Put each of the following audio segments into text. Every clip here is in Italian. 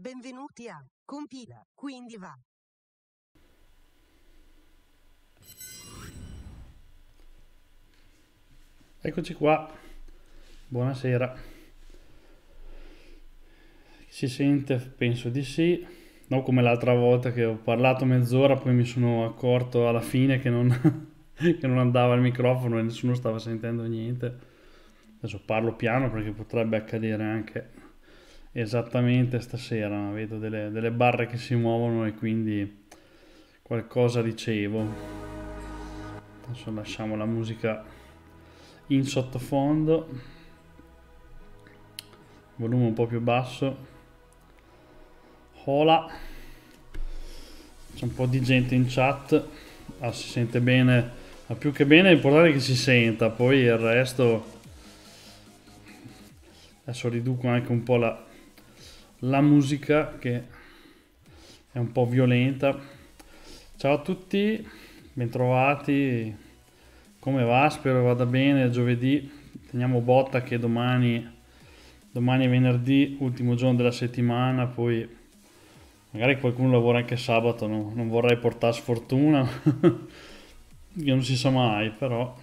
Benvenuti a Compila, quindi va. Eccoci qua, buonasera. Si sente? Penso di sì. Non come l'altra volta che ho parlato mezz'ora, poi mi sono accorto alla fine che non, che non andava il microfono e nessuno stava sentendo niente. Adesso parlo piano perché potrebbe accadere anche esattamente stasera, ma vedo delle, delle barre che si muovono e quindi qualcosa ricevo. Adesso lasciamo la musica in sottofondo, volume un po' più basso. Hola, c'è un po' di gente in chat, ah, si sente bene, ma più che bene è importante che si senta, poi il resto adesso riduco anche un po' la, la musica che è un po' violenta. Ciao a tutti, bentrovati, come va? Spero vada bene, giovedì, teniamo botta che domani, domani è venerdì, ultimo giorno della settimana, poi magari qualcuno lavora anche sabato, no? non vorrei portare sfortuna, io non si sa mai, però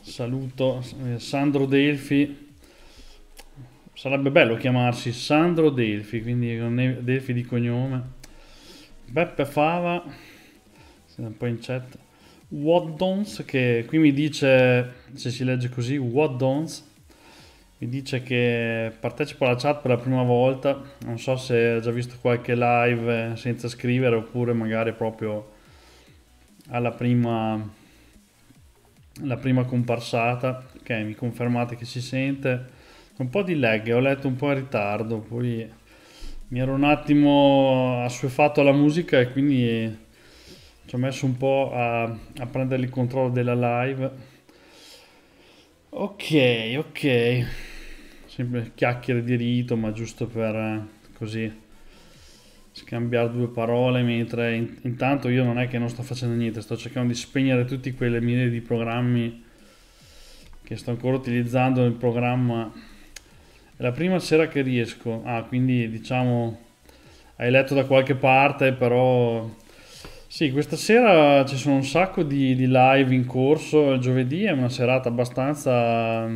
saluto eh, Sandro Delfi Sarebbe bello chiamarsi Sandro Delfi, quindi Delfi di cognome. Beppe Fava, un po' in chat. Waddons, che qui mi dice, se si legge così, Waddons, mi dice che partecipa alla chat per la prima volta. Non so se ha già visto qualche live senza scrivere oppure magari proprio alla prima, alla prima comparsata. Ok, mi confermate che si sente un po' di lag, ho letto un po' in ritardo, poi mi ero un attimo assuefatto alla musica e quindi ci ho messo un po' a, a prendere il controllo della live. Ok, ok. Sempre chiacchiere di rito, ma giusto per eh, così scambiare due parole mentre in, intanto io non è che non sto facendo niente, sto cercando di spegnere tutti quelle mille di programmi che sto ancora utilizzando nel programma la prima sera che riesco. Ah, quindi diciamo hai letto da qualche parte, però sì, questa sera ci sono un sacco di, di live in corso. Il giovedì è una serata abbastanza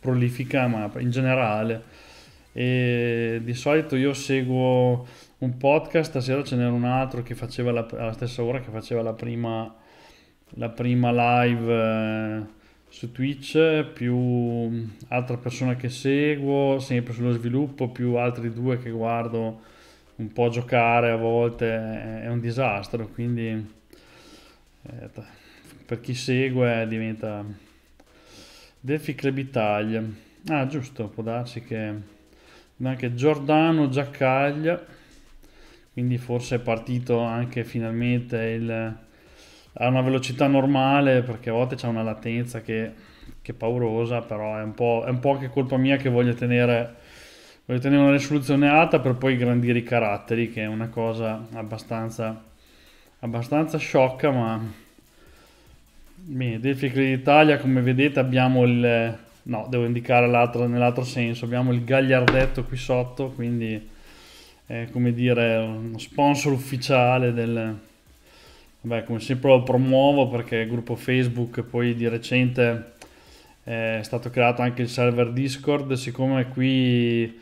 prolifica, ma in generale. E di solito io seguo un podcast, stasera ce n'era un altro che faceva la, alla stessa ora che faceva la prima, la prima live. Eh, su Twitch, più altra persona che seguo, sempre sullo sviluppo, più altri due che guardo un po' giocare a volte, è un disastro, quindi eh, per chi segue diventa Delphi Club Italia. Ah, giusto, può darsi che anche Giordano Giaccaglia, quindi forse è partito anche finalmente il ha una velocità normale perché a volte c'è una latenza che, che è paurosa, però è un, po', è un po' anche colpa mia che voglio tenere, voglio tenere una risoluzione alta per poi ingrandire i caratteri, che è una cosa abbastanza, abbastanza sciocca, ma... Bene, Delphi Credit Italia, come vedete abbiamo il... No, devo indicare nell'altro senso, abbiamo il gagliardetto qui sotto, quindi è come dire uno sponsor ufficiale del, Beh, come sempre lo promuovo perché il gruppo Facebook poi di recente è stato creato anche il server Discord, siccome qui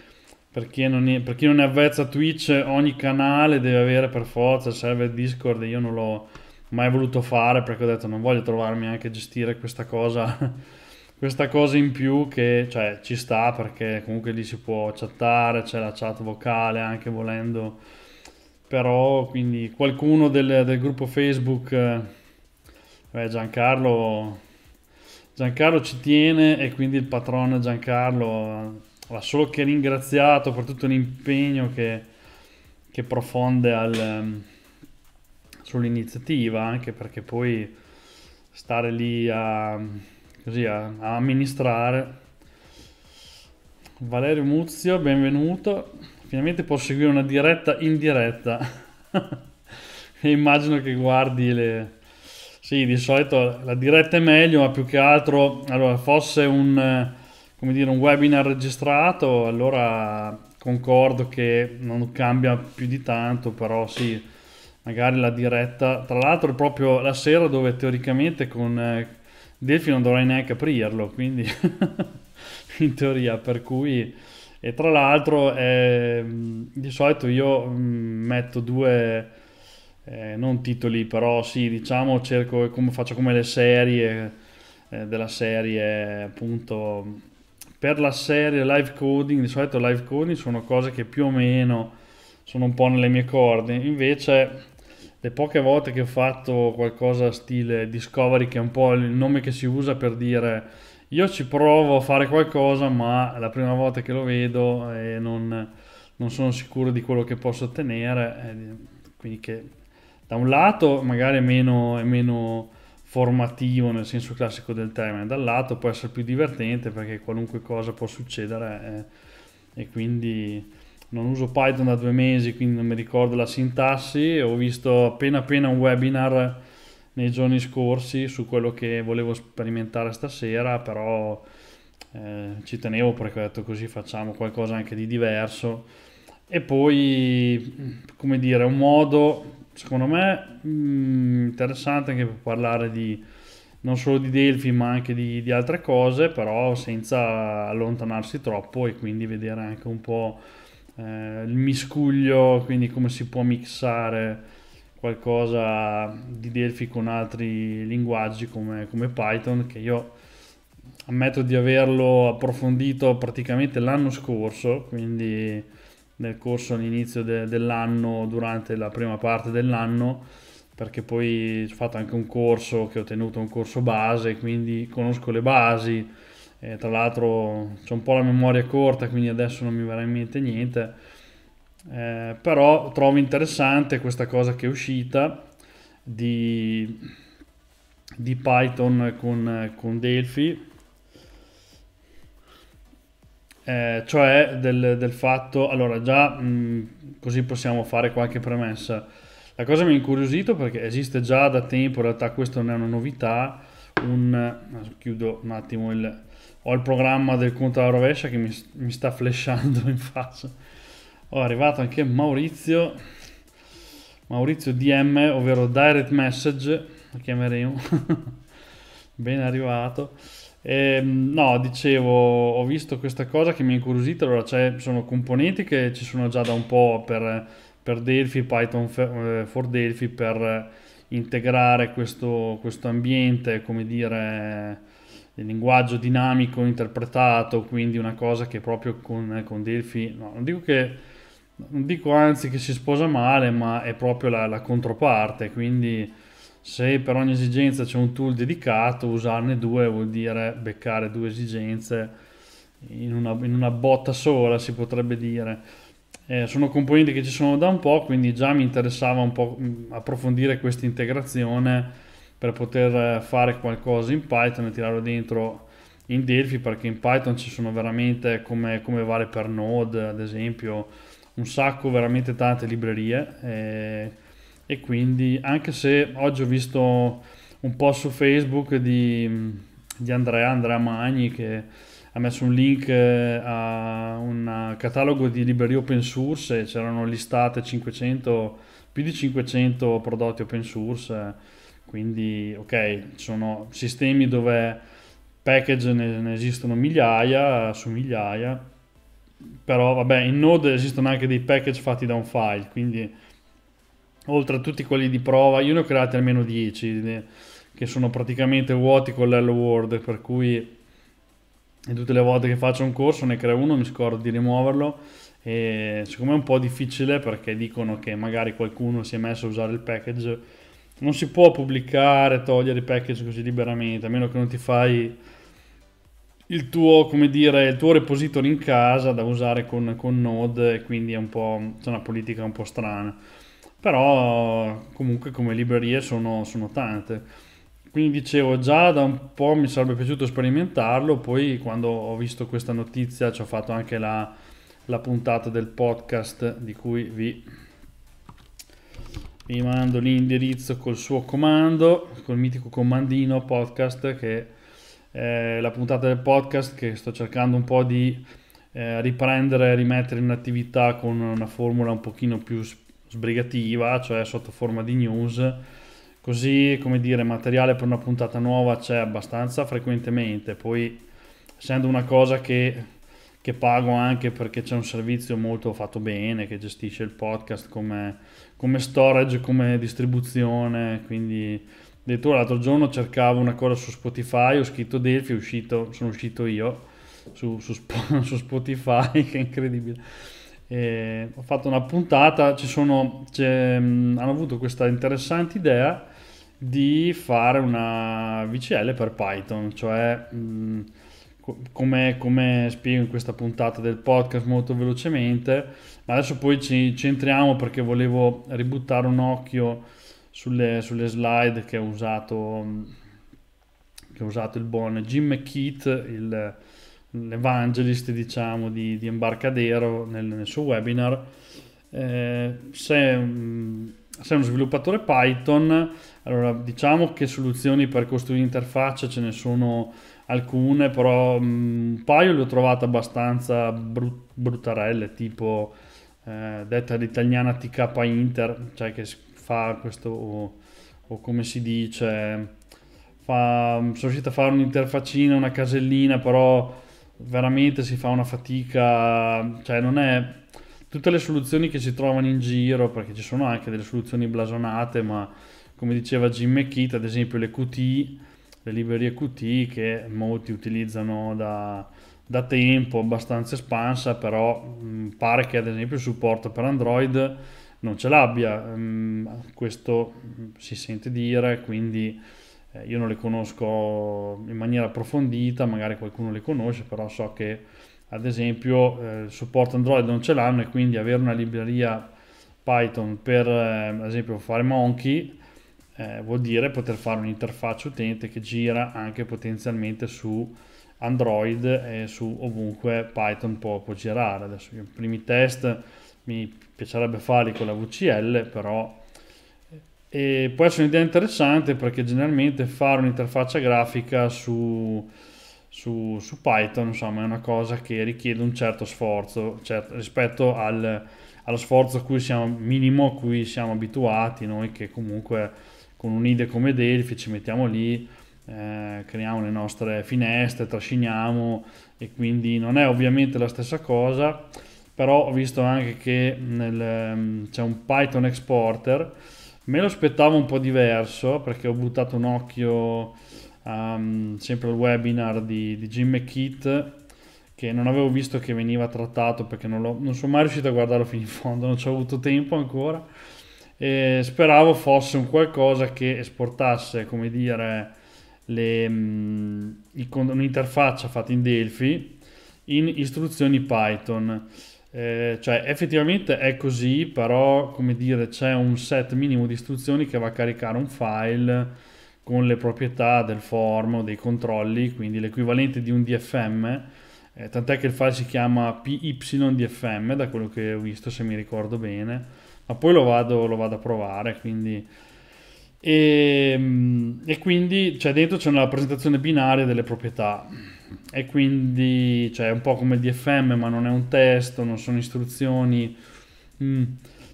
per chi, non è, per chi non è avvezzo a Twitch ogni canale deve avere per forza il server Discord io non l'ho mai voluto fare perché ho detto non voglio trovarmi anche a gestire questa cosa, questa cosa in più che cioè, ci sta perché comunque lì si può chattare, c'è la chat vocale anche volendo però quindi qualcuno del, del gruppo Facebook, eh, Giancarlo, Giancarlo ci tiene e quindi il patrono Giancarlo va solo che ringraziato per tutto l'impegno che, che profonde al, ehm, sull'iniziativa, anche perché poi stare lì a, così, a, a amministrare. Valerio Muzio, benvenuto finalmente posso seguire una diretta in diretta. e immagino che guardi le... Sì, di solito la diretta è meglio, ma più che altro, allora, fosse un, come dire, un webinar registrato, allora concordo che non cambia più di tanto, però sì, magari la diretta, tra l'altro è proprio la sera dove teoricamente con eh, Delphi non dovrai neanche aprirlo, quindi in teoria, per cui... E tra l'altro eh, di solito io mm, metto due, eh, non titoli, però sì, diciamo, cerco, come, faccio come le serie eh, della serie appunto per la serie live coding, di solito live coding sono cose che più o meno sono un po' nelle mie corde, invece le poche volte che ho fatto qualcosa stile Discovery, che è un po' il nome che si usa per dire io ci provo a fare qualcosa, ma la prima volta che lo vedo e non, non sono sicuro di quello che posso ottenere, eh, quindi che da un lato magari è meno, è meno formativo nel senso classico del termine, dal lato può essere più divertente perché qualunque cosa può succedere eh, e quindi non uso Python da due mesi, quindi non mi ricordo la sintassi, ho visto appena appena un webinar nei giorni scorsi su quello che volevo sperimentare stasera, però eh, ci tenevo perché ho detto così facciamo qualcosa anche di diverso. E poi, come dire, un modo secondo me mm, interessante anche per parlare di non solo di Delphi ma anche di, di, altre cose però senza allontanarsi troppo e quindi vedere anche un po' eh, il miscuglio quindi come si può mixare qualcosa di Delphi con altri linguaggi come, come Python che io ammetto di averlo approfondito praticamente l'anno scorso quindi nel corso all'inizio de- dell'anno, durante la prima parte dell'anno, perché poi ho fatto anche un corso che ho tenuto un corso base, quindi conosco le basi, e tra l'altro ho un po' la memoria corta, quindi adesso non mi verrà in mente niente, eh, però trovo interessante questa cosa che è uscita di, di Python con, con Delphi eh, cioè del, del, fatto, allora già mh, così possiamo fare qualche premessa. La cosa mi ha incuriosito perché esiste già da tempo, in realtà questo non è una novità, un, chiudo un attimo il, ho il programma del conto alla rovescia che mi, mi sta flashando in faccia. Ho arrivato anche Maurizio, Maurizio DM, ovvero Direct Message, lo chiameremo, ben arrivato. Eh, no, dicevo, ho visto questa cosa che mi ha incuriosito, allora ci sono componenti che ci sono già da un po' per, per Delphi, Python eh, for Delphi, per integrare questo, questo ambiente, come dire, il linguaggio dinamico interpretato, quindi una cosa che proprio con, con Delphi, no, non dico che non dico anzi che si sposa male, ma è proprio la, la controparte, quindi se per ogni esigenza c'è un tool dedicato, usarne due vuol dire beccare due esigenze in una, in una botta sola, si potrebbe dire. Eh, sono componenti che ci sono da un po', quindi già mi interessava un po' approfondire questa integrazione per poter fare qualcosa in Python e tirarlo dentro in Delphi, perché in Python ci sono veramente, come, come vale per Node ad esempio, un sacco, veramente tante librerie. Eh, e quindi anche se oggi ho visto un po' su Facebook di, di Andrea, Andrea Magni che ha messo un link eh, a un catalogo di librerie open source e c'erano listate 500, più di 500 prodotti open source quindi ok sono sistemi dove package ne, ne esistono migliaia su migliaia però vabbè in Node esistono anche dei package fatti da un file quindi oltre a tutti quelli di prova, io ne ho creati almeno 10 che sono praticamente vuoti con l'Hello World, per cui tutte le volte che faccio un corso ne creo uno, mi scordo di rimuoverlo e secondo me è un po' difficile perché dicono che magari qualcuno si è messo a usare il package, non si può pubblicare, togliere i package così liberamente, a meno che non ti fai il tuo, come dire, il tuo repository in casa da usare con, con Node e quindi è un po' c'è una politica un po' strana però comunque come librerie sono, sono tante. Quindi dicevo, già da un po' mi sarebbe piaciuto sperimentarlo, poi quando ho visto questa notizia ci ho fatto anche la, la puntata del podcast di cui vi, vi mando l'indirizzo col suo comando, col mitico comandino podcast che eh, la puntata del podcast che sto cercando un po' di eh, riprendere, rimettere in attività con una formula un pochino più sbrigativa, cioè sotto forma di news. Così, come dire, materiale per una puntata nuova c'è abbastanza frequentemente. Poi, essendo una cosa che, che pago anche perché c'è un servizio molto fatto bene che gestisce il podcast come, come storage, come distribuzione, quindi addirittura l'altro giorno cercavo una cosa su Spotify, ho scritto Delphi, uscito, sono uscito io su, su, su Spotify, che è incredibile. E ho fatto una puntata, ci sono, hanno avuto questa interessante idea di fare una VCL per Python, cioè mh, come, come, spiego in questa puntata del podcast molto velocemente, ma adesso poi ci, ci entriamo perché volevo ributtare un occhio sulle, sulle slide che ha usato, che ha usato il buon Jim McKeith, il l'evangelist diciamo di, di Embarcadero nel, nel, suo webinar. Eh, se, mm, sei uno sviluppatore Python allora diciamo che soluzioni per costruire interfacce ce ne sono alcune però mm, un paio le ho trovate abbastanza brut, bruttarelle tipo eh, detta l'italiana TK Inter cioè che fa questo o, o come si dice fa, sono riuscito a fare un'interfaccina una casellina però veramente si fa una fatica, cioè non è tutte le soluzioni che si trovano in giro, perché ci sono anche delle soluzioni blasonate, ma come diceva Jim McKeith, ad esempio le Qt, le librerie Qt che molti utilizzano da, da tempo, abbastanza espansa, però mh, pare che ad esempio il supporto per Android non ce l'abbia, mh, questo si sente dire, quindi eh, io non le conosco in maniera approfondita, magari qualcuno le conosce, però so che ad esempio eh, il supporto Android non ce l'hanno e quindi avere una libreria Python per eh, ad esempio fare Monkey eh, vuol dire poter fare un'interfaccia utente che gira anche potenzialmente su Android e su ovunque Python può, può girare. Adesso i primi test mi piacerebbe farli con la VCL, però e può essere un'idea interessante perché generalmente fare un'interfaccia grafica su, su, su, Python insomma, è una cosa che richiede un certo sforzo certo, rispetto al, allo sforzo a cui siamo, minimo a cui siamo abituati noi che comunque con un'idea come Delphi ci mettiamo lì eh, creiamo le nostre finestre, trasciniamo e quindi non è ovviamente la stessa cosa però ho visto anche che nel, c'è un Python exporter Me lo aspettavo un po' diverso perché ho buttato un occhio um, sempre al webinar di, di Jim McKeith che non avevo visto che veniva trattato perché non, non, sono mai riuscito a guardarlo fino in fondo, non ci ho avuto tempo ancora e speravo fosse un qualcosa che esportasse, come dire, le, um, un'interfaccia fatta in Delphi in istruzioni Python. Eh, cioè effettivamente è così, però come dire c'è un set minimo di istruzioni che va a caricare un file con le proprietà del form o dei controlli, quindi l'equivalente di un DFM, eh, tant'è che il file si chiama PYDFM da quello che ho visto se mi ricordo bene, ma poi lo vado, lo vado a provare, quindi... E, ehm, e quindi cioè, dentro c'è una rappresentazione binaria delle proprietà e quindi cioè, è un po' come il DFM ma non è un testo, non sono istruzioni. Mm.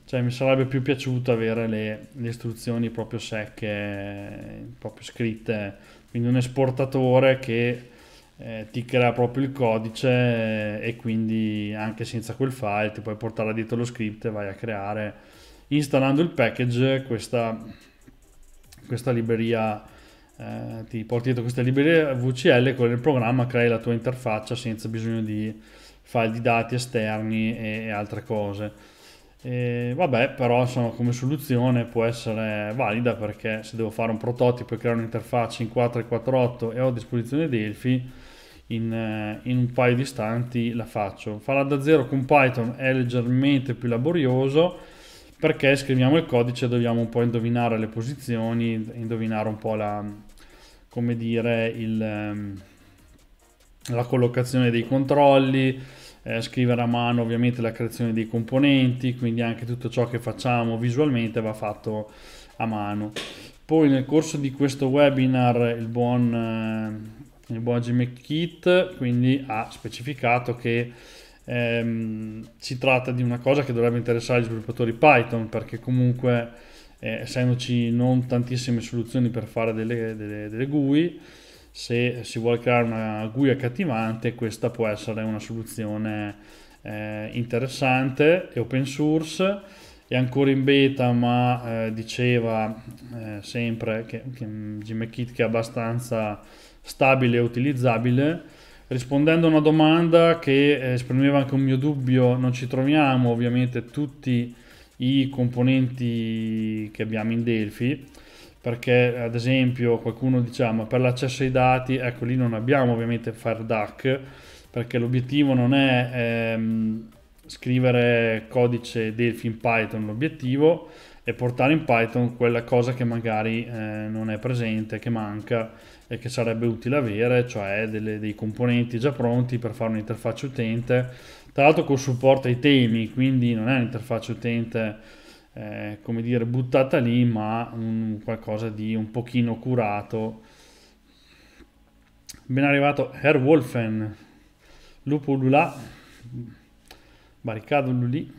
Cioè, mi sarebbe più piaciuto avere le, le, istruzioni proprio secche, proprio scritte, quindi un esportatore che eh, ti crea proprio il codice e quindi anche senza quel file ti puoi portare dietro lo script e vai a creare installando il package questa, questa libreria eh, ti porti dietro queste librerie VCL con il programma crei la tua interfaccia senza bisogno di file di dati esterni e, e altre cose. E vabbè, però insomma, come soluzione può essere valida perché se devo fare un prototipo e creare un'interfaccia in 4.4.8 e ho a disposizione Delphi, in, eh, in, un paio di istanti la faccio. Farla da zero con Python è leggermente più laborioso perché scriviamo il codice e dobbiamo un po' indovinare le posizioni, indovinare un po' la, come dire, il, ehm, la collocazione dei controlli, eh, scrivere a mano ovviamente la creazione dei componenti, quindi anche tutto ciò che facciamo visualmente va fatto a mano. Poi nel corso di questo webinar il buon il buon Jim Kit quindi ha specificato che ehm, si tratta di una cosa che dovrebbe interessare gli sviluppatori Python perché comunque eh, essendoci non tantissime soluzioni per fare delle, delle, delle GUI se si vuole creare una GUI accattivante questa può essere una soluzione eh, interessante e open source. È ancora in beta ma eh, diceva eh, sempre che, che Gmkit che è abbastanza stabile e utilizzabile. Rispondendo a una domanda che esprimeva anche un mio dubbio non ci troviamo ovviamente tutti i componenti che abbiamo in Delphi perché ad esempio qualcuno diciamo per l'accesso ai dati ecco lì non abbiamo ovviamente FireDuck perché l'obiettivo non è ehm, scrivere codice Delphi in Python, l'obiettivo è portare in Python quella cosa che magari eh, non è presente, che manca e che sarebbe utile avere, cioè delle, dei componenti già pronti per fare un'interfaccia utente, tra l'altro con supporto ai temi, quindi non è un'interfaccia utente eh, come dire buttata lì, ma un, qualcosa di un pochino curato. Ben arrivato Herr Wolfen, Lupo Lula, Barricado Lulì.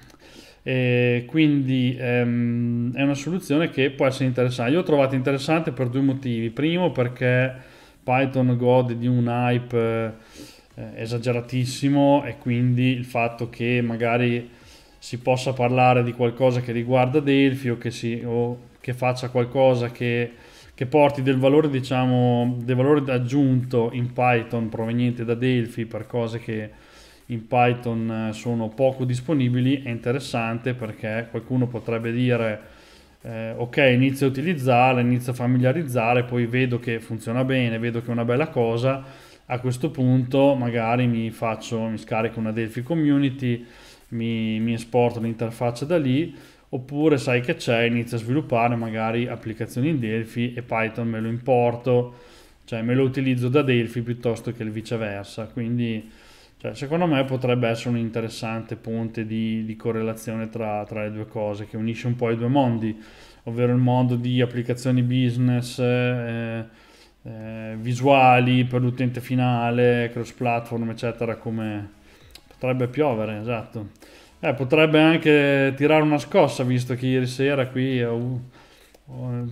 E quindi ehm, è una soluzione che può essere interessante. Io l'ho trovato interessante per due motivi. Primo perché Python gode di un hype eh, esageratissimo e quindi il fatto che magari si possa parlare di qualcosa che riguarda Delphi o che, si, o che faccia qualcosa che, che, porti del valore, diciamo, del valore aggiunto in Python proveniente da Delphi per cose che in Python eh, sono poco disponibili è interessante perché qualcuno potrebbe dire eh, ok inizio a utilizzare, inizio a familiarizzare, poi vedo che funziona bene, vedo che è una bella cosa, a questo punto magari mi faccio, mi scarico una Delphi Community, mi, mi esporto l'interfaccia da lì, oppure sai che c'è, inizio a sviluppare magari applicazioni in Delphi e Python me lo importo, cioè me lo utilizzo da Delphi piuttosto che il viceversa, quindi cioè, secondo me potrebbe essere un interessante ponte di, di correlazione tra, tra, le due cose, che unisce un po' i due mondi, ovvero il mondo di applicazioni business, eh, eh, visuali per l'utente finale, cross platform, eccetera, come potrebbe piovere, esatto. Eh, potrebbe anche tirare una scossa, visto che ieri sera qui ho, ho,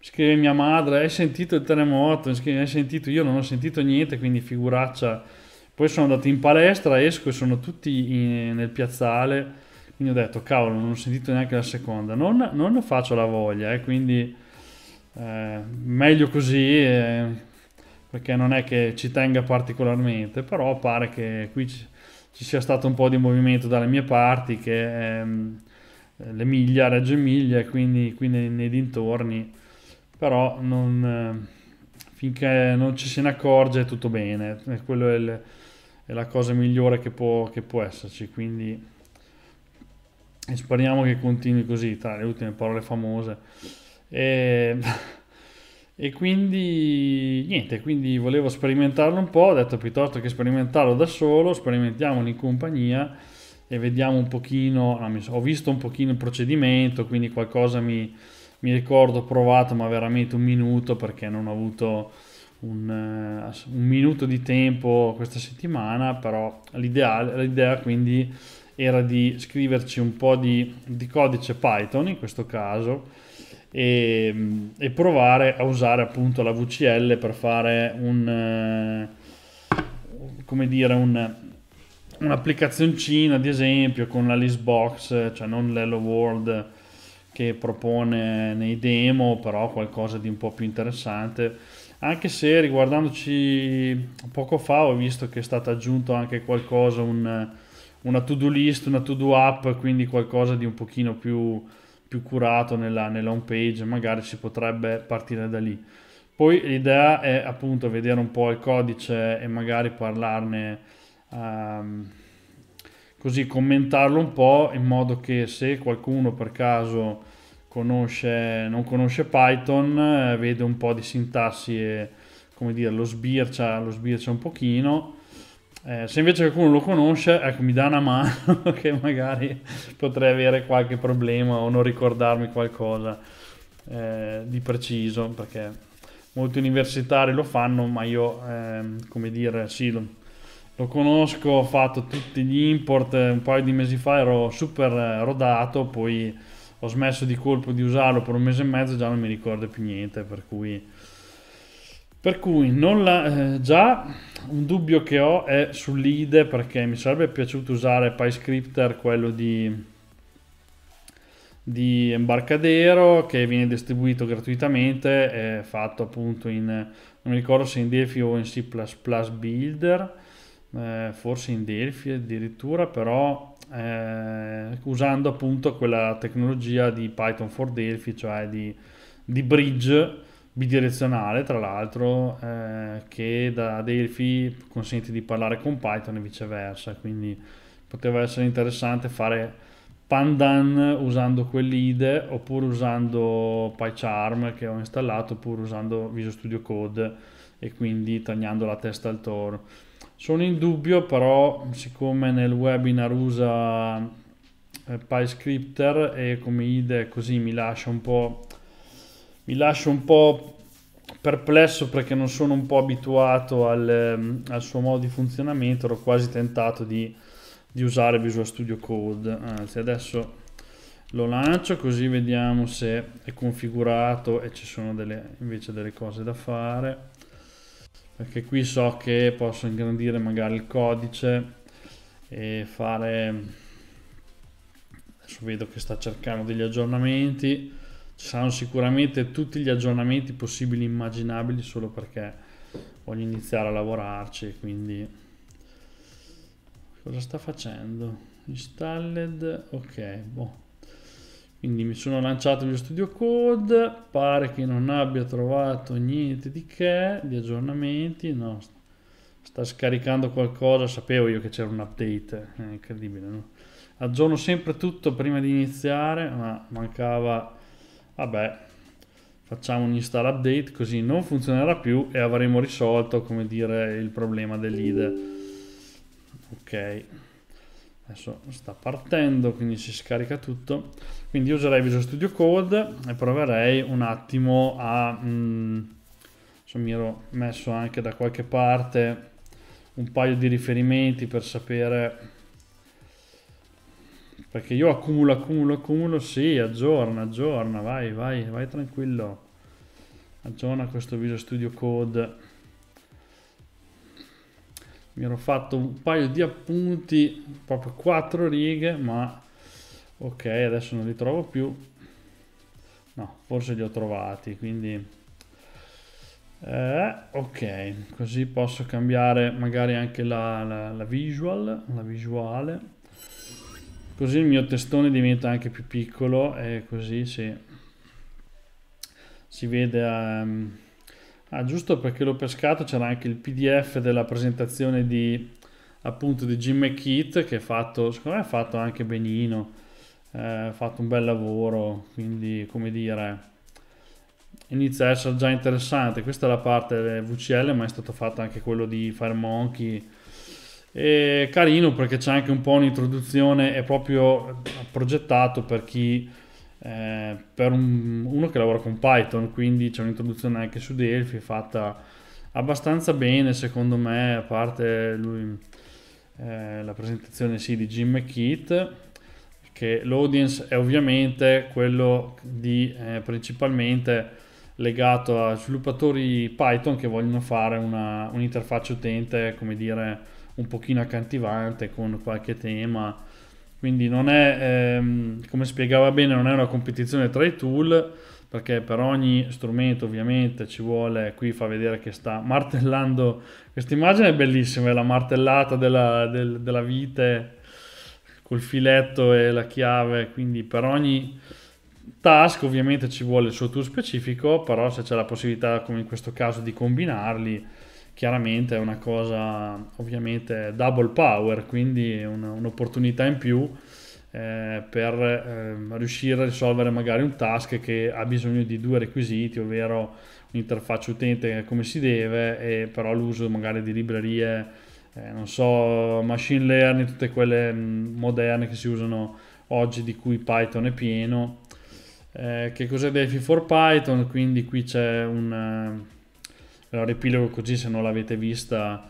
scrive mia madre, hai sentito il terremoto? Hai sentito? Io non ho sentito niente, quindi figuraccia poi sono andato in palestra, esco e sono tutti in, nel piazzale. Quindi ho detto, cavolo, non ho sentito neanche la seconda. Non, non faccio la voglia, eh, quindi eh, meglio così, eh, perché non è che ci tenga particolarmente, però pare che qui ci, ci sia stato un po' di movimento dalle mie parti, che ehm, l'Emilia, Reggio Emilia, quindi qui nei, nei dintorni, però non, eh, finché non ci se ne accorge è tutto bene. Quello è il è la cosa migliore che può, che può esserci, quindi speriamo che continui così, tra le ultime parole famose. E, e quindi niente, quindi volevo sperimentarlo un po', ho detto piuttosto che sperimentarlo da solo, sperimentiamolo in compagnia e vediamo un pochino, no, ho visto un pochino il procedimento, quindi qualcosa mi, mi ricordo, provato ma veramente un minuto perché non ho avuto un, uh, un, minuto di tempo questa settimana, però l'idea quindi era di scriverci un po' di, di codice Python in questo caso e, e, provare a usare appunto la VCL per fare un, uh, come dire, un, un'applicazioncina ad esempio con la listbox, cioè non l'Hello World che propone nei demo, però qualcosa di un po' più interessante. Anche se riguardandoci poco fa ho visto che è stato aggiunto anche qualcosa, un, una to-do list, una to-do app, quindi qualcosa di un pochino più, più curato nella, nella home page, magari si potrebbe partire da lì. Poi l'idea è appunto vedere un po' il codice e magari parlarne, um, così commentarlo un po' in modo che se qualcuno per caso conosce, non conosce Python, eh, vede un po' di sintassi e come dire, lo sbircia, lo sbircia un pochino. Eh, se invece qualcuno lo conosce, ecco, mi dà una mano che magari potrei avere qualche problema o non ricordarmi qualcosa eh, di preciso, perché molti universitari lo fanno, ma io, ehm, come dire, sì, lo, lo, conosco, ho fatto tutti gli import, un paio di mesi fa ero super rodato, poi ho smesso di colpo di usarlo per un mese e mezzo, già non mi ricordo più niente, per cui... Per cui la, eh, già un dubbio che ho è sull'IDE perché mi sarebbe piaciuto usare PyScripter, quello di, di Embarcadero che viene distribuito gratuitamente, è fatto appunto in, non mi ricordo se in Delphi o in C++ Builder, eh, forse in Delphi addirittura, però eh, usando appunto quella tecnologia di Python for Delphi, cioè di, di bridge bidirezionale tra l'altro eh, che da Delphi consente di parlare con Python e viceversa, quindi poteva essere interessante fare Pandan usando quell'IDE oppure usando PyCharm che ho installato oppure usando Visual Studio Code e quindi tagliando la testa al toro. Sono in dubbio però siccome nel webinar usa eh, PyScripter e come IDE così mi lascia un po' mi lascia un po' perplesso perché non sono un po' abituato al, al suo modo di funzionamento ero quasi tentato di di usare Visual Studio Code anzi adesso lo lancio così vediamo se è configurato e ci sono delle, invece delle cose da fare. Perché qui so che posso ingrandire magari il codice e fare adesso vedo che sta cercando degli aggiornamenti saranno sicuramente tutti gli aggiornamenti possibili e immaginabili solo perché voglio iniziare a lavorarci quindi cosa sta facendo installed ok boh quindi mi sono lanciato via studio code pare che non abbia trovato niente di che di aggiornamenti no sta scaricando qualcosa sapevo io che c'era un update è incredibile no? aggiorno sempre tutto prima di iniziare ma mancava vabbè facciamo un install update così non funzionerà più e avremo risolto come dire il problema dell'IDE ok. Adesso sta partendo quindi si scarica tutto. Quindi userei Visual Studio Code e proverei un attimo a mm, mi ero messo anche da qualche parte un paio di riferimenti per sapere perché io accumulo accumulo accumulo sì aggiorna aggiorna vai vai vai tranquillo aggiorna questo Visual Studio Code mi ero fatto un paio di appunti, proprio quattro righe, ma ok, adesso non li trovo più. No, forse li ho trovati, quindi... Eh, ok, così posso cambiare magari anche la, la, la, visual, la visuale. Così il mio testone diventa anche più piccolo e così si, si vede... Um, Ah, giusto perché l'ho pescato, c'era anche il PDF della presentazione di appunto di Jim McKeith che è fatto, secondo me è fatto anche benino, eh, ha fatto un bel lavoro, quindi come dire, inizia a essere già interessante. Questa è la parte VCL, ma è stato fatto anche quello di FireMonkey. È carino perché c'è anche un po' un'introduzione, è proprio progettato per chi eh, per un, uno che lavora con Python, quindi c'è un'introduzione anche su Delphi fatta abbastanza bene secondo me, a parte lui, eh, la presentazione sì, di Jim McKeith, che l'audience è ovviamente quello di eh, principalmente legato a sviluppatori Python che vogliono fare una, un'interfaccia utente, come dire, un pochino accattivante con qualche tema. Quindi non è, ehm, come spiegava bene, non è una competizione tra i tool, perché per ogni strumento ovviamente ci vuole, qui fa vedere che sta martellando, questa immagine è bellissima, è la martellata della, del, della vite col filetto e la chiave, quindi per ogni task ovviamente ci vuole il suo tool specifico, però se c'è la possibilità come in questo caso di combinarli, chiaramente è una cosa ovviamente double power, quindi un, un'opportunità in più eh, per eh, riuscire a risolvere magari un task che ha bisogno di due requisiti, ovvero un'interfaccia utente come si deve e però l'uso magari di librerie, eh, non so, machine learning, tutte quelle mh, moderne che si usano oggi di cui Python è pieno. Eh, che cos'è Delphi for Python? Quindi qui c'è un ve la riepilogo così se non l'avete vista.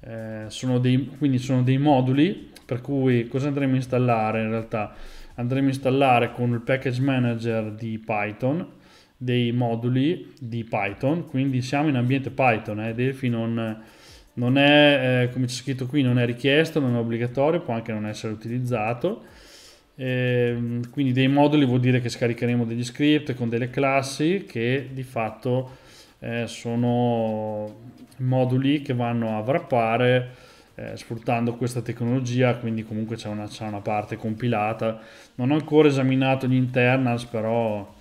Eh, sono dei, quindi sono dei moduli per cui cosa andremo a installare in realtà? Andremo a installare con il package manager di Python dei moduli di Python, quindi siamo in ambiente Python, eh? Delphi non, non è, eh, come c'è scritto qui, non è richiesto, non è obbligatorio, può anche non essere utilizzato. Eh, quindi dei moduli vuol dire che scaricheremo degli script con delle classi che di fatto eh, sono moduli che vanno a wrappare eh, sfruttando questa tecnologia, quindi comunque c'è una, c'è una, parte compilata. Non ho ancora esaminato gli internals, però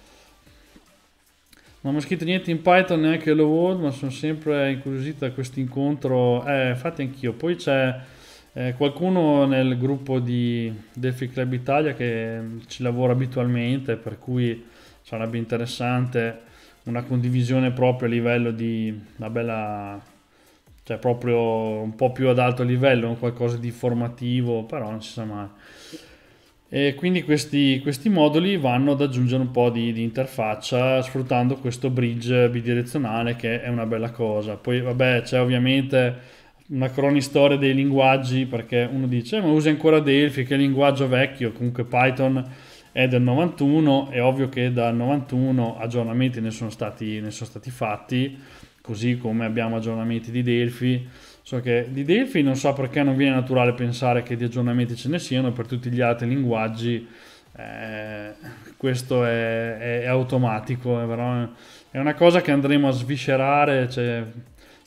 non ho scritto niente in Python neanche Hello World, ma sono sempre incuriosito da questo incontro. Eh, infatti anch'io. Poi c'è eh, qualcuno nel gruppo di Delphi Club Italia che ci lavora abitualmente, per cui sarebbe interessante una condivisione proprio a livello di una bella cioè proprio un po' più ad alto livello, qualcosa di formativo, però non si sa mai. E quindi questi, questi moduli vanno ad aggiungere un po' di, di, interfaccia sfruttando questo bridge bidirezionale che è una bella cosa. Poi vabbè c'è ovviamente una cronistoria dei linguaggi perché uno dice eh, ma usi ancora Delphi che è linguaggio vecchio, comunque Python è del 91, è ovvio che dal 91 aggiornamenti ne sono stati, ne sono stati fatti, così come abbiamo aggiornamenti di Delphi So che di Delphi non so perché non viene naturale pensare che di aggiornamenti ce ne siano per tutti gli altri linguaggi. Eh, questo è, è, è automatico, è, però è una cosa che andremo a sviscerare. Cioè,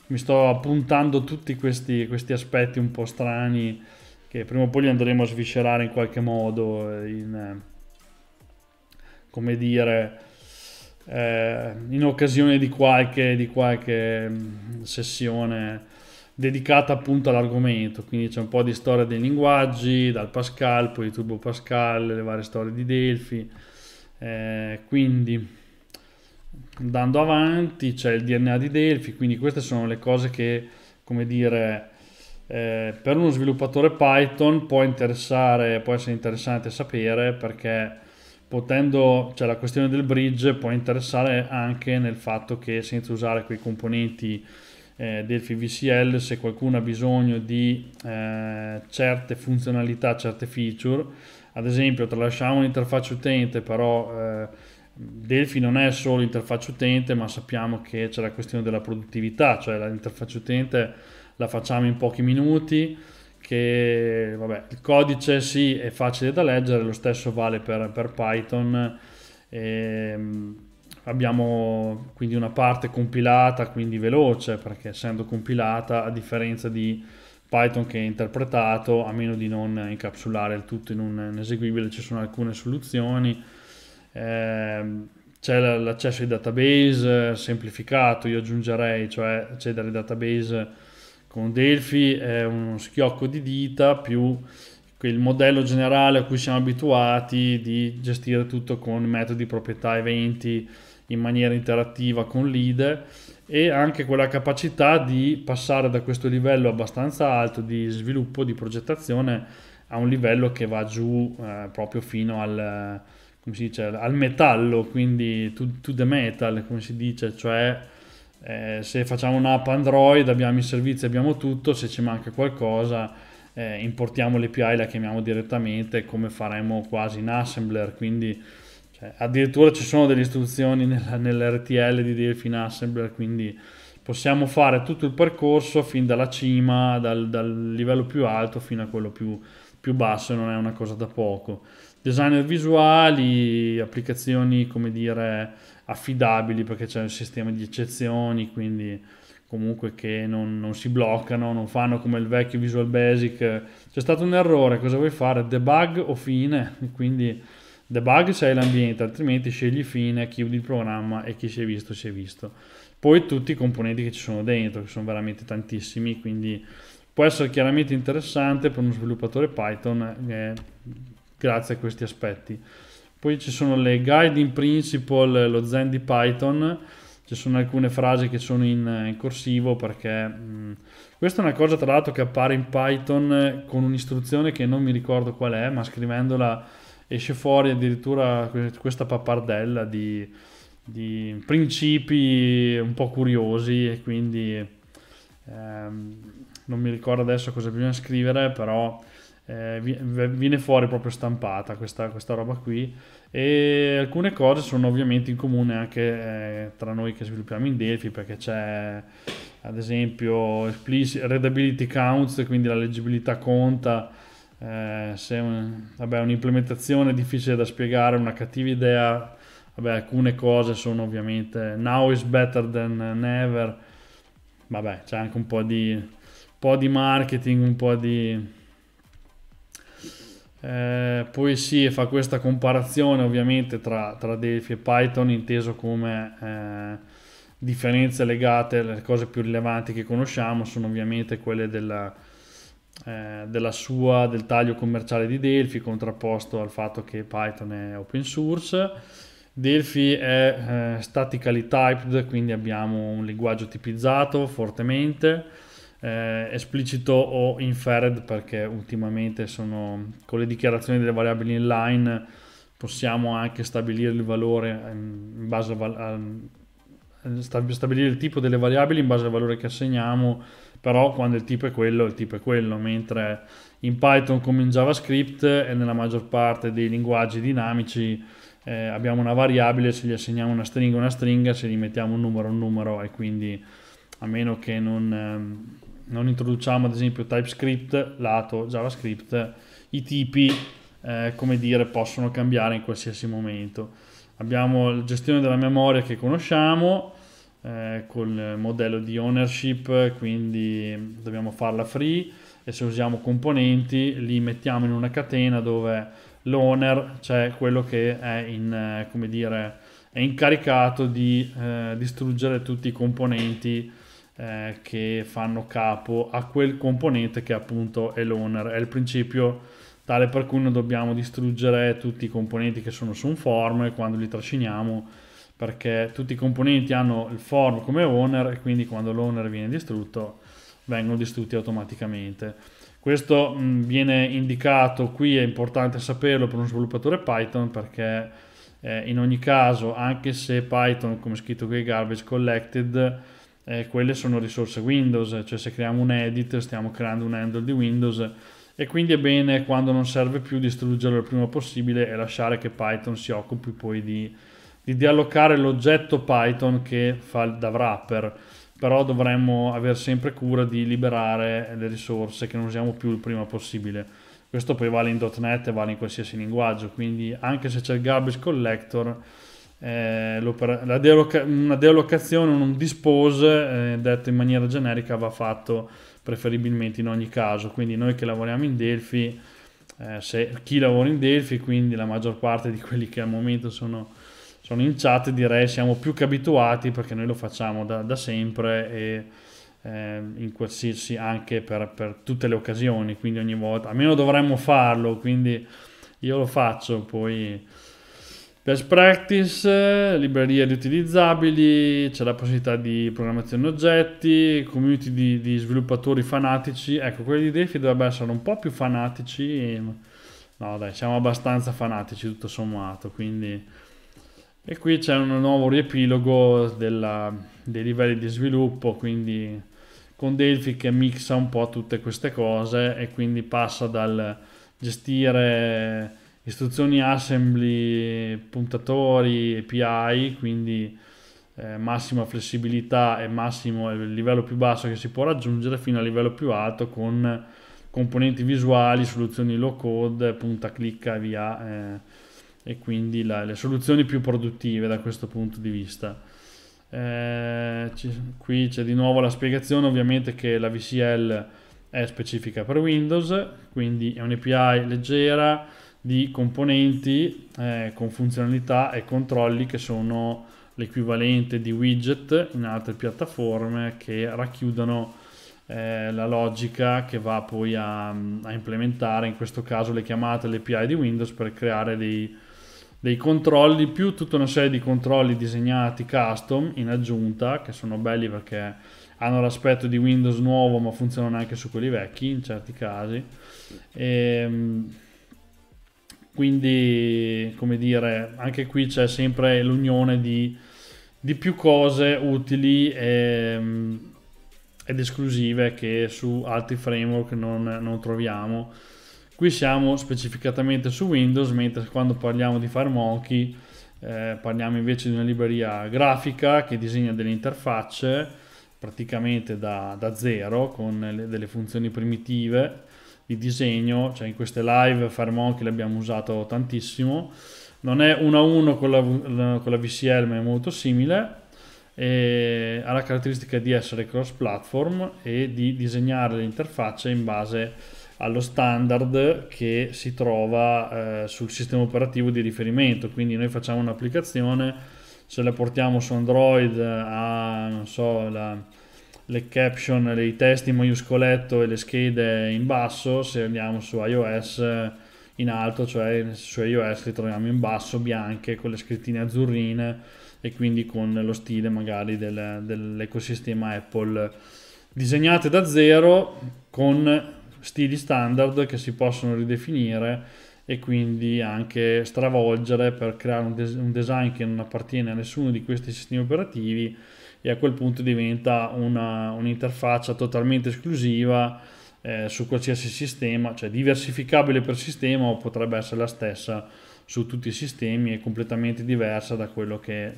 mi sto appuntando tutti questi, questi, aspetti un po' strani che prima o poi li andremo a sviscerare in qualche modo. In, come dire. Eh, in occasione di qualche, di qualche mm, sessione dedicata appunto all'argomento, quindi c'è un po' di storia dei linguaggi, dal Pascal, poi Turbo Pascal, le varie storie di Delphi, eh, quindi andando avanti c'è il DNA di Delphi, quindi queste sono le cose che, come dire, eh, per uno sviluppatore Python può interessare, può essere interessante sapere perché potendo, cioè la questione del bridge può interessare anche nel fatto che senza usare quei componenti eh, Delphi VCL se qualcuno ha bisogno di eh, certe funzionalità, certe feature, ad esempio tralasciamo l'interfaccia utente, però eh, Delphi non è solo l'interfaccia utente, ma sappiamo che c'è la questione della produttività, cioè l'interfaccia utente la facciamo in pochi minuti, che vabbè, il codice sì è facile da leggere, lo stesso vale per, per Python. E, ehm, abbiamo quindi una parte compilata, quindi veloce, perché essendo compilata, a differenza di Python che è interpretato, a meno di non incapsulare il tutto in un eseguibile, ci sono alcune soluzioni. Eh, c'è l'accesso ai database semplificato, io aggiungerei, cioè accedere ai database con Delphi è uno schiocco di dita più il modello generale a cui siamo abituati di gestire tutto con metodi, proprietà, eventi, in maniera interattiva con lead e anche quella capacità di passare da questo livello abbastanza alto di sviluppo, di progettazione a un livello che va giù eh, proprio fino al, dice, al metallo, quindi to, to the metal, come si dice, cioè eh, se facciamo un'app Android abbiamo i servizi, abbiamo tutto, se ci manca qualcosa eh, importiamo l'API, la chiamiamo direttamente come faremmo quasi in Assembler, quindi cioè, addirittura ci sono delle istruzioni nella, nell'RTL di Delphi Assembler, quindi possiamo fare tutto il percorso fin dalla cima, dal, dal livello più alto fino a quello più, più basso, non è una cosa da poco. Designer visuali, applicazioni, come dire, affidabili perché c'è un sistema di eccezioni, quindi comunque che non, non, si bloccano, non fanno come il vecchio Visual Basic. C'è stato un errore, cosa vuoi fare? Debug o fine? Quindi Debug se hai l'ambiente, altrimenti scegli fine, chiudi il programma e chi si è visto si è visto. Poi tutti i componenti che ci sono dentro, che sono veramente tantissimi, quindi può essere chiaramente interessante per uno sviluppatore Python eh, grazie a questi aspetti. Poi ci sono le guiding principle, lo zen di Python, ci sono alcune frasi che sono in, in corsivo perché mh, mm, questa è una cosa tra l'altro che appare in Python con un'istruzione che non mi ricordo qual è, ma scrivendola esce fuori addirittura questa pappardella di di principi un po' curiosi e quindi ehm, non mi ricordo adesso cosa bisogna scrivere, però eh, viene fuori proprio stampata questa, questa, roba qui e alcune cose sono ovviamente in comune anche eh, tra noi che sviluppiamo in Delphi perché c'è ad esempio readability counts quindi la leggibilità conta eh, se un, vabbè, un'implementazione è difficile da spiegare una cattiva idea Vabbè, alcune cose sono ovviamente now is better than never. Vabbè, c'è anche un po' di, un po di marketing, un po' di... Eh, poi sì, fa questa comparazione ovviamente tra, tra Delphi e Python inteso come eh, differenze legate alle cose più rilevanti che conosciamo sono ovviamente quelle della, eh, della sua, del taglio commerciale di Delphi contrapposto al fatto che Python è open source. Delphi è eh, statically typed, quindi abbiamo un linguaggio tipizzato fortemente, eh, esplicito o inferred perché ultimamente sono con le dichiarazioni delle variabili inline possiamo anche stabilire il valore in base a, stabilire il tipo delle variabili in base al valore che assegniamo, però quando il tipo è quello, il tipo è quello, mentre in Python come in JavaScript e nella maggior parte dei linguaggi dinamici eh, abbiamo una variabile, se gli assegniamo una stringa una stringa, se gli mettiamo un numero un numero e quindi a meno che non, ehm, non introduciamo ad esempio TypeScript lato JavaScript, i tipi eh, come dire possono cambiare in qualsiasi momento. Abbiamo la gestione della memoria che conosciamo eh, col modello di ownership, quindi dobbiamo farla free e se usiamo componenti li mettiamo in una catena dove l'owner, cioè quello che è, in, eh, come dire, è incaricato di eh, distruggere tutti i componenti eh, che fanno capo a quel componente che appunto è l'owner. È il principio tale per cui non dobbiamo distruggere tutti i componenti che sono su un form quando li trasciniamo perché tutti i componenti hanno il form come owner e quindi quando l'owner viene distrutto vengono distrutti automaticamente. Questo mh, viene indicato qui, è importante saperlo per uno sviluppatore Python perché eh, in ogni caso, anche se Python, come scritto qui, garbage collected, eh, quelle sono risorse Windows, cioè se creiamo un edit stiamo creando un handle di Windows e quindi è bene quando non serve più distruggerlo il prima possibile e lasciare che Python si occupi poi di, di diallocare l'oggetto Python che fa da wrapper però dovremmo avere sempre cura di liberare le risorse che non usiamo più il prima possibile. Questo poi vale in .NET e vale in qualsiasi linguaggio, quindi anche se c'è il garbage collector, eh, deloca- una delocazione, un dispose, eh, detto in maniera generica, va fatto preferibilmente in ogni caso. Quindi noi che lavoriamo in Delphi, eh, se chi lavora in Delphi, quindi la maggior parte di quelli che al momento sono sono in chat direi siamo più che abituati perché noi lo facciamo da, da sempre e eh, in qualsiasi anche per, per, tutte le occasioni quindi ogni volta almeno dovremmo farlo quindi io lo faccio poi best practice librerie riutilizzabili c'è la possibilità di programmazione oggetti community di, di sviluppatori fanatici. Ecco quelli di Delphi dovrebbero essere un po' più fanatici no dai siamo abbastanza fanatici tutto sommato quindi. E qui c'è un nuovo riepilogo della, dei livelli di sviluppo, quindi con Delphi che mixa un po' tutte queste cose e quindi passa dal gestire istruzioni assembly, puntatori, API, quindi eh, massima flessibilità e massimo il livello più basso che si può raggiungere fino al livello più alto con componenti visuali, soluzioni low code, punta clicca e via. Eh, e quindi la, le soluzioni più produttive da questo punto di vista. Eh, qui c'è di nuovo la spiegazione ovviamente che la VCL è specifica per Windows, quindi è un'API leggera di componenti eh, con funzionalità e controlli che sono l'equivalente di widget in altre piattaforme che racchiudono eh, la logica che va poi a, a, implementare in questo caso le chiamate l'API di Windows per creare dei dei controlli più tutta una serie di controlli disegnati custom in aggiunta che sono belli perché hanno l'aspetto di Windows nuovo ma funzionano anche su quelli vecchi in certi casi. E, ehm, quindi come dire anche qui c'è sempre l'unione di di più cose utili e, ed esclusive che su altri framework non, non troviamo. Qui siamo specificatamente su Windows, mentre quando parliamo di FireMonkey eh, parliamo invece di una libreria grafica che disegna delle interfacce praticamente da, da zero con le, delle funzioni primitive di disegno, cioè in queste live FireMonkey l'abbiamo usato tantissimo, non è uno a uno con la, con la VCL ma è molto simile. E ha la caratteristica di essere cross platform e di disegnare le interfacce in base allo standard che si trova eh, sul sistema operativo di riferimento. Quindi noi facciamo un'applicazione se la portiamo su Android a non so la, le caption, i testi in maiuscoletto e le schede in basso, se andiamo su iOS in alto, cioè su iOS li troviamo in basso, bianche, con le scrittine azzurrine e quindi con lo stile magari del, dell'ecosistema Apple. Disegnate da zero con stili standard che si possono ridefinire e quindi anche stravolgere per creare un, des- un design che non appartiene a nessuno di questi sistemi operativi e a quel punto diventa una, un'interfaccia totalmente esclusiva eh, su qualsiasi sistema, cioè diversificabile per sistema o potrebbe essere la stessa su tutti i sistemi e completamente diversa da quello che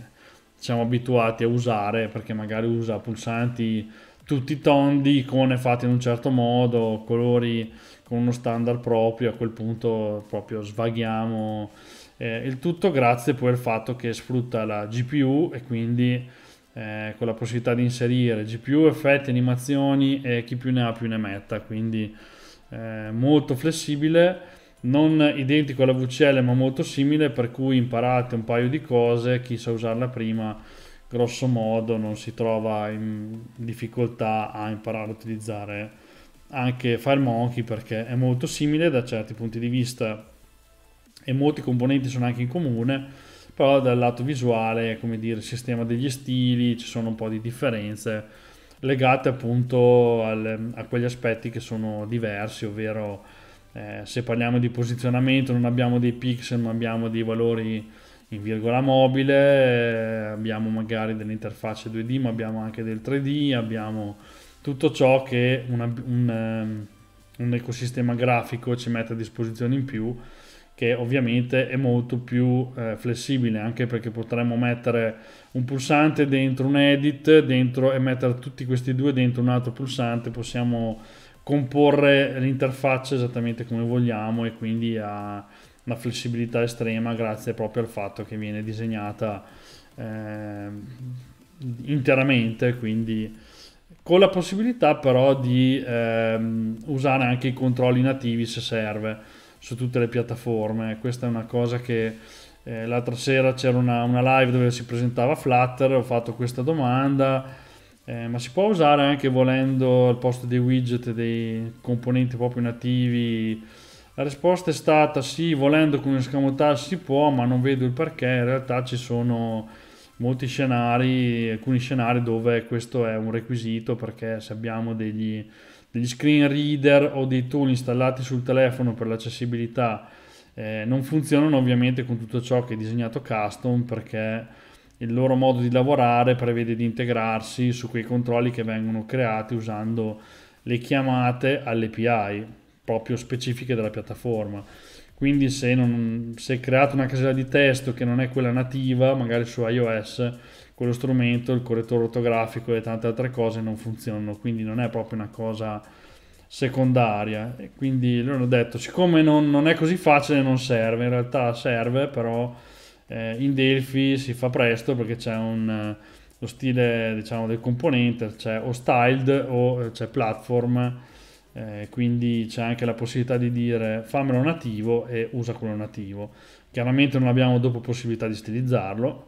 siamo abituati a usare perché magari usa pulsanti tutti tondi, icone fatte in un certo modo, colori con uno standard proprio, a quel punto proprio svaghiamo eh, il tutto grazie poi al fatto che sfrutta la GPU e quindi eh, con la possibilità di inserire GPU, effetti, animazioni e chi più ne ha più ne metta, quindi eh, molto flessibile, non identico alla VCL ma molto simile, per cui imparate un paio di cose, chi sa usarla prima, grosso modo non si trova in difficoltà a imparare a utilizzare anche FireMonkey perché è molto simile da certi punti di vista e molti componenti sono anche in comune però dal lato visuale, come dire, sistema degli stili, ci sono un po' di differenze legate appunto al, a quegli aspetti che sono diversi, ovvero eh, se parliamo di posizionamento non abbiamo dei pixel ma abbiamo dei valori in virgola mobile, eh, abbiamo magari delle interfacce 2D ma abbiamo anche del 3D, abbiamo tutto ciò che una, un, um, un ecosistema grafico ci mette a disposizione in più che ovviamente è molto più eh, flessibile anche perché potremmo mettere un pulsante dentro un edit dentro, e mettere tutti questi due dentro un altro pulsante possiamo comporre l'interfaccia esattamente come vogliamo e quindi ha una flessibilità estrema grazie proprio al fatto che viene disegnata eh, interamente quindi con la possibilità però di eh, usare anche i controlli nativi se serve su tutte le piattaforme. Questa è una cosa che eh, l'altra sera c'era una, una, live dove si presentava Flutter, ho fatto questa domanda, eh, ma si può usare anche volendo al posto dei widget dei componenti proprio nativi? La risposta è stata sì, volendo con un escamotage si può, ma non vedo il perché, in realtà ci sono molti scenari, alcuni scenari dove questo è un requisito perché se abbiamo degli degli screen reader o dei tool installati sul telefono per l'accessibilità eh, non funzionano ovviamente con tutto ciò che è disegnato custom perché il loro modo di lavorare prevede di integrarsi su quei controlli che vengono creati usando le chiamate all'API proprio specifiche della piattaforma. Quindi se, non, se create una casella di testo che non è quella nativa, magari su iOS, quello strumento, il correttore ortografico e tante altre cose non funzionano, quindi non è proprio una cosa secondaria. E quindi loro hanno detto, siccome non, non, è così facile non serve, in realtà serve, però eh, in Delphi si fa presto perché c'è un, lo stile diciamo, del componente, c'è o styled o eh, c'è platform, eh, quindi c'è anche la possibilità di dire fammelo nativo e usa quello nativo. Chiaramente non abbiamo dopo possibilità di stilizzarlo,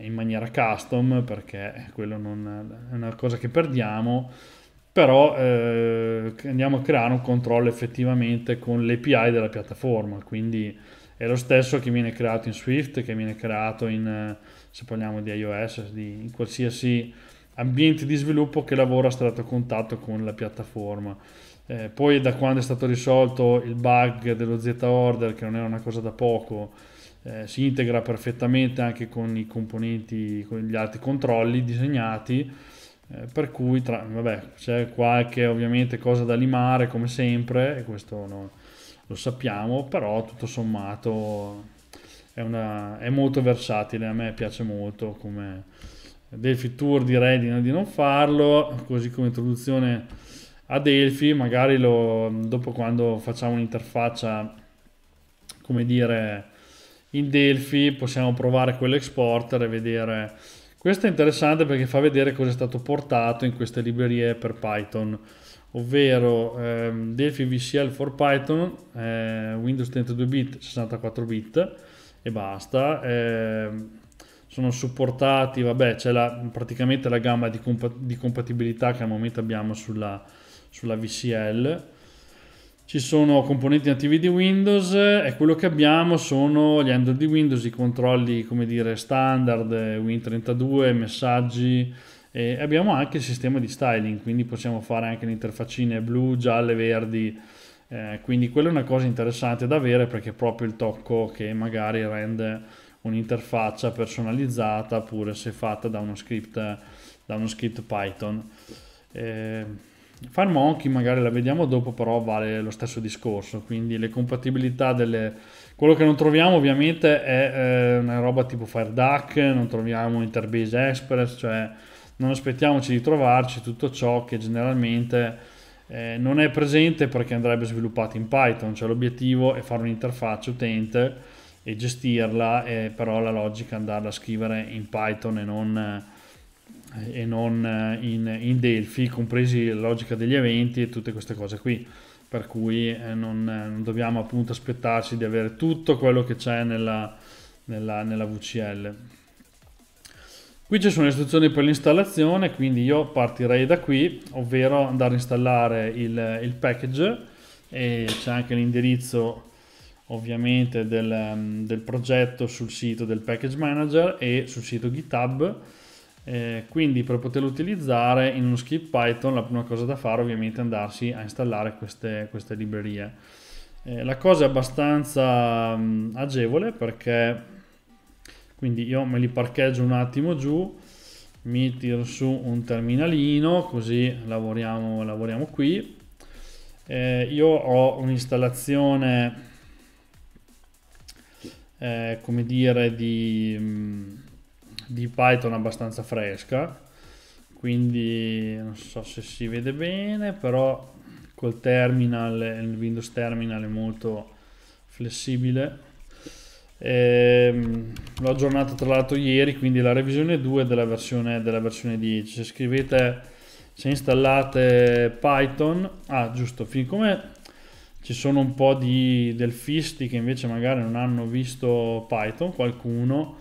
in maniera custom perché quello non è una cosa che perdiamo però eh, andiamo a creare un controllo effettivamente con l'API della piattaforma quindi è lo stesso che viene creato in Swift che viene creato in se parliamo di iOS di in qualsiasi ambiente di sviluppo che lavora a stretto contatto con la piattaforma. Eh, poi da quando è stato risolto il bug dello Z-Order che non era una cosa da poco eh, si integra perfettamente anche con i componenti, con gli altri controlli disegnati, eh, per cui tra, vabbè, c'è qualche ovviamente cosa da limare come sempre, e questo no, lo sappiamo, però tutto sommato è, una, è molto versatile, a me piace molto come Delphi Tour direi di, di non farlo, così come introduzione a Delphi, magari lo, dopo quando facciamo un'interfaccia, come dire, in Delphi possiamo provare quell'exporter e vedere. Questo è interessante perché fa vedere cosa è stato portato in queste librerie per Python, ovvero ehm, Delphi VCL for Python, eh, Windows 32 bit, 64 bit e basta. Eh, sono supportati, vabbè, c'è la, praticamente la gamma di, compa- di, compatibilità che al momento abbiamo sulla, sulla VCL. Ci sono componenti nativi di Windows e quello che abbiamo sono gli handle di Windows, i controlli come dire standard, Win32, messaggi e abbiamo anche il sistema di styling, quindi possiamo fare anche le interfaccine blu, gialle, verdi. Eh, quindi quella è una cosa interessante da avere perché è proprio il tocco che magari rende un'interfaccia personalizzata pure se fatta da uno script, da uno script Python. Eh, FireMonkey magari la vediamo dopo, però vale lo stesso discorso, quindi le compatibilità delle... Quello che non troviamo ovviamente è eh, una roba tipo FireDuck, non troviamo Interbase Express, cioè non aspettiamoci di trovarci tutto ciò che generalmente eh, non è presente perché andrebbe sviluppato in Python, cioè l'obiettivo è fare un'interfaccia utente e gestirla, eh, però la logica è andarla a scrivere in Python e non e non eh, in, in, Delphi, compresi la logica degli eventi e tutte queste cose qui. Per cui eh, non, non, dobbiamo appunto aspettarci di avere tutto quello che c'è nella, nella, nella VCL. Qui ci sono le istruzioni per l'installazione, quindi io partirei da qui, ovvero andare a installare il, il package e c'è anche l'indirizzo ovviamente del, del progetto sul sito del package manager e sul sito GitHub eh, quindi per poterlo utilizzare in uno script Python la prima cosa da fare ovviamente è andarsi a installare queste, queste librerie. Eh, la cosa è abbastanza mh, agevole perché quindi io me li parcheggio un attimo giù, mi tiro su un terminalino così lavoriamo, lavoriamo qui. Eh, io ho un'installazione eh, come dire di... Mh, di Python abbastanza fresca quindi non so se si vede bene però col terminal il Windows Terminal è molto flessibile. Ehm, l'ho aggiornato tra l'altro ieri quindi la revisione 2 della versione, della versione 10 se scrivete se installate Python ah giusto fin come ci sono un po' di delfisti che invece magari non hanno visto Python qualcuno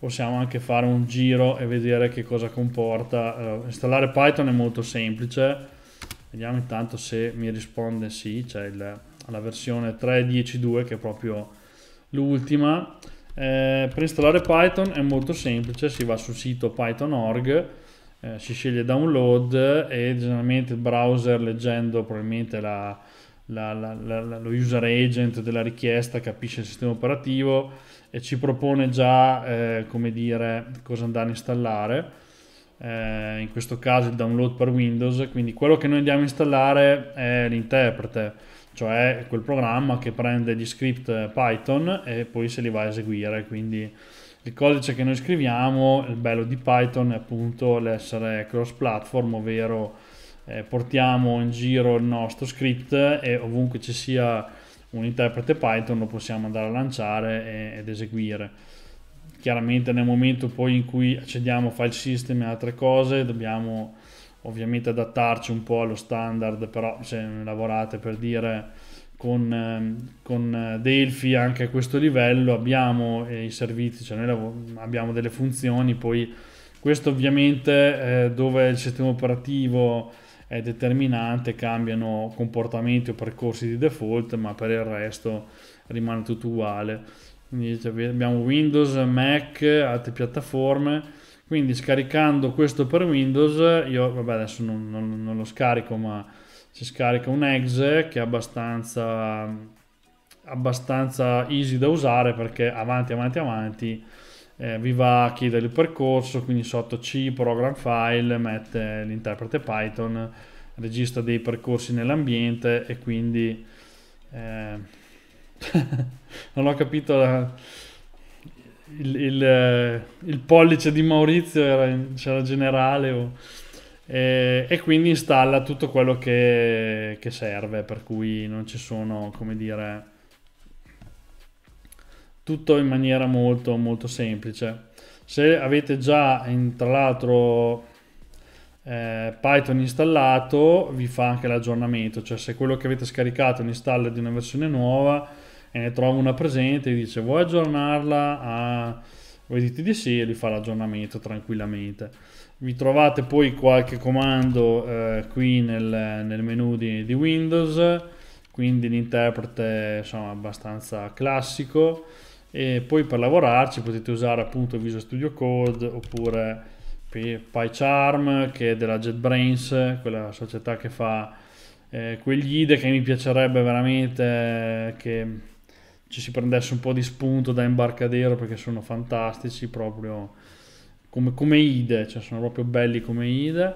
possiamo anche fare un giro e vedere che cosa comporta. Allora, installare Python è molto semplice, vediamo intanto se mi risponde sì, c'è il, la versione 3.10.2 che è proprio l'ultima. Eh, per installare Python è molto semplice, si va sul sito python.org, eh, si sceglie download e generalmente il browser leggendo probabilmente la, la, la, lo user agent della richiesta capisce il sistema operativo e ci propone già eh, come dire cosa andare a installare. Eh, in questo caso il download per Windows quindi quello che noi andiamo a installare è l'interprete cioè quel programma che prende gli script Python e poi se li va a eseguire. Quindi il codice che noi scriviamo il bello di Python è appunto l'essere cross platform ovvero eh, portiamo in giro il nostro script e ovunque ci sia un interprete Python lo possiamo andare a lanciare ed eseguire. Chiaramente nel momento poi in cui accediamo file system e altre cose dobbiamo ovviamente adattarci un po' allo standard, però se lavorate per dire con, ehm, con Delphi anche a questo livello abbiamo i servizi, cioè noi abbiamo delle funzioni, poi questo ovviamente eh, dove il sistema operativo è determinante, cambiano comportamenti o percorsi di default, ma per il resto rimane tutto uguale. Quindi abbiamo Windows, Mac, altre piattaforme. Quindi scaricando questo per Windows, io vabbè adesso non, non, non lo scarico, ma si scarica un exe che è abbastanza abbastanza easy da usare perché avanti, avanti, avanti eh, vi va a chiedere il percorso, quindi sotto C, program file, mette l'interprete Python, registra dei percorsi nell'ambiente e quindi eh, non ho capito la, il, il, il, pollice di Maurizio era, c'era generale o, e, e, quindi installa tutto quello che, che serve per cui non ci sono come dire tutto in maniera molto molto semplice. Se avete già in, tra l'altro eh, Python installato vi fa anche l'aggiornamento. Cioè se quello che avete scaricato è un install di una versione nuova e ne trova una presente e dice vuoi aggiornarla? A voi dite di sì e vi fa l'aggiornamento tranquillamente. Vi trovate poi qualche comando eh, qui nel, nel menu di, di Windows quindi l'interprete insomma abbastanza classico e poi per lavorarci potete usare appunto Visual Studio Code oppure PyCharm che è della JetBrains quella società che fa eh, quegli IDE che mi piacerebbe veramente che ci si prendesse un po' di spunto da imbarcadero perché sono fantastici proprio come, come IDE, cioè sono proprio belli come IDE.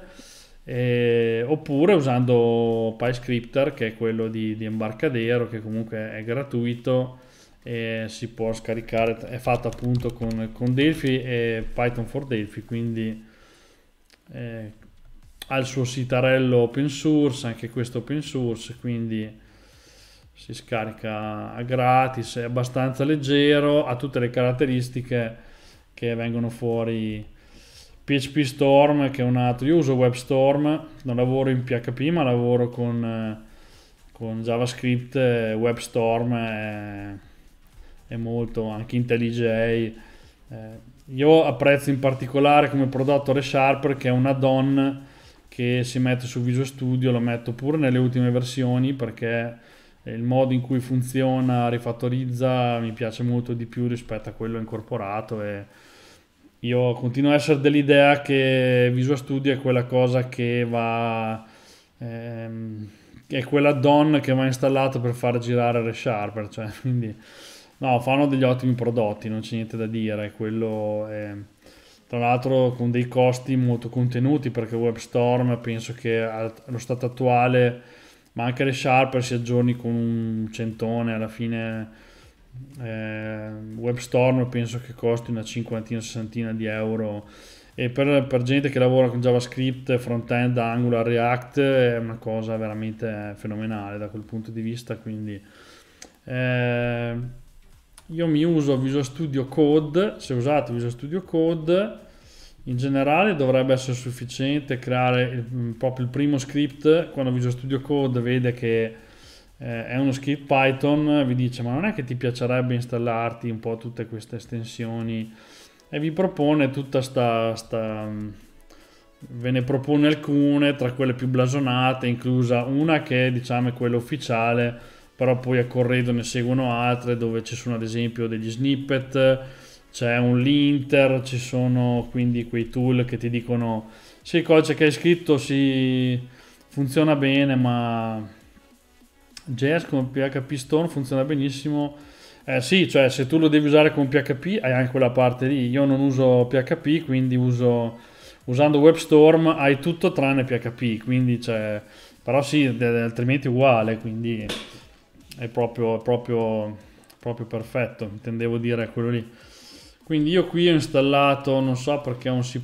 Eh, oppure usando PyScripter che è quello di, di Embarcadero che comunque è gratuito e si può scaricare, è fatto appunto con, con Delphi e Python for Delphi, quindi eh, ha il suo sitarello open source, anche questo open source, quindi si scarica gratis, è abbastanza leggero, ha tutte le caratteristiche che vengono fuori. PHP Storm che è un altro, io uso WebStorm, non lavoro in PHP ma lavoro con, con JavaScript, WebStorm è, è molto, anche IntelliJ. Eh, io apprezzo in particolare come prodotto ReSharper che è un add-on che si mette su Visual Studio, lo metto pure nelle ultime versioni perché il modo in cui funziona, rifattorizza, mi piace molto di più rispetto a quello incorporato e io continuo a essere dell'idea che Visual Studio è quella cosa che va ehm, è quella DON che va installato per far girare ReSharper cioè, quindi no, fanno degli ottimi prodotti non c'è niente da dire quello è, tra l'altro con dei costi molto contenuti perché WebStorm penso che allo stato attuale ma anche le Sharper si aggiorni con un centone alla fine eh, WebStorm penso che costi una cinquantina, sessantina di euro. E per, per, gente che lavora con JavaScript, front-end, Angular, React è una cosa veramente fenomenale da quel punto di vista quindi eh, io mi uso Visual Studio Code se usate Visual Studio Code in generale dovrebbe essere sufficiente creare il, mm, proprio il primo script. Quando Visual Studio Code vede che eh, è uno script Python, vi dice ma non è che ti piacerebbe installarti un po' tutte queste estensioni? E vi propone tutta sta, sta mm, ve ne propone alcune tra quelle più blasonate, inclusa una che diciamo è quella ufficiale, però poi a corredo ne seguono altre dove ci sono ad esempio degli snippet c'è un linter, ci sono quindi quei tool che ti dicono se il codice che hai scritto si funziona bene, ma JS con PHP Stone funziona benissimo. Eh, sì, cioè se tu lo devi usare con PHP hai anche quella parte lì. Io non uso PHP, quindi uso usando WebStorm hai tutto tranne PHP, quindi c'è però sì, altrimenti è uguale, quindi è proprio, proprio, proprio perfetto, intendevo dire quello lì. Quindi io qui ho installato, non so perché ho un C++,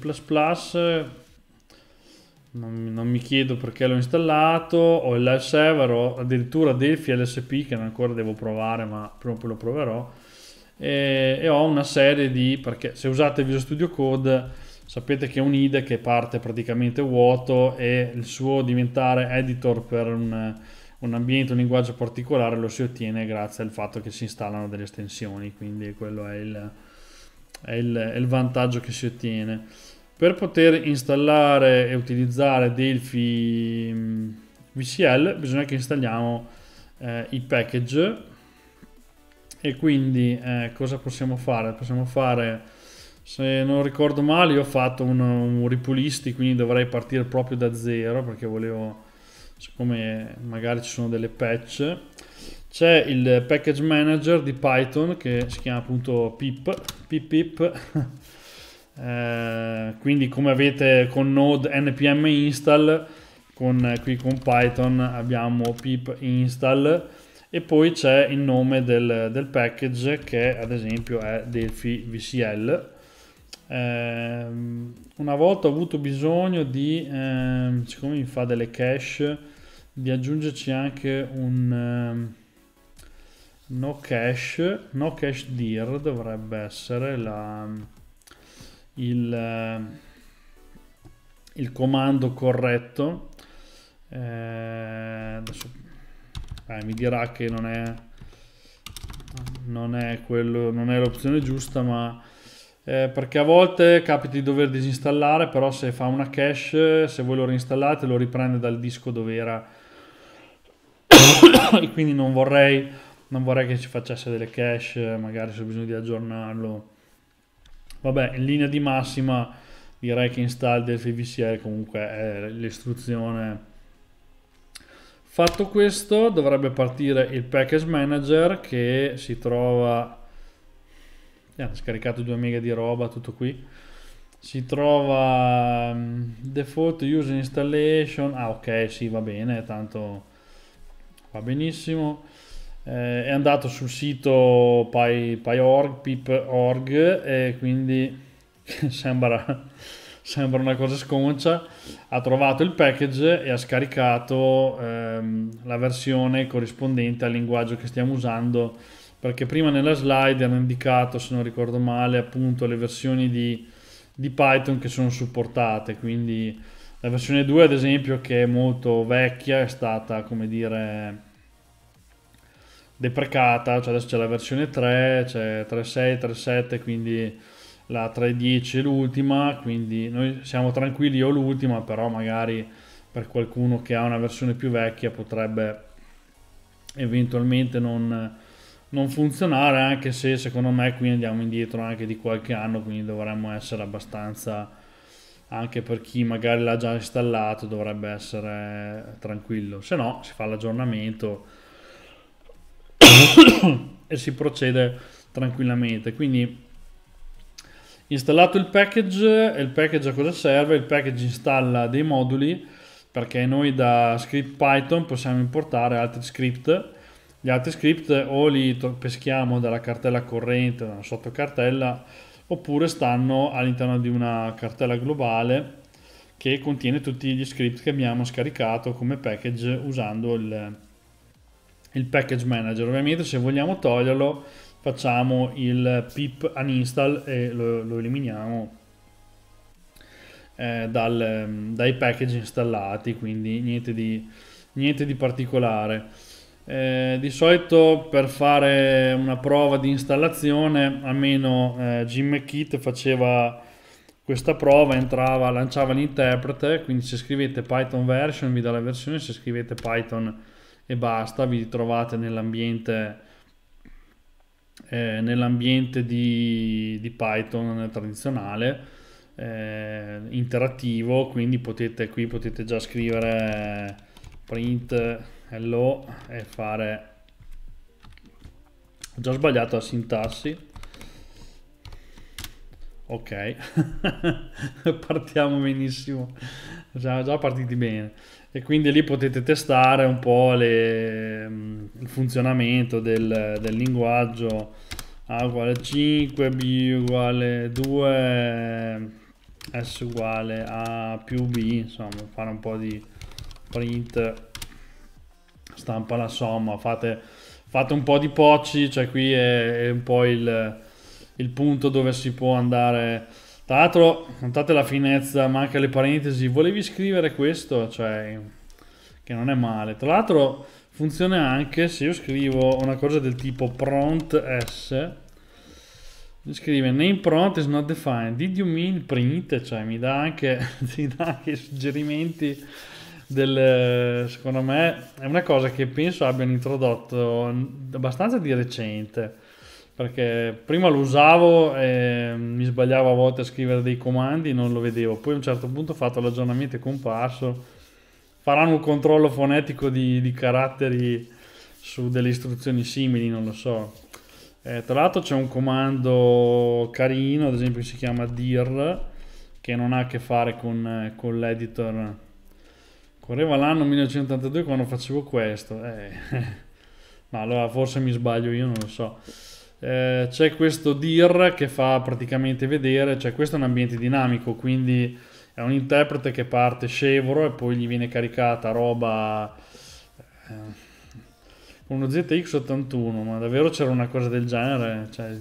non, non mi chiedo perché l'ho installato, ho il live server, ho addirittura Delphi LSP che ancora devo provare, ma prima o poi lo proverò. E, e, ho una serie di, perché se usate Visual Studio Code sapete che è un IDE che parte praticamente vuoto e il suo diventare editor per un, un ambiente, un linguaggio particolare lo si ottiene grazie al fatto che si installano delle estensioni, quindi quello è il è il, è il vantaggio che si ottiene. Per poter installare e utilizzare Delphi mm, VCL bisogna che installiamo eh, i package e quindi eh, cosa possiamo fare? Possiamo fare, se non ricordo male, io ho fatto un, un ripulisti, quindi dovrei partire proprio da zero perché volevo, siccome magari ci sono delle patch, c'è il package manager di Python che si chiama appunto pip, pip pip. eh, quindi come avete con node npm install, con, qui con Python abbiamo pip install e poi c'è il nome del, del package che ad esempio è Delphi VCL. Eh, una volta ho avuto bisogno di, eh, siccome mi fa delle cache, di aggiungerci anche un... Eh, no cache, no cache dir dovrebbe essere la, il, il comando corretto. Eh, adesso eh, mi dirà che non è, non è, quello, non è l'opzione giusta, ma eh, perché a volte capita di dover disinstallare, però se fa una cache, se voi lo reinstallate, lo riprende dal disco dove era. e quindi non vorrei non vorrei che ci facesse delle cache, magari se ho bisogno di aggiornarlo. Vabbè, in linea di massima direi che install del FVCL comunque è l'istruzione. Fatto questo dovrebbe partire il package manager che si trova... Eh, ha scaricato 2 mega di roba, tutto qui. Si trova um, default user installation. Ah ok, sì, va bene, tanto va benissimo eh, è andato sul sito py.org, pip.org e quindi sembra, sembra una cosa sconcia, ha trovato il package e ha scaricato ehm, la versione corrispondente al linguaggio che stiamo usando perché prima nella slide hanno indicato, se non ricordo male, appunto le versioni di, di Python che sono supportate, quindi la versione 2 ad esempio che è molto vecchia è stata come dire deprecata, cioè adesso c'è la versione 3, c'è 3.6, 3.7, quindi la 3.10 è l'ultima, quindi noi siamo tranquilli, io l'ultima, però magari per qualcuno che ha una versione più vecchia potrebbe eventualmente non, non funzionare, anche se secondo me qui andiamo indietro anche di qualche anno, quindi dovremmo essere abbastanza, anche per chi magari l'ha già installato, dovrebbe essere tranquillo, se no si fa l'aggiornamento e si procede tranquillamente. Quindi installato il package, il package a cosa serve? Il package installa dei moduli perché noi da script Python possiamo importare altri script. Gli altri script o li peschiamo dalla cartella corrente, da una sottocartella, oppure stanno all'interno di una cartella globale che contiene tutti gli script che abbiamo scaricato come package usando il, il package manager. Ovviamente se vogliamo toglierlo facciamo il pip uninstall e lo, lo eliminiamo eh, dal, dai package installati, quindi niente di, niente di particolare. Eh, di solito per fare una prova di installazione, almeno eh, Jim McKeat faceva questa prova, entrava, lanciava l'interprete, quindi se scrivete Python version vi dà la versione, se scrivete Python e basta, vi trovate nell'ambiente eh, nell'ambiente di, di, Python tradizionale eh, interattivo quindi potete qui potete già scrivere print hello e fare ho già sbagliato la sintassi. Ok. Partiamo benissimo. Siamo già partiti bene. E quindi lì potete testare un po' le, il funzionamento del, del, linguaggio A uguale 5, B uguale 2, S uguale A più B, insomma fare un po' di print, stampa la somma, fate, fate un po' di pocci, cioè qui è, è un po' il, il punto dove si può andare tra l'altro, notate la finezza, manca le parentesi. Volevi scrivere questo? Cioè, che non è male. Tra l'altro, funziona anche se io scrivo una cosa del tipo prompt s. Mi scrive name prompt is not defined. Did you mean print? Cioè, mi dà anche, mi dà anche suggerimenti del, secondo me è una cosa che penso abbiano introdotto abbastanza di recente perché prima lo usavo e mi sbagliavo a volte a scrivere dei comandi, non lo vedevo. Poi a un certo punto ho fatto l'aggiornamento è comparso. Faranno un controllo fonetico di, di caratteri su delle istruzioni simili, non lo so. Eh, tra l'altro c'è un comando carino, ad esempio si chiama dir, che non ha a che fare con, con l'editor. Correva l'anno 1982 quando facevo questo. Eh, no, allora forse mi sbaglio io, non lo so. Eh, c'è questo dir che fa praticamente vedere, cioè questo è un ambiente dinamico, quindi è un interprete che parte scevro e poi gli viene caricata roba eh, uno ZX 81, ma davvero c'era una cosa del genere, cioè,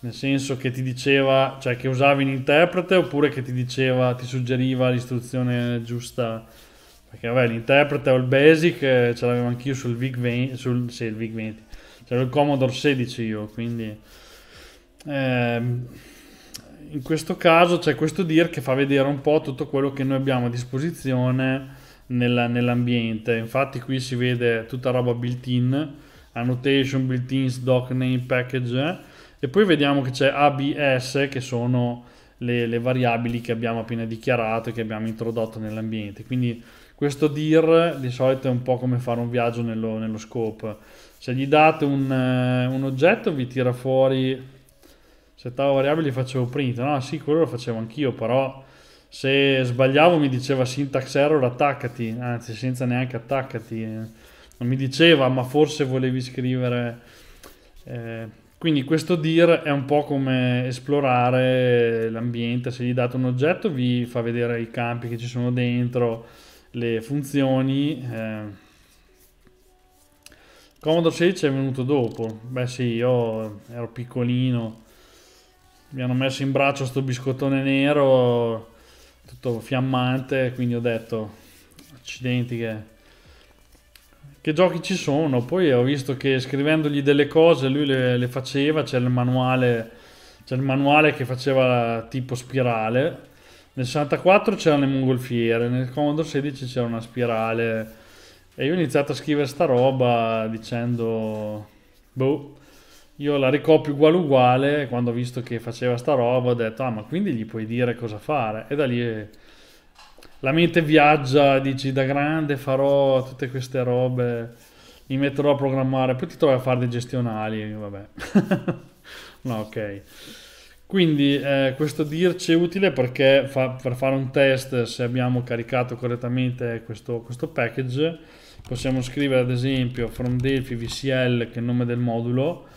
nel senso che ti diceva, cioè che usavi un interprete oppure che ti diceva, ti suggeriva l'istruzione giusta, perché vabbè l'interprete o il basic eh, ce l'avevo anch'io sul VIC-20, sul, sì, il VIC-20, c'era il Commodore 16 io, quindi... Ehm, in questo caso c'è questo dir che fa vedere un po' tutto quello che noi abbiamo a disposizione nella, nell'ambiente. Infatti qui si vede tutta roba built-in, annotation, built-ins, doc name, package e poi vediamo che c'è ABS che sono le, le, variabili che abbiamo appena dichiarato e che abbiamo introdotto nell'ambiente. Quindi questo dir di solito è un po' come fare un viaggio nello, nello scope. Se gli date un, un oggetto vi tira fuori settavo variabili facevo print, no sì quello lo facevo anch'io, però se sbagliavo mi diceva syntax error attaccati, anzi senza neanche attaccati, non mi diceva ma forse volevi scrivere... Eh, quindi questo dir è un po' come esplorare l'ambiente, se gli date un oggetto vi fa vedere i campi che ci sono dentro, le funzioni. Eh. Commodore 16 è venuto dopo, beh sì, io ero piccolino, mi hanno messo in braccio sto biscottone nero tutto fiammante quindi ho detto accidenti che, che giochi ci sono poi ho visto che scrivendogli delle cose lui le, le faceva c'è il manuale c'è il manuale che faceva tipo spirale nel 64 c'erano le mongolfiere nel Commodore 16 c'era una spirale e io ho iniziato a scrivere sta roba dicendo boh io la ricopio uguale uguale, quando ho visto che faceva sta roba ho detto, ah ma quindi gli puoi dire cosa fare? E da lì la mente viaggia, dici da grande farò tutte queste robe, mi metterò a programmare, poi ti trovi a fare dei gestionali, vabbè. no, ok. Quindi eh, questo dirci è utile perché fa, per fare un test se abbiamo caricato correttamente questo, questo package possiamo scrivere ad esempio from Delphi VCL che è il nome del modulo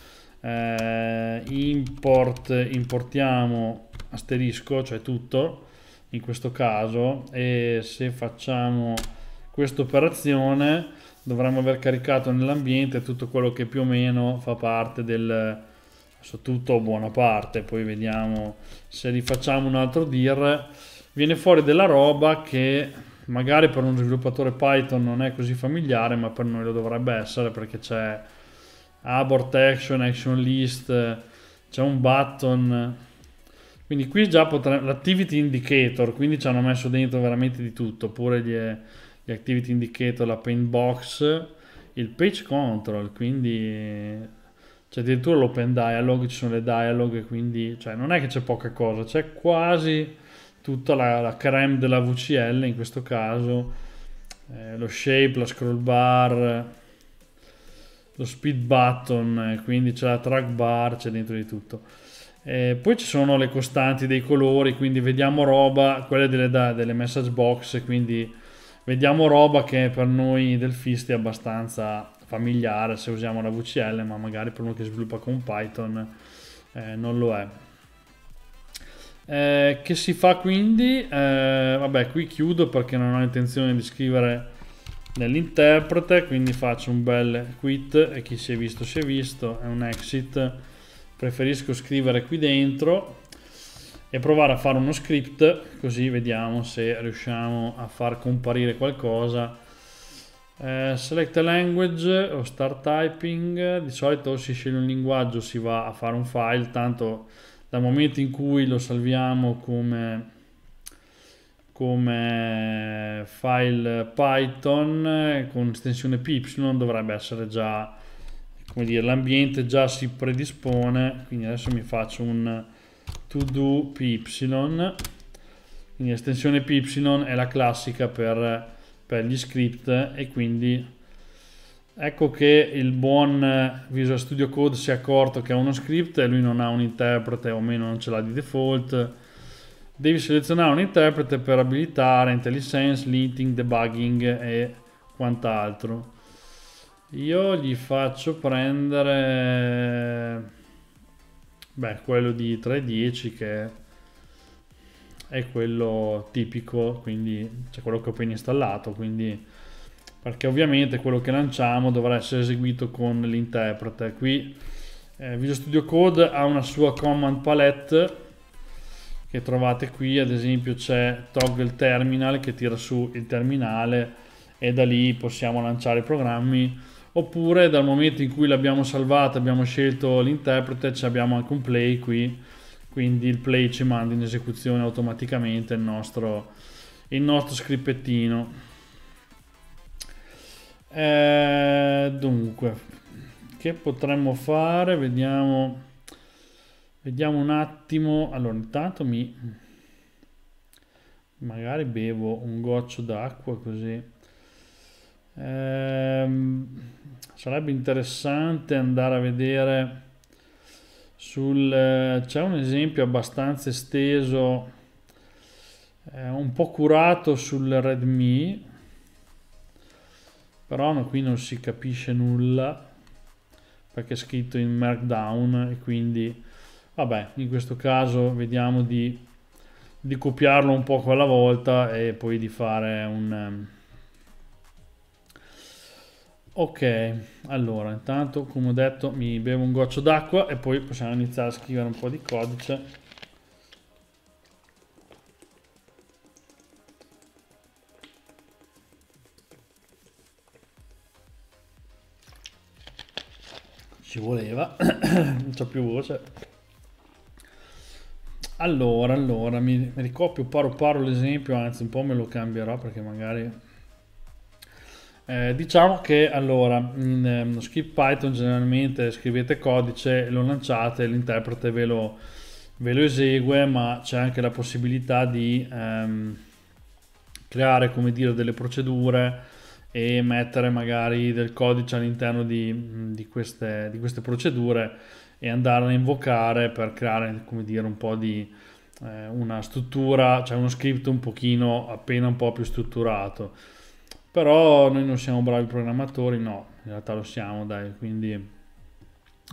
eh, import importiamo asterisco cioè tutto in questo caso e se facciamo questa operazione dovremmo aver caricato nell'ambiente tutto quello che più o meno fa parte del su tutto o buona parte poi vediamo se rifacciamo un altro dir viene fuori della roba che magari per un sviluppatore Python non è così familiare ma per noi lo dovrebbe essere perché c'è abort action, action list, c'è un button. Quindi qui già potremmo, l'activity indicator, quindi ci hanno messo dentro veramente di tutto, oppure gli, gli activity indicator, la paint box, il page control, quindi c'è addirittura l'open dialog, ci sono le dialog, quindi cioè, non è che c'è poca cosa, c'è quasi tutta la, la creme della VCL in questo caso, eh, lo shape, la scroll bar, lo speed button, eh, quindi c'è la track bar, c'è dentro di tutto. Eh, poi ci sono le costanti dei colori, quindi vediamo roba, quelle delle, delle message box, quindi vediamo roba che per noi delfisti è abbastanza familiare se usiamo la VCL, ma magari per uno che sviluppa con Python eh, non lo è. Eh, che si fa quindi? Eh, vabbè, qui chiudo perché non ho intenzione di scrivere nell'interprete quindi faccio un bel quit e chi si è visto si è visto è un exit preferisco scrivere qui dentro e provare a fare uno script così vediamo se riusciamo a far comparire qualcosa eh, select language o start typing di solito si sceglie un linguaggio si va a fare un file tanto dal momento in cui lo salviamo come come file Python con estensione py dovrebbe essere già come dire l'ambiente già si predispone. Quindi adesso mi faccio un to do py quindi l'estensione py è la classica per, per gli script e quindi ecco che il buon Visual Studio Code si è accorto che ha uno script e lui non ha un interprete o meno non ce l'ha di default. Devi selezionare un interprete per abilitare IntelliSense, linting, debugging e quant'altro. Io gli faccio prendere beh, quello di 3.10 che è quello tipico quindi c'è quello che ho appena installato quindi perché ovviamente quello che lanciamo dovrà essere eseguito con l'interprete. Qui eh, Visual Studio Code ha una sua command palette che trovate qui ad esempio c'è toggle terminal che tira su il terminale e da lì possiamo lanciare i programmi. Oppure dal momento in cui l'abbiamo salvata abbiamo scelto l'interprete abbiamo anche un play qui quindi il play ci manda in esecuzione automaticamente il nostro, il nostro scrippettino eh, dunque che potremmo fare vediamo Vediamo un attimo. Allora, intanto mi... Magari bevo un goccio d'acqua così. Ehm, sarebbe interessante andare a vedere sul... C'è un esempio abbastanza esteso, eh, un po' curato sul Redmi, però no, qui non si capisce nulla perché è scritto in Markdown e quindi Vabbè, in questo caso vediamo di, di copiarlo un po' alla volta e poi di fare un... Ok, allora intanto come ho detto mi bevo un goccio d'acqua e poi possiamo iniziare a scrivere un po' di codice. Ci voleva, non c'ho più voce. Allora, allora, mi ricopio paro paro l'esempio, anzi un po' me lo cambierò perché magari... Eh, diciamo che allora, in um, script Python generalmente scrivete codice, lo lanciate, l'interprete ve lo, ve lo esegue, ma c'è anche la possibilità di um, creare, come dire, delle procedure e mettere magari del codice all'interno di, di, queste, di queste procedure e andare a invocare per creare come dire un po' di eh, una struttura cioè uno script un pochino appena un po' più strutturato però noi non siamo bravi programmatori no in realtà lo siamo dai quindi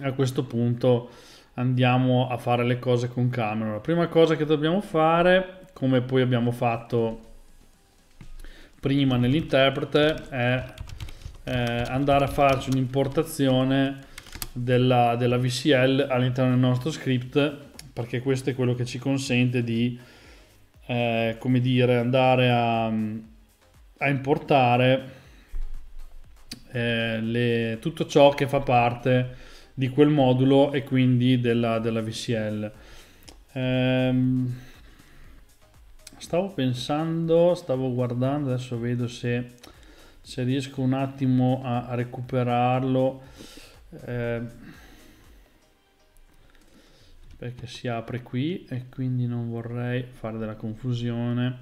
a questo punto andiamo a fare le cose con calma. La prima cosa che dobbiamo fare come poi abbiamo fatto prima nell'interprete è eh, andare a farci un'importazione della, della VCL all'interno del nostro script perché questo è quello che ci consente di eh, come dire andare a, a importare eh, le, tutto ciò che fa parte di quel modulo e quindi della, della VCL ehm, stavo pensando stavo guardando adesso vedo se, se riesco un attimo a, a recuperarlo. Eh, perché si apre qui e quindi non vorrei fare della confusione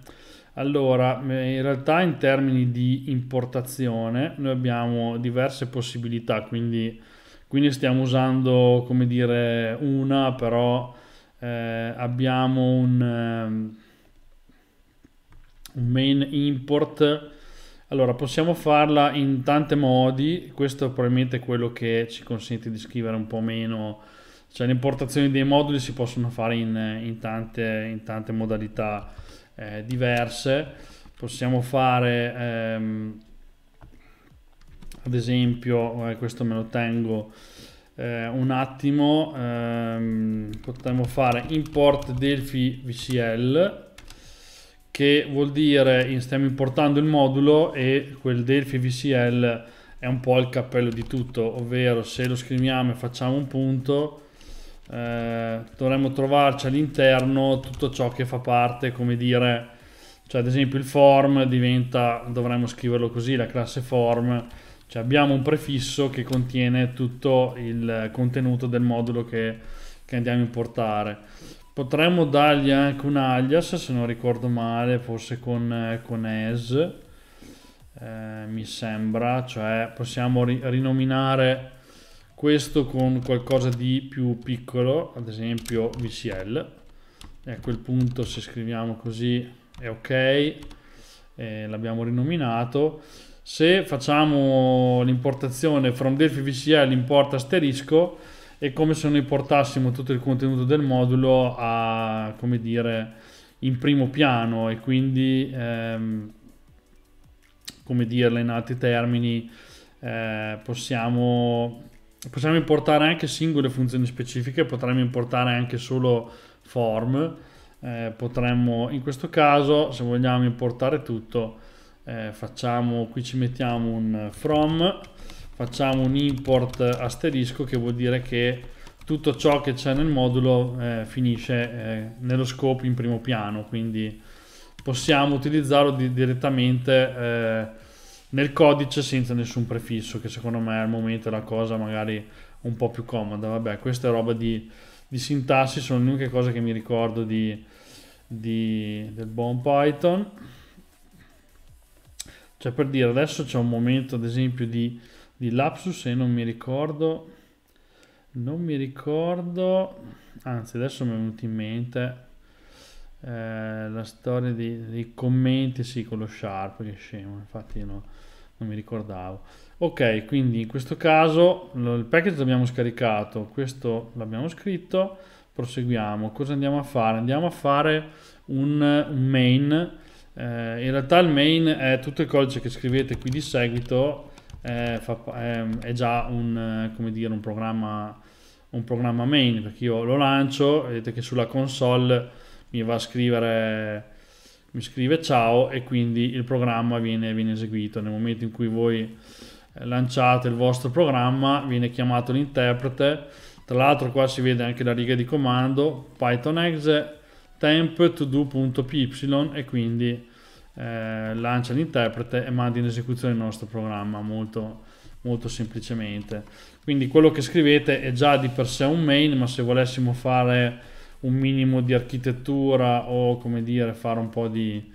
allora in realtà in termini di importazione noi abbiamo diverse possibilità quindi, quindi stiamo usando come dire una però eh, abbiamo un, um, un main import. Allora, possiamo farla in tanti modi, questo è probabilmente quello che ci consente di scrivere un po' meno, cioè le importazioni dei moduli si possono fare in, in, tante, in tante, modalità eh, diverse, possiamo fare ehm, ad esempio, eh, questo me lo tengo eh, un attimo, ehm, potremmo fare import Delphi VCL che vuol dire stiamo importando il modulo e quel Delphi VCL è un po' il cappello di tutto, ovvero se lo scriviamo e facciamo un punto eh, dovremmo trovarci all'interno tutto ciò che fa parte, come dire, cioè ad esempio il form diventa, dovremmo scriverlo così, la classe form, cioè abbiamo un prefisso che contiene tutto il contenuto del modulo che, che andiamo a importare Potremmo dargli anche un alias, se non ricordo male, forse con, con as. eh, mi sembra, cioè possiamo ri- rinominare questo con qualcosa di più piccolo, ad esempio VCL, e a quel punto se scriviamo così è ok, eh, l'abbiamo rinominato. Se facciamo l'importazione from Delphi VCL import asterisco, è come se noi portassimo tutto il contenuto del modulo a, come dire, in primo piano e quindi, ehm, come dirla in altri termini, eh, possiamo, possiamo importare anche singole funzioni specifiche, potremmo importare anche solo form, eh, potremmo in questo caso, se vogliamo importare tutto, eh, facciamo, qui ci mettiamo un from, facciamo un import asterisco che vuol dire che tutto ciò che c'è nel modulo eh, finisce eh, nello scope in primo piano, quindi possiamo utilizzarlo di, direttamente eh, nel codice senza nessun prefisso, che secondo me al momento è la cosa magari un po' più comoda. Vabbè, questa è roba di, di sintassi, sono le uniche cose che mi ricordo di, di, del buon Python. Cioè per dire, adesso c'è un momento ad esempio di, di lapsus e non mi ricordo non mi ricordo, anzi adesso mi è venuto in mente eh, la storia dei, commenti, sì, con lo sharp, che scemo, infatti no, non mi ricordavo. Ok, quindi in questo caso il package l'abbiamo scaricato, questo l'abbiamo scritto, proseguiamo. Cosa andiamo a fare? Andiamo a fare un, un main. Eh, in realtà il main è tutto il codice che scrivete qui di seguito, eh, fa, è, è, già un, come dire, un programma un programma main perché io lo lancio, vedete che sulla console mi va a scrivere mi scrive ciao e quindi il programma viene, viene eseguito. Nel momento in cui voi eh, lanciate il vostro programma viene chiamato l'interprete. Tra l'altro qua si vede anche la riga di comando python exe temp to do.py e quindi eh, lancia l'interprete e manda in esecuzione il nostro programma molto, molto semplicemente. Quindi quello che scrivete è già di per sé un main ma se volessimo fare un minimo di architettura o come dire fare un po' di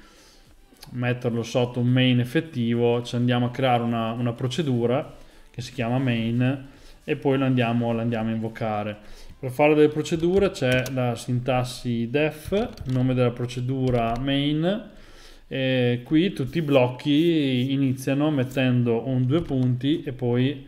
metterlo sotto un main effettivo ci andiamo a creare una, una procedura che si chiama main e poi l'andiamo, l'andiamo a invocare. Per fare delle procedure c'è la sintassi def nome della procedura main e qui tutti i blocchi iniziano mettendo un due punti e poi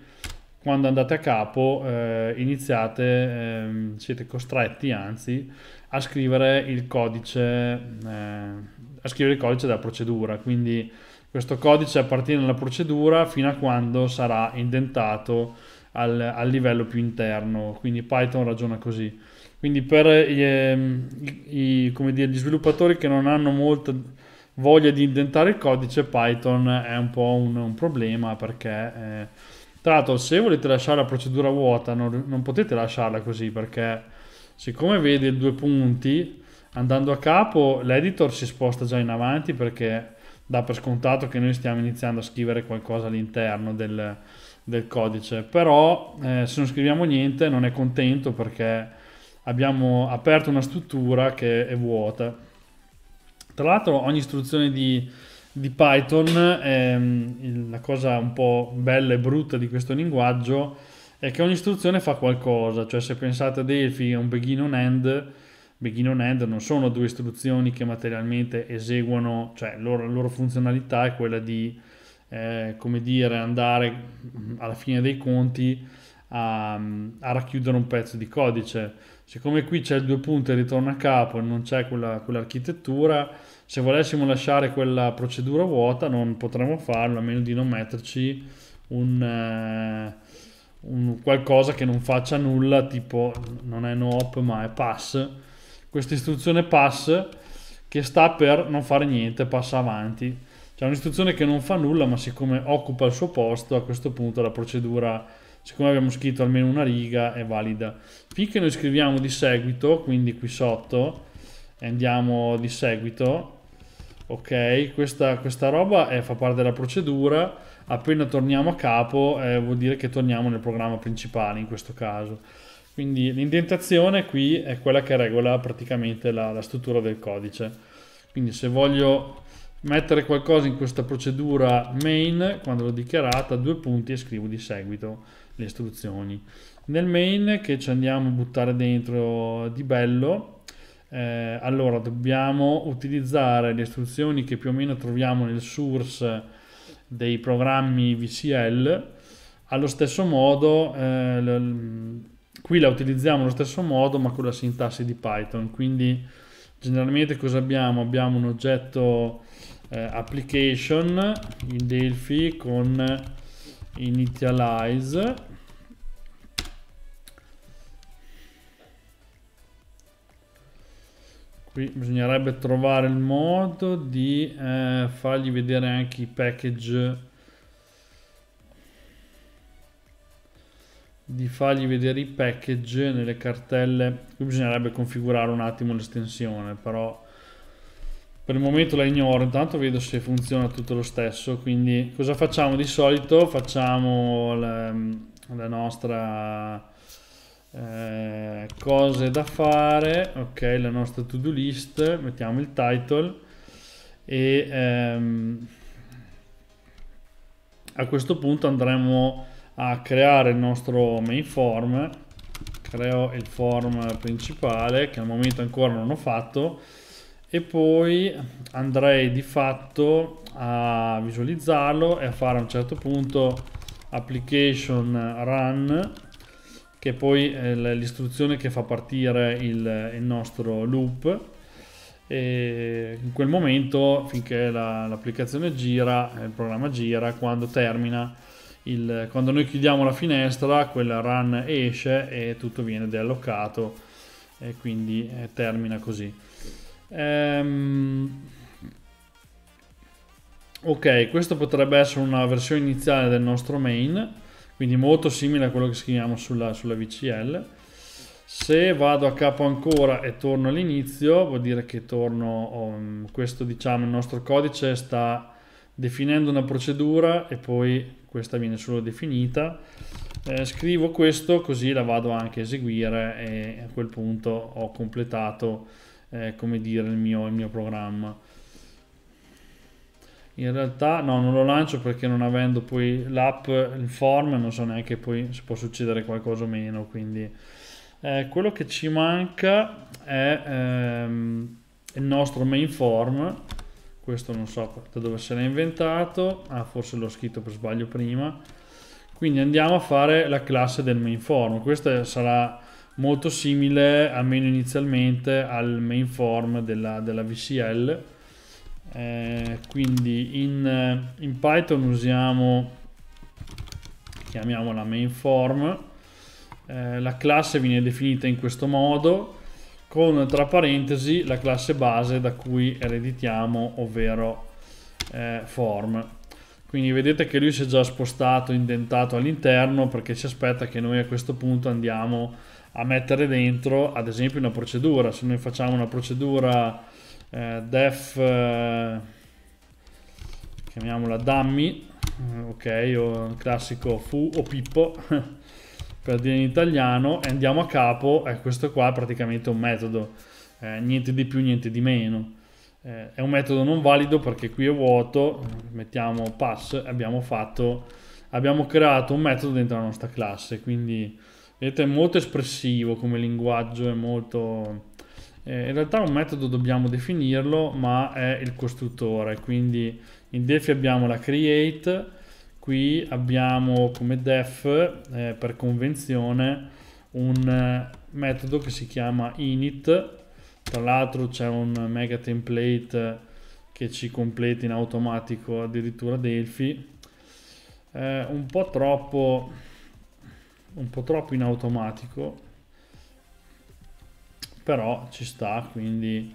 quando andate a capo eh, iniziate, eh, siete costretti anzi a scrivere il codice, eh, scrivere il codice della procedura, quindi questo codice appartiene alla procedura fino a quando sarà indentato al, al livello più interno, quindi Python ragiona così. Quindi per gli, ehm, i, dire, gli sviluppatori che non hanno molta voglia di indentare il codice, Python è un po' un, un problema perché eh, tra l'altro, se volete lasciare la procedura vuota, non, non potete lasciarla così perché, siccome vede due punti, andando a capo, l'editor si sposta già in avanti perché dà per scontato che noi stiamo iniziando a scrivere qualcosa all'interno del, del codice. Però, eh, se non scriviamo niente, non è contento perché abbiamo aperto una struttura che è vuota. Tra l'altro, ogni istruzione di di Python, ehm, la cosa un po' bella e brutta di questo linguaggio è che ogni istruzione fa qualcosa, cioè se pensate a Delphi è un begin on end, begin on end non sono due istruzioni che materialmente eseguono, cioè loro, la loro funzionalità è quella di, eh, come dire, andare alla fine dei conti a, a, racchiudere un pezzo di codice. Siccome qui c'è il due punti e ritorno a capo e non c'è quella, quell'architettura, se volessimo lasciare quella procedura vuota non potremmo farlo a meno di non metterci un, uh, un qualcosa che non faccia nulla tipo non è noop ma è pass. Questa istruzione pass che sta per non fare niente passa avanti. C'è un'istruzione che non fa nulla ma siccome occupa il suo posto a questo punto la procedura siccome abbiamo scritto almeno una riga è valida. Finché noi scriviamo di seguito quindi qui sotto andiamo di seguito ok, questa, questa roba è, fa parte della procedura, appena torniamo a capo eh, vuol dire che torniamo nel programma principale in questo caso. Quindi l'indentazione qui è quella che regola praticamente la, la struttura del codice. Quindi se voglio mettere qualcosa in questa procedura main, quando l'ho dichiarata, due punti e scrivo di seguito le istruzioni. Nel main che ci andiamo a buttare dentro di bello, eh, allora dobbiamo utilizzare le istruzioni che più o meno troviamo nel source dei programmi VCL. Allo stesso modo, eh, qui la utilizziamo allo stesso modo ma con la sintassi di Python. Quindi generalmente cosa abbiamo? Abbiamo un oggetto eh, application in Delphi con initialize Qui bisognerebbe trovare il modo di eh, fargli vedere anche i package. Di fargli vedere i package nelle cartelle. Qui bisognerebbe configurare un attimo l'estensione però per il momento la ignoro. Intanto vedo se funziona tutto lo stesso quindi cosa facciamo? Di solito facciamo la, la nostra eh, cose da fare ok la nostra to do list mettiamo il title e ehm, a questo punto andremo a creare il nostro main form. Creo il form principale che al momento ancora non ho fatto e poi andrei di fatto a visualizzarlo e a fare a un certo punto application run che poi è l'istruzione che fa partire il, il nostro loop. E in quel momento finché la, l'applicazione gira il programma gira quando termina il, quando noi chiudiamo la finestra quella run esce e tutto viene deallocato e quindi eh, termina così. Ehm, ok questo potrebbe essere una versione iniziale del nostro main quindi molto simile a quello che scriviamo sulla, sulla VCL. Se vado a capo ancora e torno all'inizio, vuol dire che torno, um, questo diciamo il nostro codice sta definendo una procedura e poi questa viene solo definita. Eh, scrivo questo così la vado anche a eseguire e a quel punto ho completato eh, come dire il mio, il mio programma in realtà no non lo lancio perché non avendo poi l'app il form non so neanche poi se può succedere qualcosa o meno quindi eh, quello che ci manca è ehm, il nostro main form. Questo non so da dove se l'ha inventato. Ah forse l'ho scritto per sbaglio prima. Quindi andiamo a fare la classe del main form. Questa sarà molto simile almeno inizialmente al main form della, della VCL eh, quindi in, eh, in, Python usiamo chiamiamola main form eh, la classe viene definita in questo modo con tra parentesi la classe base da cui ereditiamo ovvero eh, form. Quindi vedete che lui si è già spostato indentato all'interno perché si aspetta che noi a questo punto andiamo a mettere dentro ad esempio una procedura. Se noi facciamo una procedura eh, def eh, chiamiamola dummy eh, ok o classico fu o pippo per dire in italiano. E andiamo a capo e questo qua è praticamente un metodo. Eh, niente di più niente di meno. Eh, è un metodo non valido perché qui è vuoto. Mettiamo pass abbiamo fatto abbiamo creato un metodo dentro la nostra classe. Quindi vedete è molto espressivo come linguaggio è molto eh, in realtà un metodo dobbiamo definirlo, ma è il costruttore, quindi in Delphi abbiamo la create, qui abbiamo come def eh, per convenzione un eh, metodo che si chiama init, tra l'altro c'è un mega template che ci completa in automatico addirittura Delphi, eh, un po' troppo un po' troppo in automatico però ci sta quindi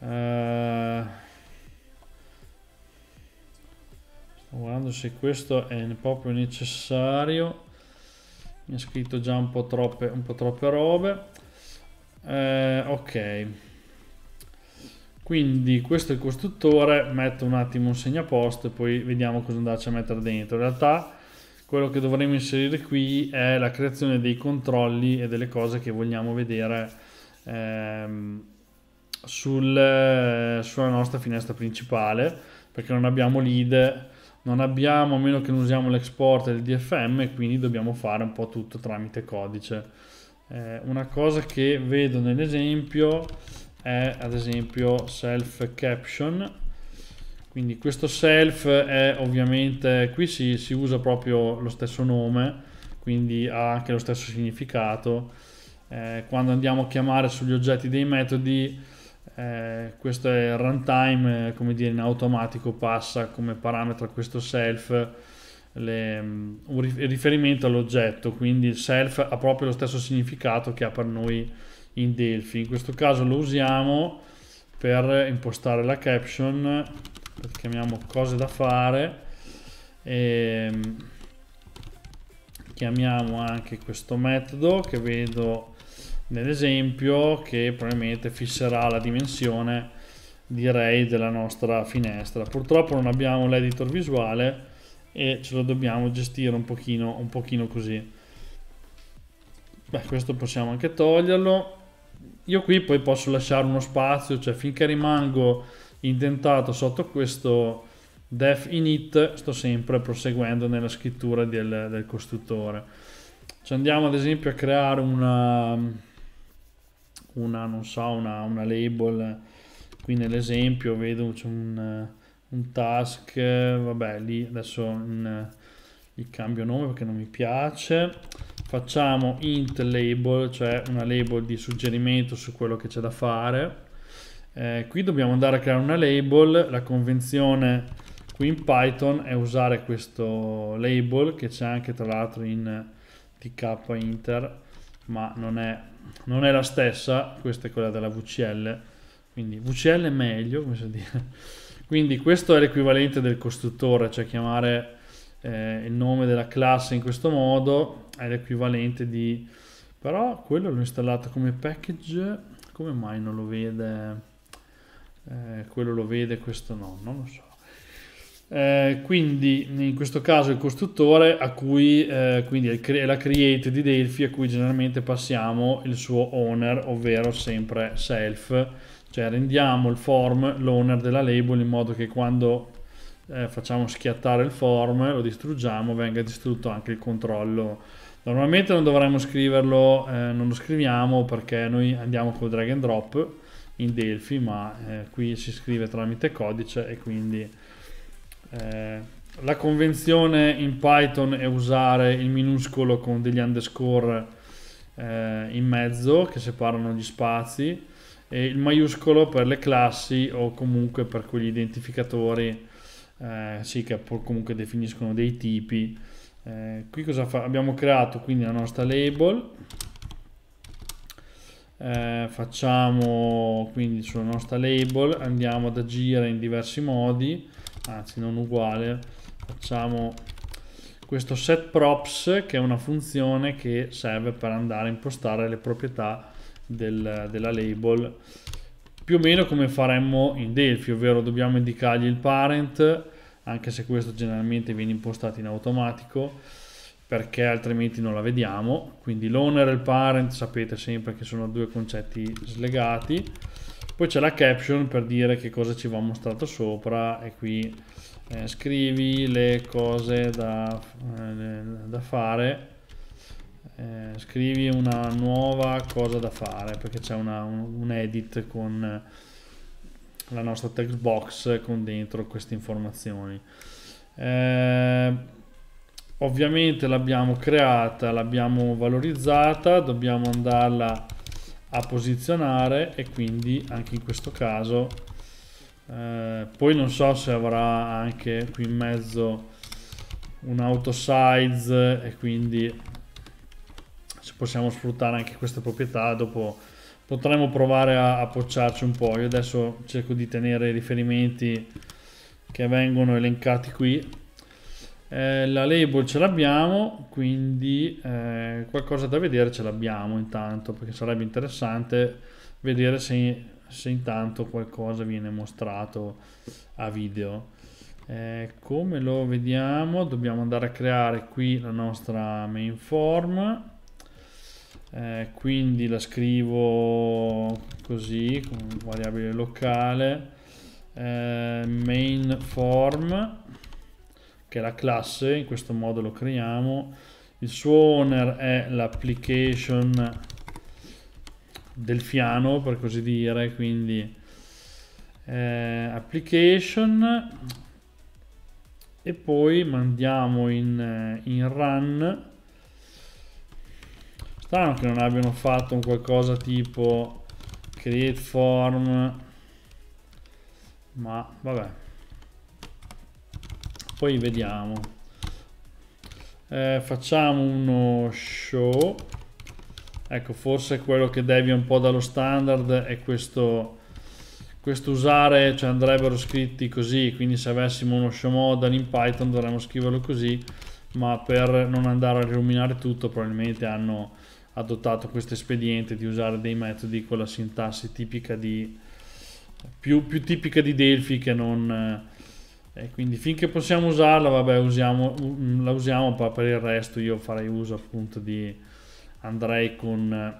eh, sto guardando se questo è proprio necessario. Mi ha scritto già un po' troppe, un po troppe robe. Eh, ok. Quindi questo è il costruttore metto un attimo un segnaposto e poi vediamo cosa andarci a mettere dentro. In realtà quello che dovremo inserire qui è la creazione dei controlli e delle cose che vogliamo vedere ehm, sul, sulla nostra finestra principale perché non abbiamo lead non abbiamo a meno che non usiamo l'export del DFM quindi dobbiamo fare un po' tutto tramite codice. Eh, una cosa che vedo nell'esempio è ad esempio self caption quindi questo self è ovviamente qui si, si usa proprio lo stesso nome quindi ha anche lo stesso significato eh, quando andiamo a chiamare sugli oggetti dei metodi eh, questo è il runtime, eh, come dire, in automatico passa come parametro a questo self le, um, un riferimento all'oggetto, quindi il self ha proprio lo stesso significato che ha per noi in Delphi. In questo caso lo usiamo per impostare la caption, chiamiamo cose da fare e ehm, chiamiamo anche questo metodo che vedo nell'esempio che probabilmente fisserà la dimensione direi della nostra finestra. Purtroppo non abbiamo l'editor visuale e ce lo dobbiamo gestire un pochino, un pochino così. Beh questo possiamo anche toglierlo. Io qui poi posso lasciare uno spazio cioè finché rimango indentato sotto questo def init sto sempre proseguendo nella scrittura del, del costruttore. Ci andiamo ad esempio a creare una una, non so, una, una label, qui nell'esempio vedo c'è un, un, task, vabbè lì adesso in, gli cambio nome perché non mi piace, facciamo int label, cioè una label di suggerimento su quello che c'è da fare, eh, qui dobbiamo andare a creare una label, la convenzione qui in Python è usare questo label che c'è anche tra l'altro in tk inter ma non è non è la stessa, questa è quella della VCL, quindi VCL è meglio, come si dire. Quindi questo è l'equivalente del costruttore, cioè chiamare eh, il nome della classe in questo modo è l'equivalente di... però quello l'ho installato come package, come mai non lo vede? Eh, quello lo vede, questo no, non lo so. Eh, quindi in questo caso il costruttore a cui eh, quindi è la create di Delphi a cui generalmente passiamo il suo owner ovvero sempre self. Cioè rendiamo il form l'owner della label in modo che quando eh, facciamo schiattare il form lo distruggiamo venga distrutto anche il controllo. Normalmente non dovremmo scriverlo eh, non lo scriviamo perché noi andiamo col drag and drop in Delphi ma eh, qui si scrive tramite codice e quindi eh, la convenzione in Python è usare il minuscolo con degli underscore eh, in mezzo che separano gli spazi e il maiuscolo per le classi o comunque per quegli identificatori eh, sì, che comunque definiscono dei tipi. Eh, qui cosa fa? Abbiamo creato quindi la nostra label. Eh, facciamo quindi sulla nostra label andiamo ad agire in diversi modi anzi non uguale facciamo questo set props che è una funzione che serve per andare a impostare le proprietà del, della label. Più o meno come faremmo in Delphi ovvero dobbiamo indicargli il parent anche se questo generalmente viene impostato in automatico perché altrimenti non la vediamo. Quindi l'owner e il parent sapete sempre che sono due concetti slegati poi c'è la caption per dire che cosa ci va mostrato sopra e qui eh, scrivi le cose da, eh, da fare. Eh, scrivi una nuova cosa da fare perché c'è un, un, edit con la nostra text box con dentro queste informazioni. Eh, ovviamente l'abbiamo creata l'abbiamo valorizzata dobbiamo andarla a posizionare e quindi anche in questo caso eh, poi non so se avrà anche qui in mezzo un auto size e quindi se possiamo sfruttare anche queste proprietà dopo potremo provare a, a pocciarci un po' io adesso cerco di tenere i riferimenti che vengono elencati qui eh, la label ce l'abbiamo, quindi eh, qualcosa da vedere ce l'abbiamo intanto, perché sarebbe interessante vedere se, se intanto qualcosa viene mostrato a video. Eh, come lo vediamo? Dobbiamo andare a creare qui la nostra main form. eh, quindi la scrivo così come variabile locale eh, main form che è la classe in questo modo lo creiamo. Il suo owner è l'application del fiano per così dire quindi eh, application. E poi mandiamo in, eh, in run. Strano che non abbiano fatto un qualcosa tipo create form ma vabbè poi vediamo. Eh, facciamo uno show. Ecco forse quello che devia un po' dallo standard è questo questo usare cioè andrebbero scritti così quindi se avessimo uno show model in python dovremmo scriverlo così ma per non andare a riluminare tutto probabilmente hanno adottato questo espediente di usare dei metodi con la sintassi tipica di più, più tipica di Delphi che non eh, quindi finché possiamo usarla vabbè usiamo, la usiamo ma per il resto io farei uso appunto di andrei con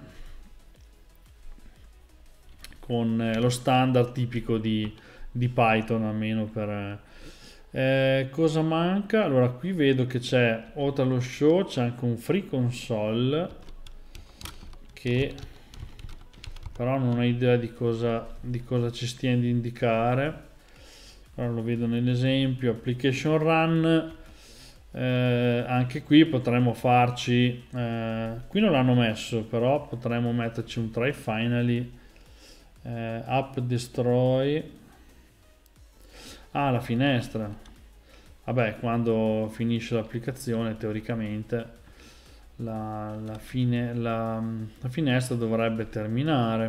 con eh, lo standard tipico di, di Python almeno per eh, cosa manca? Allora qui vedo che c'è oltre allo show c'è anche un free console che però non ho idea di cosa, di cosa ci stia ad indicare allora lo vedo nell'esempio application run. Eh, anche qui potremmo farci eh, qui non l'hanno messo però potremmo metterci un try finally. Eh, app destroy. Ah la finestra. Vabbè quando finisce l'applicazione teoricamente la, la, fine, la, la finestra dovrebbe terminare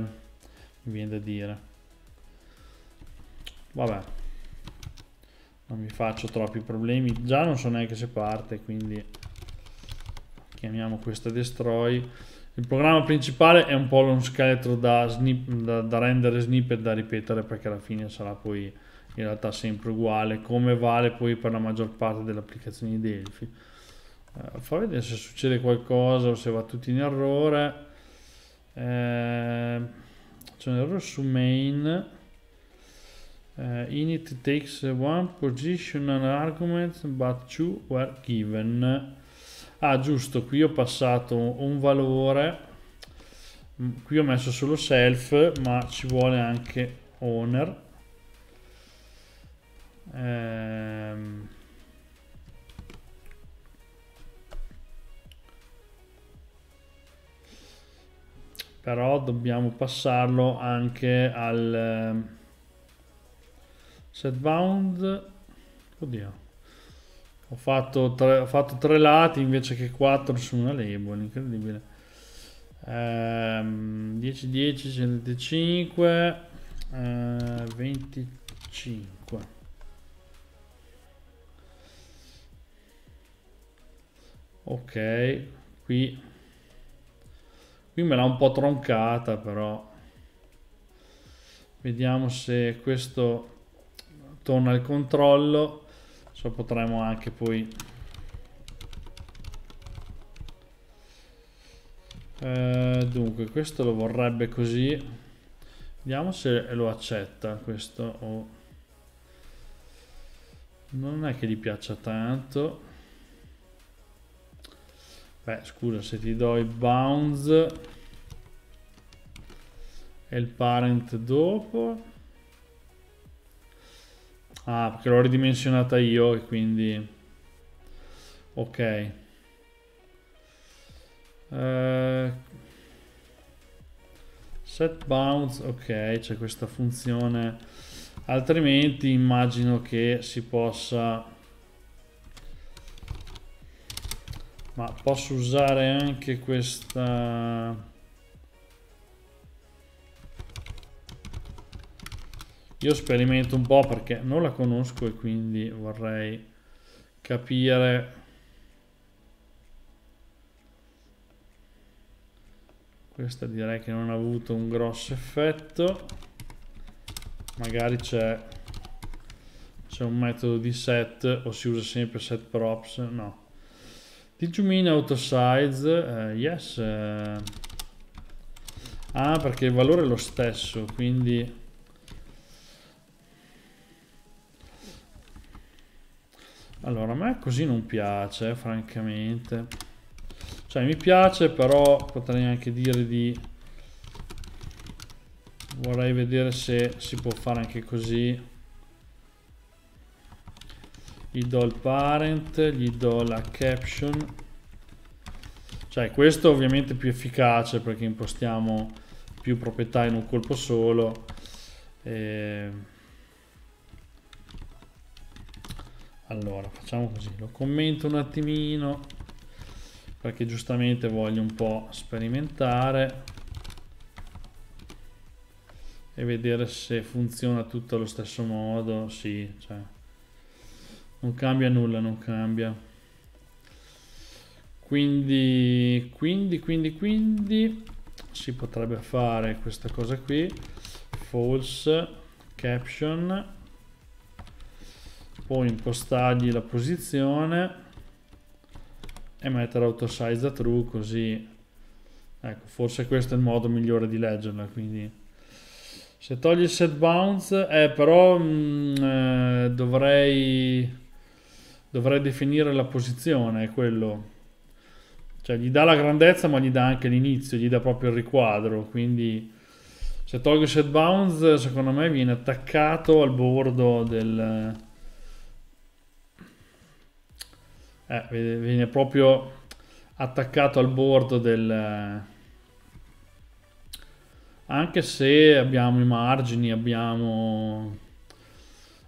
mi viene da dire. Vabbè non mi faccio troppi problemi. Già non so neanche se parte quindi chiamiamo questa destroy. Il programma principale è un po' uno scheletro da, snip, da, da rendere snippet da ripetere perché alla fine sarà poi in realtà sempre uguale. Come vale poi per la maggior parte delle applicazioni di Delphi. Uh, fa vedere se succede qualcosa o se va tutto in errore. Eh, c'è un errore su main uh, init takes one position and argument but two were given. Ah giusto qui ho passato un valore. Mm, qui ho messo solo self ma ci vuole anche owner ehm. però dobbiamo passarlo anche al set bound oddio ho fatto, tre, ho fatto tre lati invece che quattro su una label, incredibile. Ehm, 10, 10, 125, eh, 25. Ok, qui, qui me l'ha un po' troncata però. Vediamo se questo torna al controllo so potremo anche poi eh, dunque questo lo vorrebbe così. Vediamo se lo accetta questo o non è che gli piaccia tanto. Beh scusa se ti do i bounds e il parent dopo Ah, perché l'ho ridimensionata io e quindi... Ok. Uh, set bounds, ok, c'è questa funzione. Altrimenti immagino che si possa... Ma posso usare anche questa... Io sperimento un po' perché non la conosco e quindi vorrei capire questa direi che non ha avuto un grosso effetto. Magari c'è un metodo di set o si usa sempre set props no. Did you mean auto size uh, yes uh, Ah, perché il valore è lo stesso, quindi... Allora, a me così non piace, francamente. Cioè, mi piace, però potrei anche dire di... Vorrei vedere se si può fare anche così. Gli do il parent, gli do la caption. Cioè, questo ovviamente più efficace perché impostiamo più proprietà in un colpo solo. E... Allora, facciamo così, lo commento un attimino perché giustamente voglio un po' sperimentare e vedere se funziona tutto allo stesso modo. Sì, cioè, non cambia nulla, non cambia. Quindi, quindi, quindi, quindi si potrebbe fare questa cosa qui false caption poi impostargli la posizione e mettere autosize a true così ecco forse questo è il modo migliore di leggerla quindi. Se togli il set bounce eh, però mh, mm, eh, dovrei dovrei definire la posizione è quello. Cioè gli dà la grandezza ma gli dà anche l'inizio, gli dà proprio il riquadro, quindi se tolgo set bounds secondo me viene attaccato al bordo del... Eh, viene proprio attaccato al bordo del... Anche se abbiamo i margini, abbiamo,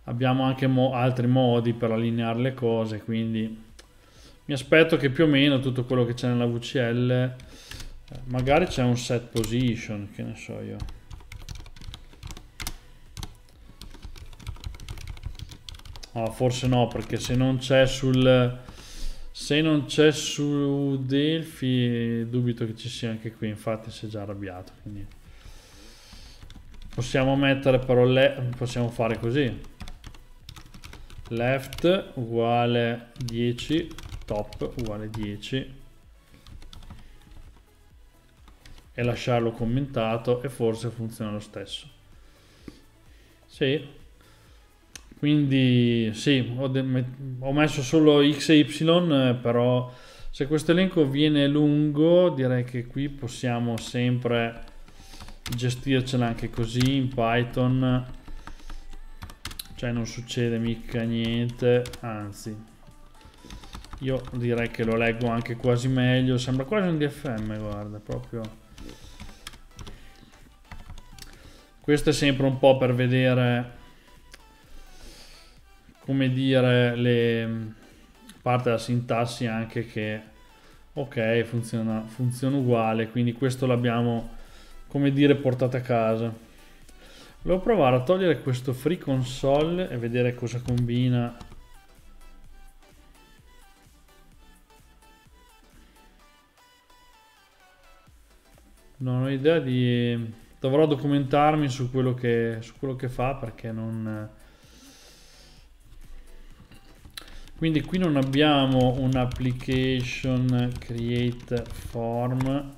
abbiamo anche mo altri modi per allineare le cose, quindi mi aspetto che più o meno tutto quello che c'è nella VCL eh, magari c'è un set position che ne so io. Oh, forse no perché se non c'è sul se non c'è su Delphi dubito che ci sia anche qui infatti si è già arrabbiato quindi possiamo mettere però possiamo fare così. Left uguale 10 top uguale 10 e lasciarlo commentato e forse funziona lo stesso. Sì quindi sì ho, ho messo solo x e y però se questo elenco viene lungo direi che qui possiamo sempre gestircela anche così in python cioè non succede mica niente anzi io direi che lo leggo anche quasi meglio. Sembra quasi un DFM, guarda, proprio. Questo è sempre un po' per vedere, come dire, le parte della sintassi anche che, ok, funziona, funziona uguale, quindi questo l'abbiamo, come dire, portato a casa. Volevo provare a togliere questo free console e vedere cosa combina Non ho idea di... Dovrò documentarmi su quello che, su quello che fa perché non... Quindi qui non abbiamo un application create form.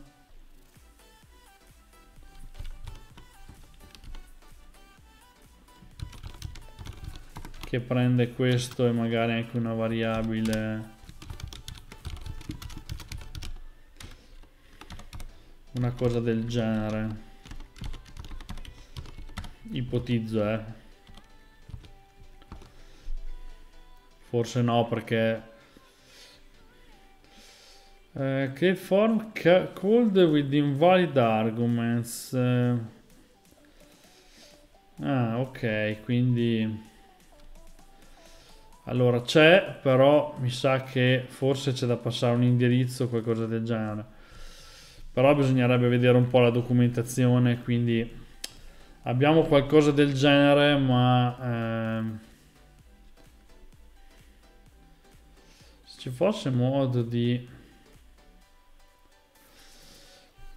Che prende questo e magari anche una variabile. Una cosa del genere. Ipotizzo eh forse no perché uh, create form called with invalid arguments uh, ah ok quindi allora c'è però mi sa che forse c'è da passare un indirizzo o qualcosa del genere. Però bisognerebbe vedere un po' la documentazione quindi abbiamo qualcosa del genere ma ehm, ci fosse modo di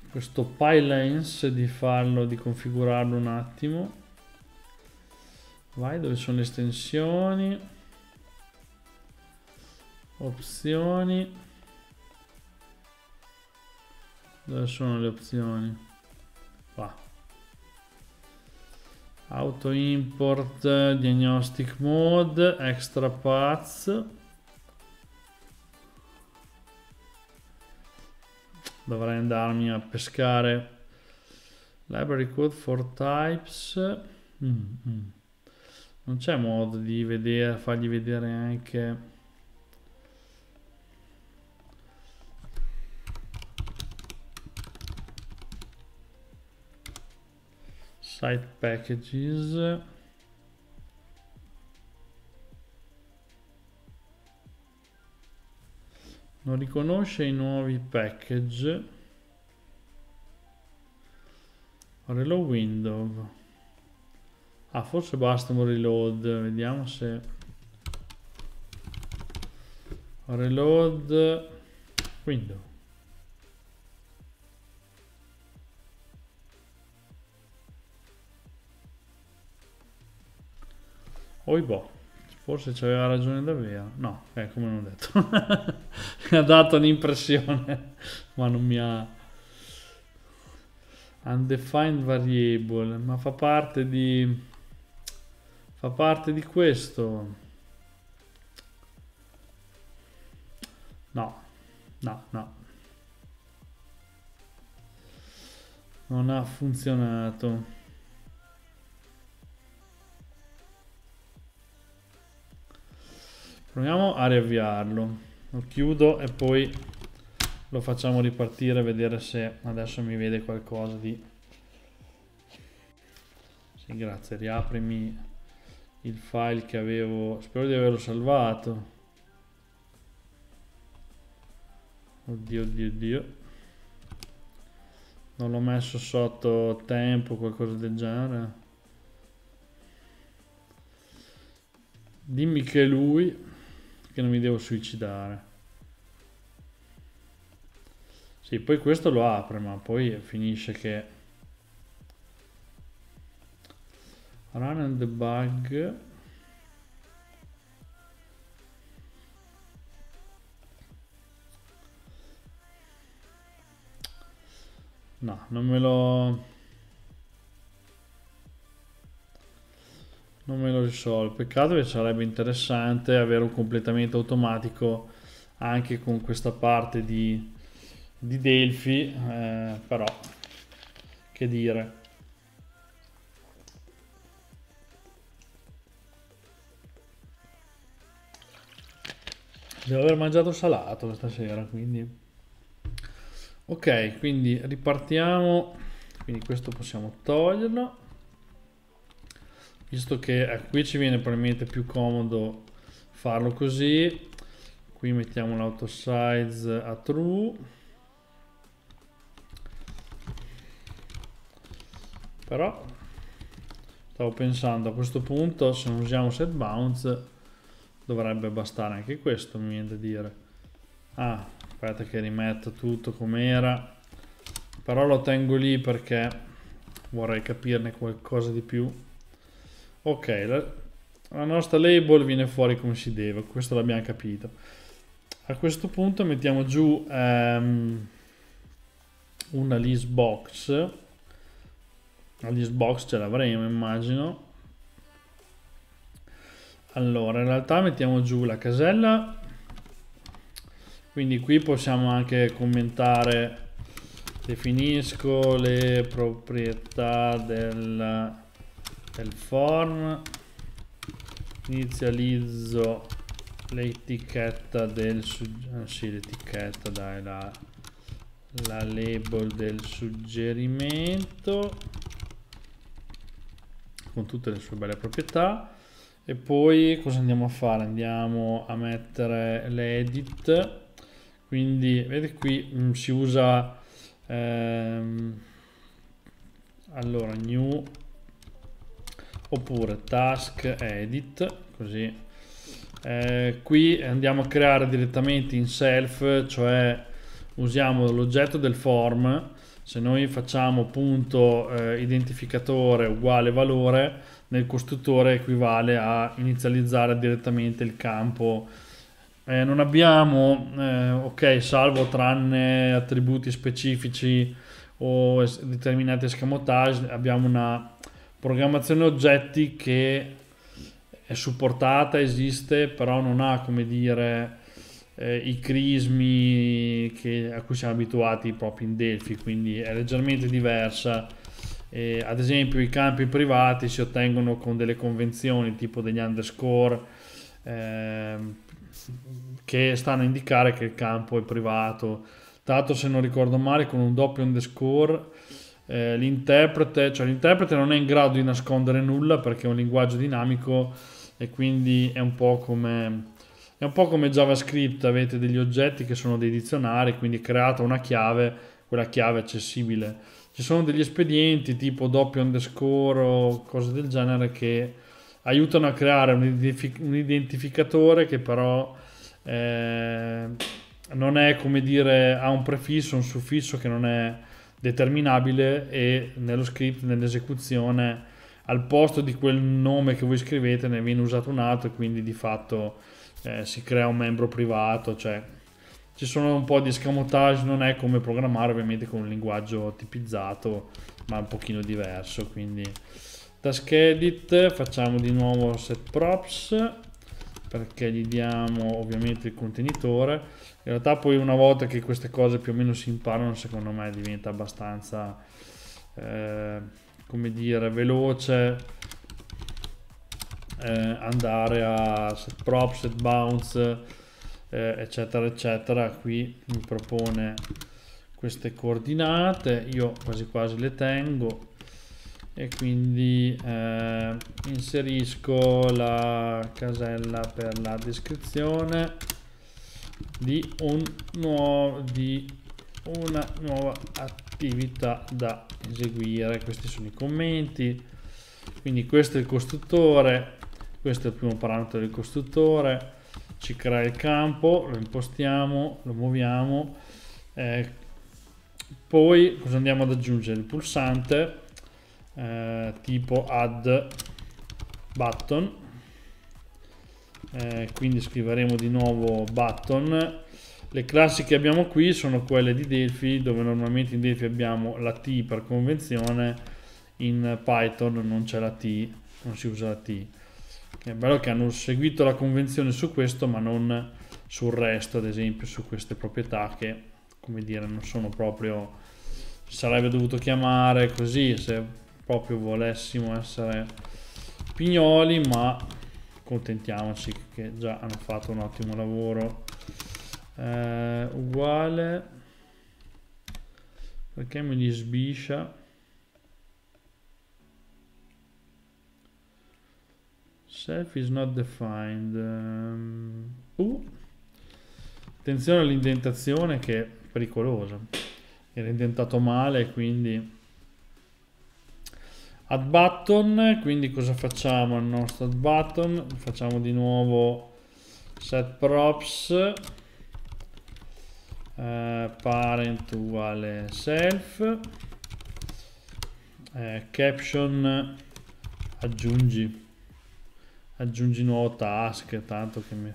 questo pylens di farlo di configurarlo un attimo. Vai dove sono le estensioni? Opzioni. Dove sono le opzioni? va auto import diagnostic mode extra paths dovrei andarmi a pescare. Library code for types. Mm, mm. non c'è modo di vedere fargli vedere anche. Site packages non riconosce i nuovi package reload window ah forse basta un reload vediamo se reload window oi boh Forse ci aveva ragione davvero. No, eh, come non ho detto. mi ha dato un'impressione, ma non mi ha... Undefined variable, ma fa parte di... Fa parte di questo. No, no, no. Non ha funzionato. Proviamo a riavviarlo. Lo chiudo e poi lo facciamo ripartire e vedere se adesso mi vede qualcosa di... Sì, grazie. Riaprimi il file che avevo... Spero di averlo salvato. Oddio, oddio, oddio. Non l'ho messo sotto tempo, qualcosa del genere. Dimmi che lui che non mi devo suicidare. Sì, poi questo lo apre, ma poi finisce che... Run and debug. No, non me lo... non me lo risolve. Peccato che sarebbe interessante avere un completamento automatico anche con questa parte di, di Delphi, eh, però che dire. Devo aver mangiato salato stasera, quindi... Ok, quindi ripartiamo. Quindi questo possiamo toglierlo visto che eh, qui ci viene probabilmente più comodo farlo così qui mettiamo l'auto size a true. Però stavo pensando a questo punto se non usiamo set bounce dovrebbe bastare anche questo mi viene da dire. Ah aspetta che rimetto tutto com'era. Però lo tengo lì perché vorrei capirne qualcosa di più ok la, la nostra label viene fuori come si deve questo l'abbiamo capito. A questo punto mettiamo giù um, una list box. La list box ce l'avremo immagino. Allora in realtà mettiamo giù la casella. Quindi qui possiamo anche commentare definisco le proprietà del del form inizializzo l'etichetta del ah, sì, l'etichetta dai la, la label del suggerimento con tutte le sue belle proprietà. E poi cosa andiamo a fare? Andiamo a mettere l'edit. Quindi vedete qui mh, mm, si usa ehm, allora new oppure task edit così. Eh, qui andiamo a creare direttamente in self cioè usiamo l'oggetto del form. Se noi facciamo punto eh, identificatore uguale valore nel costruttore equivale a inizializzare direttamente il campo. Eh, non abbiamo eh, ok salvo tranne attributi specifici o es- determinati escamotage, abbiamo una programmazione oggetti che è supportata, esiste, però non ha, come dire, eh, i crismi che- a cui siamo abituati proprio in Delphi, quindi è leggermente diversa. E, ad esempio i campi privati si ottengono con delle convenzioni tipo degli underscore ehm, che stanno a indicare che il campo è privato. Tra l'altro, se non ricordo male, con un doppio underscore eh, l'interprete, cioè l'interprete non è in grado di nascondere nulla perché è un linguaggio dinamico e quindi è un po' come un po' come JavaScript, avete degli oggetti che sono dei dizionari, quindi creata una chiave, quella chiave è accessibile. Ci sono degli espedienti tipo doppio underscore o cose del genere che aiutano a creare un, identifi- un identificatore che però eh, non è come dire ha un prefisso, un suffisso che non è determinabile e nello script, nell'esecuzione, al posto di quel nome che voi scrivete ne viene usato un altro e quindi di fatto eh, si crea un membro privato, cioè ci sono un po' di escamotage, non è come programmare ovviamente con un linguaggio tipizzato, ma un pochino diverso, quindi task edit, facciamo di nuovo set props perché gli diamo ovviamente il contenitore. In realtà poi una volta che queste cose più o meno si imparano, secondo me diventa abbastanza eh, come dire veloce eh, andare a set prop, set bounce, eh, eccetera, eccetera. Qui mi propone queste coordinate, io quasi quasi le tengo e quindi eh, inserisco la casella per la descrizione di, un nuovo, di una nuova attività da eseguire. Questi sono i commenti. Quindi questo è il costruttore, questo è il primo parametro del costruttore, ci crea il campo, lo impostiamo, lo muoviamo, eh, poi cosa andiamo ad aggiungere? Il pulsante eh, tipo add button, eh, quindi scriveremo di nuovo button. Le classi che abbiamo qui sono quelle di Delphi, dove normalmente in Delphi abbiamo la T per convenzione, in Python non c'è la T, non si usa la T. È bello che hanno seguito la convenzione su questo, ma non sul resto, ad esempio, su queste proprietà che, come dire, non sono proprio... Sarebbe dovuto chiamare così se proprio volessimo essere pignoli, ma contentiamoci che già hanno fatto un ottimo lavoro. Eh, uguale perché me li sbiscia self is not defined um, uh. attenzione all'indentazione che è pericolosa era indentato male quindi add button quindi cosa facciamo al nostro add button? Facciamo di nuovo set props eh, parent uguale self eh, caption aggiungi aggiungi nuovo task tanto che mi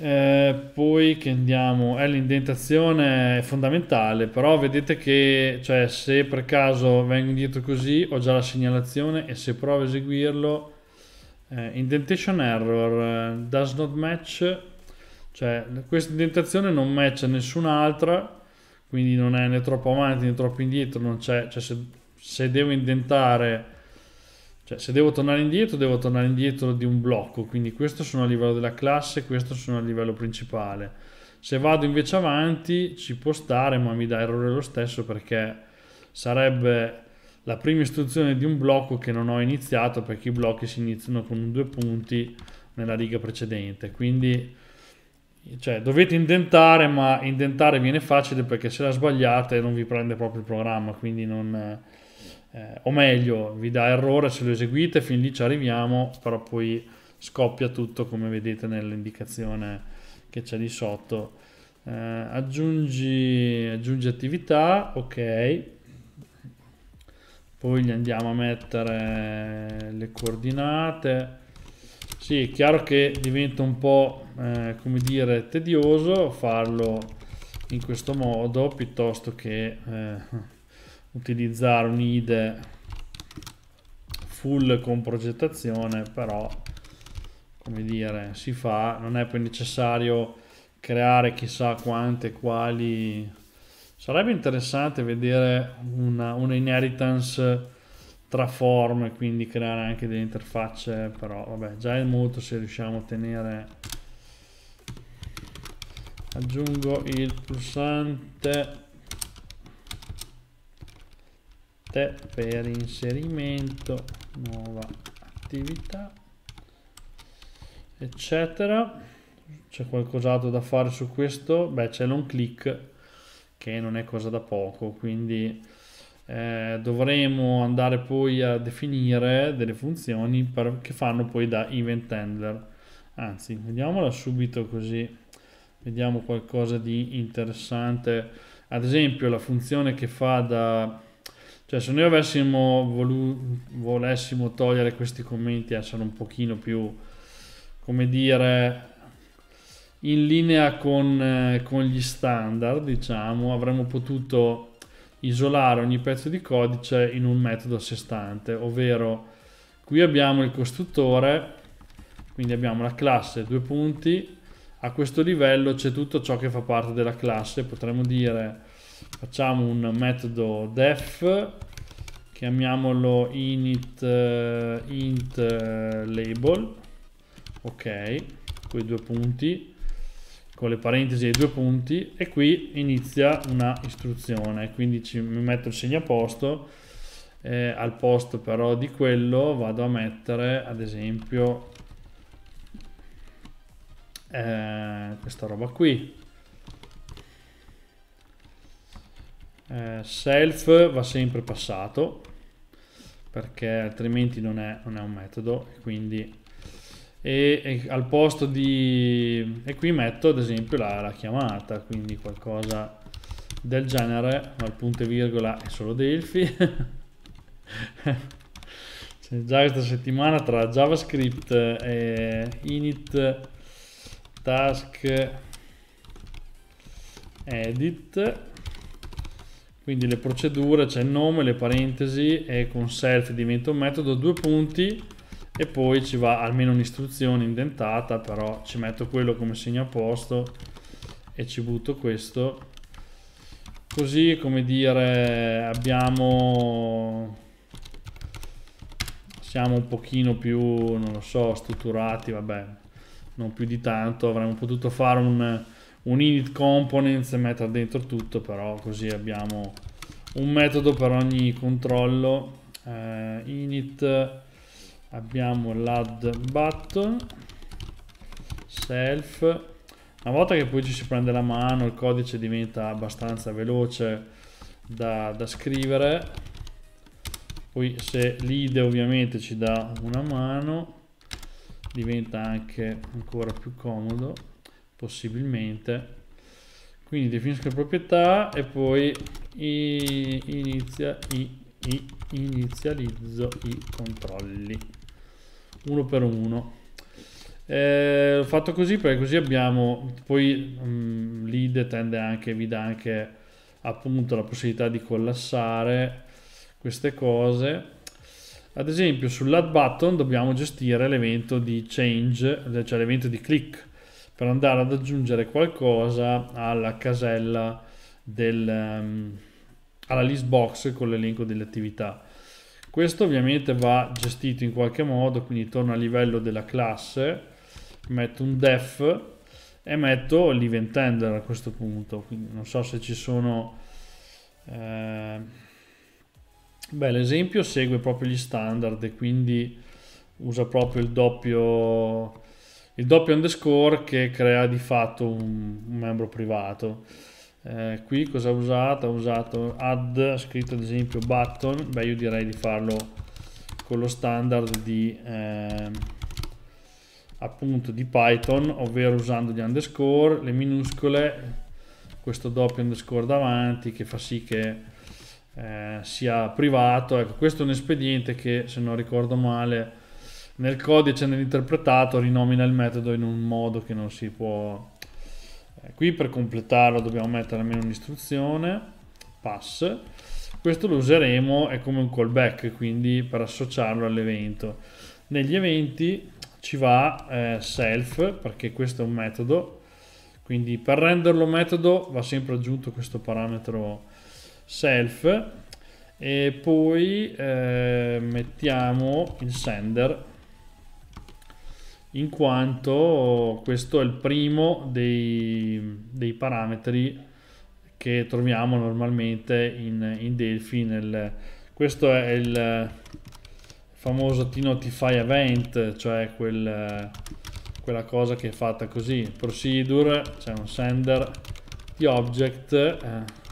eh, poi che andiamo? Eh, l'indentazione è fondamentale però vedete che cioè, se per caso vengo indietro così ho già la segnalazione e se provo a eseguirlo eh, indentation error eh, does not match cioè questa indentazione non matcha nessun'altra quindi non è né troppo avanti né troppo indietro non c'è cioè se, se devo indentare cioè, se devo tornare indietro, devo tornare indietro di un blocco, quindi questo sono a livello della classe, questo sono a livello principale. Se vado invece avanti ci può stare, ma mi dà errore lo stesso perché sarebbe la prima istruzione di un blocco che non ho iniziato perché i blocchi si iniziano con due punti nella riga precedente. Quindi cioè, dovete indentare, ma indentare viene facile perché se la sbagliate non vi prende proprio il programma, quindi non eh, o meglio vi dà errore se lo eseguite, fin lì ci arriviamo, però poi scoppia tutto come vedete nell'indicazione che c'è di sotto. Eh, aggiungi, aggiungi attività, ok. Poi gli andiamo a mettere le coordinate. Sì, è chiaro che diventa un po' eh, come dire tedioso farlo in questo modo piuttosto che eh, utilizzare un IDE full con progettazione però come dire si fa. Non è poi necessario creare chissà quante quali. Sarebbe interessante vedere una, una inheritance tra forme quindi creare anche delle interfacce però vabbè già è molto se riusciamo a tenere. Aggiungo il pulsante per inserimento nuova attività eccetera. C'è qualcos'altro da fare su questo? Beh c'è l'on click che non è cosa da poco quindi eh, dovremo andare poi a definire delle funzioni per, che fanno poi da event handler. Anzi vediamola subito così vediamo qualcosa di interessante. Ad esempio la funzione che fa da cioè se noi avessimo volu- volessimo togliere questi commenti essere un pochino più come dire in linea con, eh, con gli standard diciamo avremmo potuto isolare ogni pezzo di codice in un metodo a sé stante, ovvero qui abbiamo il costruttore, quindi abbiamo la classe, due punti, a questo livello c'è tutto ciò che fa parte della classe, potremmo dire facciamo un metodo def, chiamiamolo init uh, int uh, label, ok, quei due punti, con le parentesi e i due punti e qui inizia una istruzione. Quindi ci metto il segnaposto eh, al posto però di quello vado a mettere ad esempio eh, questa roba qui eh, self va sempre passato perché altrimenti non è, non è un metodo quindi e, e, al posto di e qui metto ad esempio la, la chiamata quindi qualcosa del genere ma il punto e virgola è solo Delphi. Cioè, già questa settimana tra JavaScript e init task edit quindi le procedure c'è il nome le parentesi e con self diventa un metodo due punti e poi ci va almeno un'istruzione indentata però ci metto quello come segno a posto e ci butto questo. Così come dire abbiamo siamo un pochino più non lo so strutturati vabbè non più di tanto avremmo potuto fare un, un init components e mettere dentro tutto però così abbiamo un metodo per ogni controllo. Eh, init abbiamo l'add button self. Una volta che poi ci si prende la mano il codice diventa abbastanza veloce da, da scrivere. Poi se l'ide ovviamente ci dà una mano diventa anche ancora più comodo possibilmente quindi definisco le proprietà e poi inizia, inizializzo i controlli uno per uno. Eh, ho fatto così perché così abbiamo, poi um, lead tende anche, vi dà anche appunto la possibilità di collassare queste cose. Ad esempio sull'add button dobbiamo gestire l'evento di change, cioè l'evento di click, per andare ad aggiungere qualcosa alla casella del, um, alla list box con l'elenco delle attività. Questo ovviamente va gestito in qualche modo, quindi torno a livello della classe, metto un def e metto l'event handler a questo punto. Quindi non so se ci sono... Eh... Beh, l'esempio segue proprio gli standard e quindi usa proprio il doppio, il doppio underscore che crea di fatto un, un membro privato. Eh, qui cosa ha usato? Ha usato add, scritto ad esempio button, beh io direi di farlo con lo standard di eh, appunto di Python, ovvero usando gli underscore, le minuscole, questo doppio underscore davanti che fa sì che eh, sia privato. Ecco, questo è un espediente che se non ricordo male nel codice nell'interpretato rinomina il metodo in un modo che non si può Eh, qui per completarlo dobbiamo mettere almeno un'istruzione, pass. Questo lo useremo, è come un callback, quindi per associarlo all'evento. Negli eventi ci va eh, self, perché questo è un metodo, quindi per renderlo metodo va sempre aggiunto questo parametro self e poi eh, mettiamo il sender in quanto questo è il primo dei, dei parametri che troviamo normalmente in, in Delphi. Nel, questo è il famoso t-notify event, cioè quel, quella cosa che è fatta così. Procedure, c'è cioè un sender di object, eh,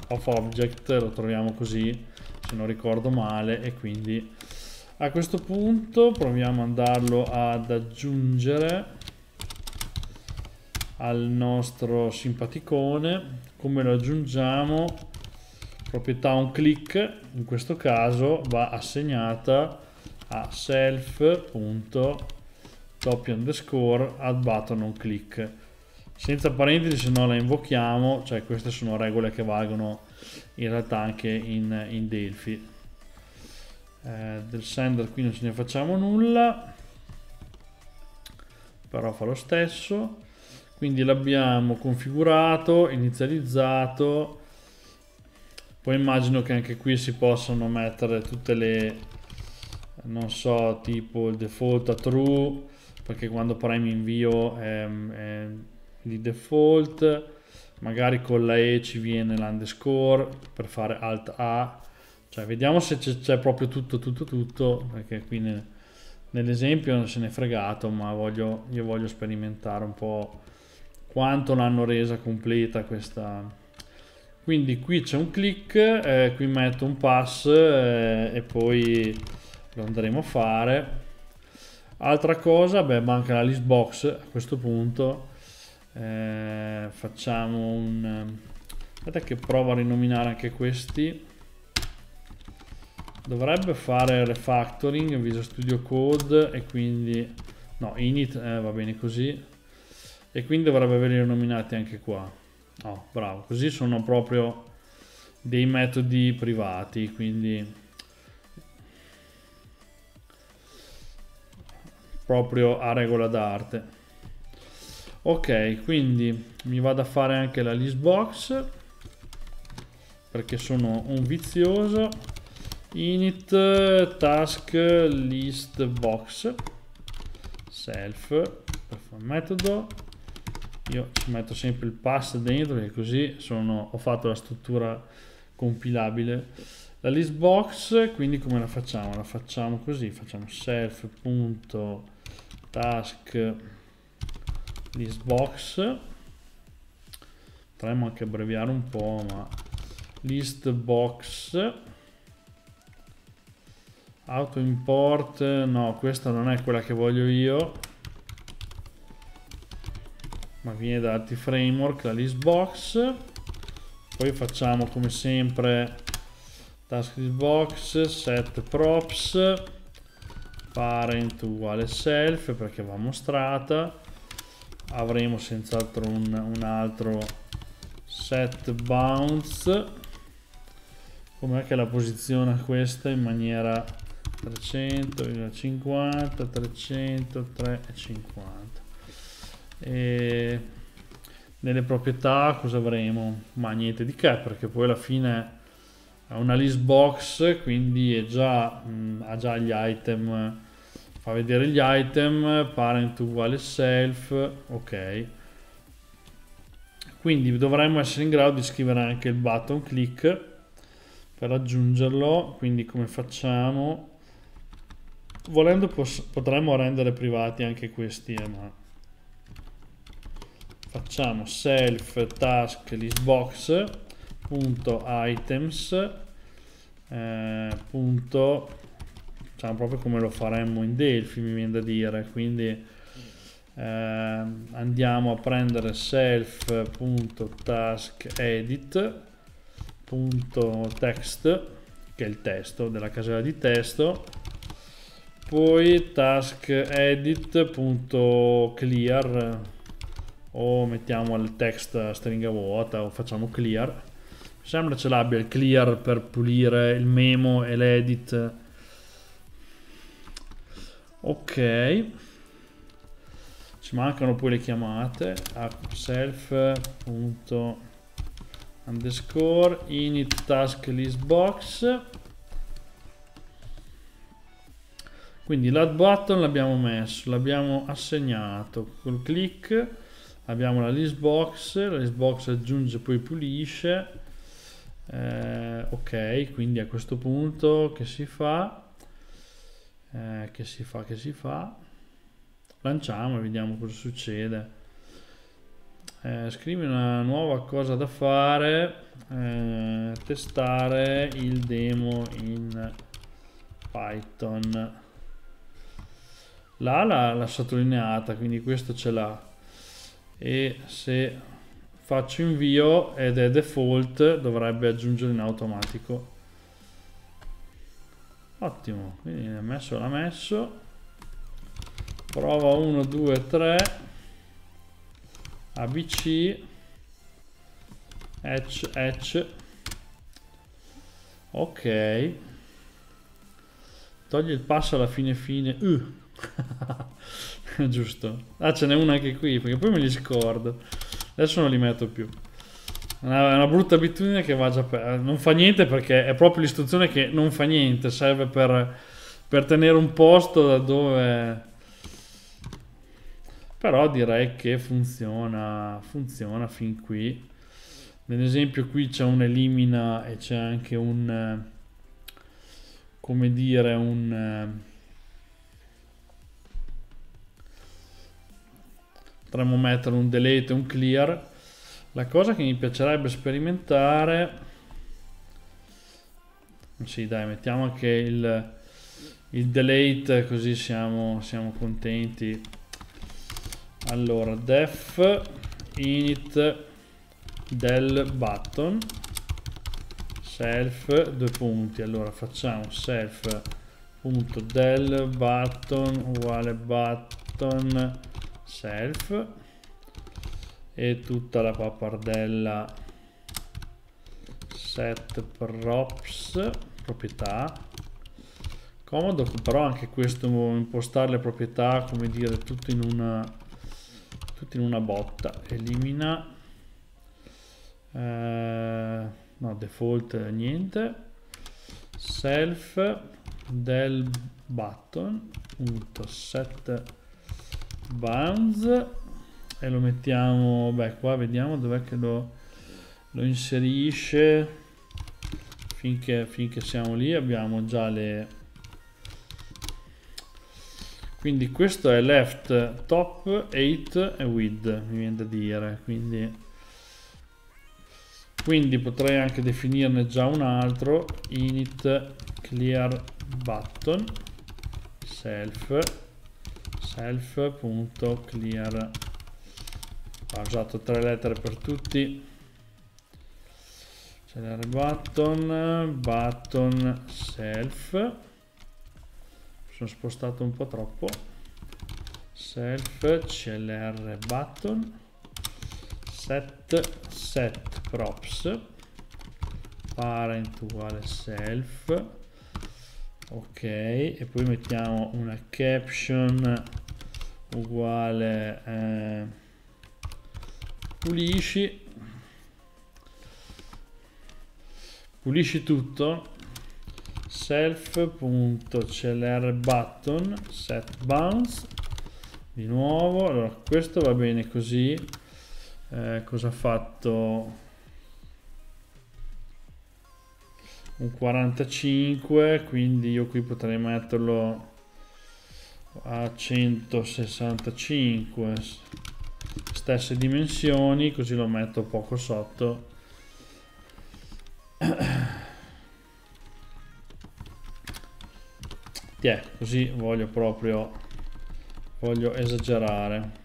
of object, lo troviamo così, se non ricordo male, e quindi a questo punto proviamo ad andarlo ad aggiungere al nostro simpaticone. Come lo aggiungiamo? Proprietà un click in questo caso va assegnata a self.top underscore add button on click. Senza parentesi se non la invochiamo cioè queste sono regole che valgono in realtà anche in, in Delphi eh, del sender qui non ce ne facciamo nulla. Però fa lo stesso. Quindi l'abbiamo configurato inizializzato. Poi immagino che anche qui si possano mettere tutte le non so tipo il default a true perché quando premi invio è, è di default. Magari con la e ci viene l'underscore per fare alt a cioè, vediamo se c'è proprio tutto, tutto, tutto, perché qui ne, nell'esempio non se n'è fregato, ma voglio, io voglio sperimentare un po' quanto l'hanno resa completa questa. Quindi qui c'è un click, eh, qui metto un pass eh, e poi lo andremo a fare. Altra cosa, beh, manca la list box a questo punto. Eh, facciamo un... Aspetta che provo a rinominare anche questi dovrebbe fare refactoring Visual Studio Code e quindi no init eh, va bene così. E quindi dovrebbe averli nominati anche qua. Oh bravo. Così sono proprio dei metodi privati quindi proprio a regola d'arte. Ok quindi mi vado a fare anche la list box perché sono un vizioso init task list box self per fare metodo. Io ci metto sempre il pass dentro e così sono, ho fatto la struttura compilabile. La list box quindi come la facciamo? La facciamo così facciamo self.task listbox potremmo anche abbreviare un po' ma list box auto import no questa non è quella che voglio io. Ma viene da altri framework la listbox. Poi facciamo come sempre task listbox set props. Parent uguale self perché va mostrata. Avremo senz'altro un, un altro set bounce. Com'è che la posiziona questa in maniera 300, 50, 300, 350. E nelle proprietà cosa avremo? Ma niente di che, perché poi alla fine è una list box, quindi già, mh, ha già gli item, fa vedere gli item, parent uguale self, ok. Quindi dovremmo essere in grado di scrivere anche il button click per aggiungerlo, quindi come facciamo? Volendo potremmo rendere privati anche questi eh, ma facciamo self task listbox punto items eh, punto diciamo proprio come lo faremmo in Delphi mi viene da dire quindi eh, andiamo a prendere self punto task edit punto text che è il testo della casella di testo poi task edit.clear o mettiamo il text stringa vuota o facciamo clear. Sembra ce l'abbia il clear per pulire il memo e l'edit. Ok. Ci mancano poi le chiamate. A self punto underscore init task list box quindi l'add button l'abbiamo messo l'abbiamo assegnato col click abbiamo la list box la list box aggiunge poi pulisce. Eh, ok quindi a questo punto che si fa? Eh, che si fa che si fa? Lanciamo e vediamo cosa succede. Eh, scrivi una nuova cosa da fare eh, testare il demo in python là l'ha sottolineata quindi questo ce l'ha. E se faccio invio ed è default dovrebbe aggiungere in automatico. Ottimo quindi l'ha messo l'ha messo. Prova 1 2 3 abc etch etch ok. Togli il passo alla fine fine. Uh. giusto. Ah ce n'è una anche qui perché poi me li scordo. Adesso non li metto più. È una, una brutta abitudine che va già per... non fa niente perché è proprio l'istruzione che non fa niente serve per, per tenere un posto da dove però direi che funziona funziona fin qui. Nell'esempio qui c'è un elimina e c'è anche un come dire un potremmo mettere un delete un clear. La cosa che mi piacerebbe sperimentare sì dai mettiamo anche il, il delete così siamo, siamo contenti. Allora def init del button self due punti. Allora facciamo self punto del button uguale button self. E tutta la pappardella. Set props proprietà. Comodo però anche questo impostare le proprietà come dire tutto in una tutto in una botta. Elimina. Eh, no default niente. Self del button punto set bounds. E lo mettiamo beh qua vediamo dov'è che lo, lo inserisce. Finché, finché siamo lì abbiamo già le quindi questo è left top 8 e width mi viene da dire quindi quindi potrei anche definirne già un altro init clear button self self.clear ho usato tre lettere per tutti. Clr button button self. Sono spostato un po' troppo. Self clr button. Set set props. Parent uguale self ok e poi mettiamo una caption uguale eh, pulisci. Pulisci tutto. Self.clr button set bounce. Di nuovo allora questo va bene così. Eh, cosa ha fatto un 45 quindi io qui potrei metterlo a 165 stesse dimensioni così lo metto poco sotto. Tiè, così voglio proprio voglio esagerare.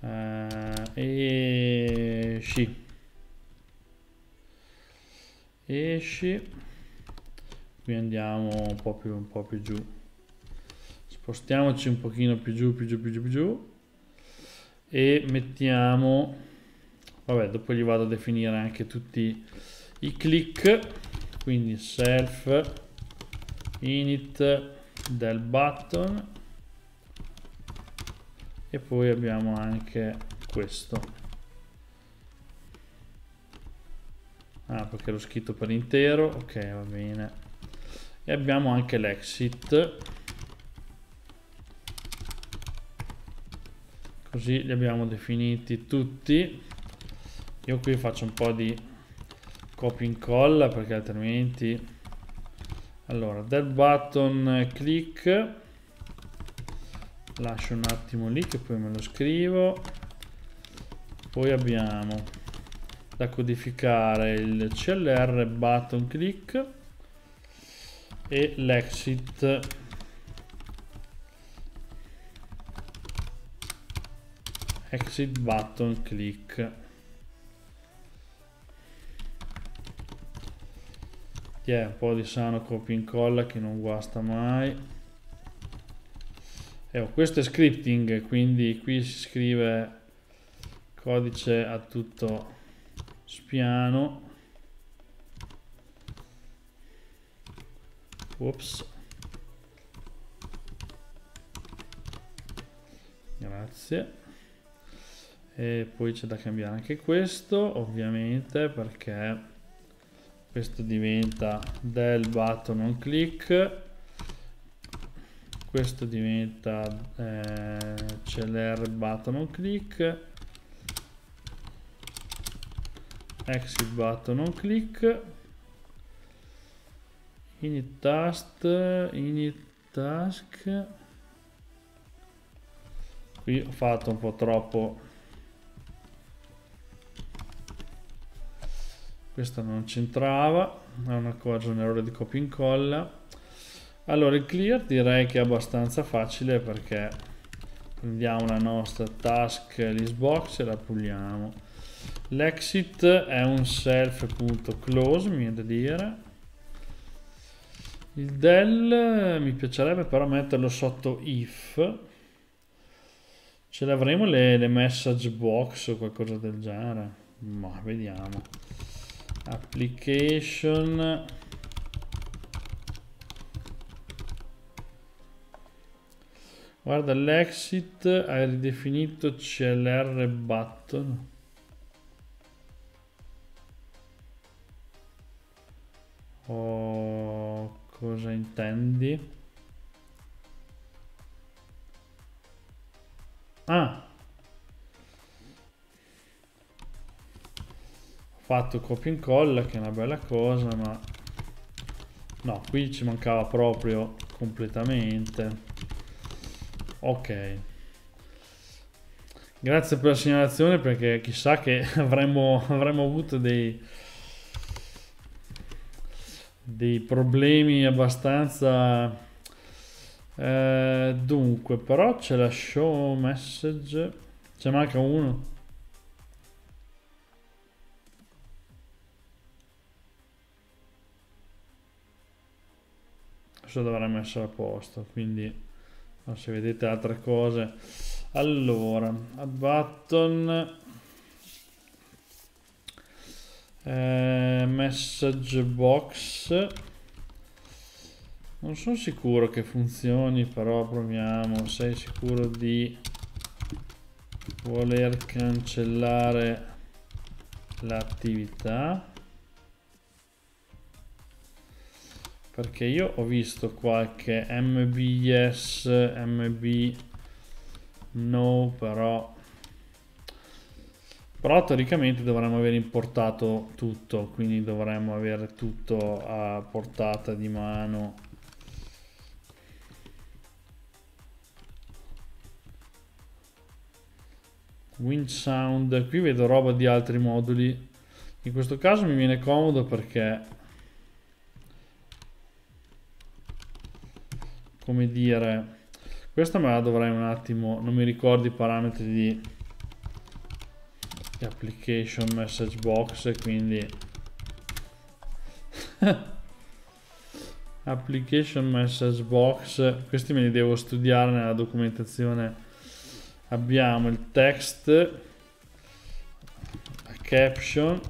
Eh, esci esci. Qui andiamo un po' più, un po più giù. Spostiamoci un pochino più giù, più giù, più giù, più giù. E mettiamo vabbè dopo gli vado a definire anche tutti i click. Quindi self init del button. E poi abbiamo anche questo ah perché l'ho scritto per intero. Ok va bene. E abbiamo anche l'exit. Così li abbiamo definiti tutti. Io qui faccio un po' di copia e incolla perché altrimenti allora del button click. Lascio un attimo lì che poi me lo scrivo. Poi abbiamo da codificare il CLR button click e l'exit. Exit button click. Yeah, un po' di sano copia e incolla che non guasta mai. Eh, questo è scripting, quindi qui si scrive codice a tutto spiano. Ops. Grazie. E poi c'è da cambiare anche questo, ovviamente, perché questo diventa del button on click questo diventa eh, button on click exit button on click init task init task. Qui ho fatto un po' troppo. Questa non c'entrava è una cosa un errore di copia e incolla. Allora il clear direi che è abbastanza facile perché prendiamo la nostra task listbox e la puliamo. L'exit è un self.close, mi viene da dire. Il del mi piacerebbe però metterlo sotto if. Ce l'avremo le, le message box o qualcosa del genere? Ma vediamo. Application Guarda, l'exit hai ridefinito CLR button. Oh, cosa intendi? Ah! Ho fatto copia e incolla che è una bella cosa, ma... No, qui ci mancava proprio completamente. Ok. Grazie per la segnalazione perché chissà che avremmo, avremmo avuto dei, dei problemi abbastanza... Eh, dunque, però c'è la show message. Ce manca uno. Adesso dovremmo essere a posto, quindi se vedete altre cose allora add button eh, message box. Non sono sicuro che funzioni però proviamo. Sei sicuro di voler cancellare l'attività? Perché io ho visto qualche mb yes mb no però però teoricamente dovremmo aver importato tutto quindi dovremmo avere tutto a portata di mano. Wind sound qui vedo roba di altri moduli. In questo caso mi viene comodo perché come dire questa me la dovrei un attimo non mi ricordo i parametri di, application message box quindi application message box questi me li devo studiare nella documentazione. Abbiamo il text, la caption,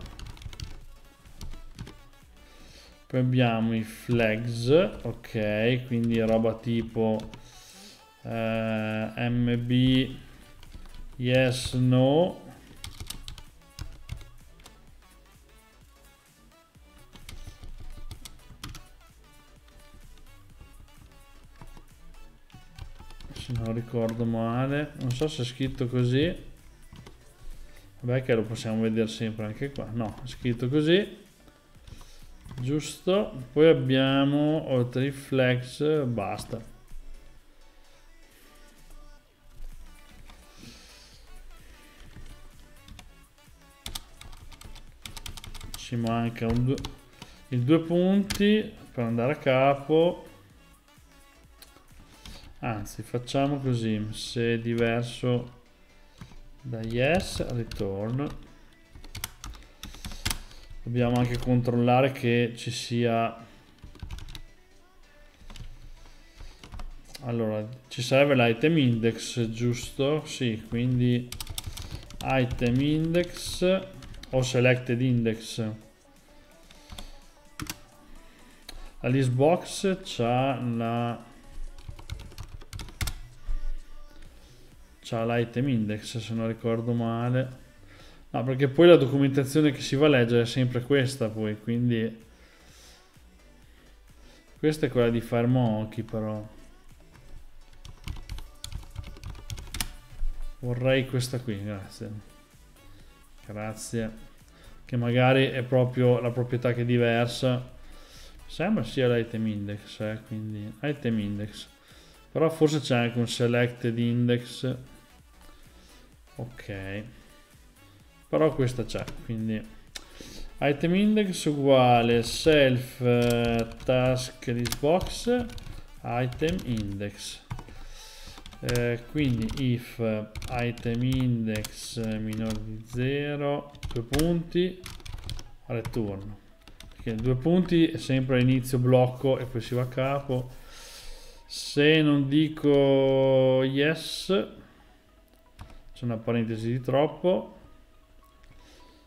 poi abbiamo i flags, ok, quindi roba tipo eh, mb yes no se non ricordo male. Non so se è scritto così. Vabbè che lo possiamo vedere sempre anche qua. No è scritto così. Giusto. Poi abbiamo oltre i flex basta. Ci manca due, il due punti per andare a capo anzi facciamo così. Se è diverso da yes return. Dobbiamo anche controllare che ci sia allora ci serve l'item index giusto? Sì quindi item index o selected index. La list box c'ha la c'ha l'item index se non ricordo male. No perché poi la documentazione che si va a leggere è sempre questa poi quindi questa è quella di FireMonkey però. Vorrei questa qui grazie. Grazie. Che magari è proprio la proprietà che è diversa. Sembra sia l'item index eh, quindi item index. Però forse c'è anche un selected index ok. Però questa c'è quindi item index uguale self uh, task list box item index. Eh, quindi if item index minore di 0 due punti return. Perché due punti è sempre inizio blocco e poi si va a capo. Se non dico yes c'è una parentesi di troppo.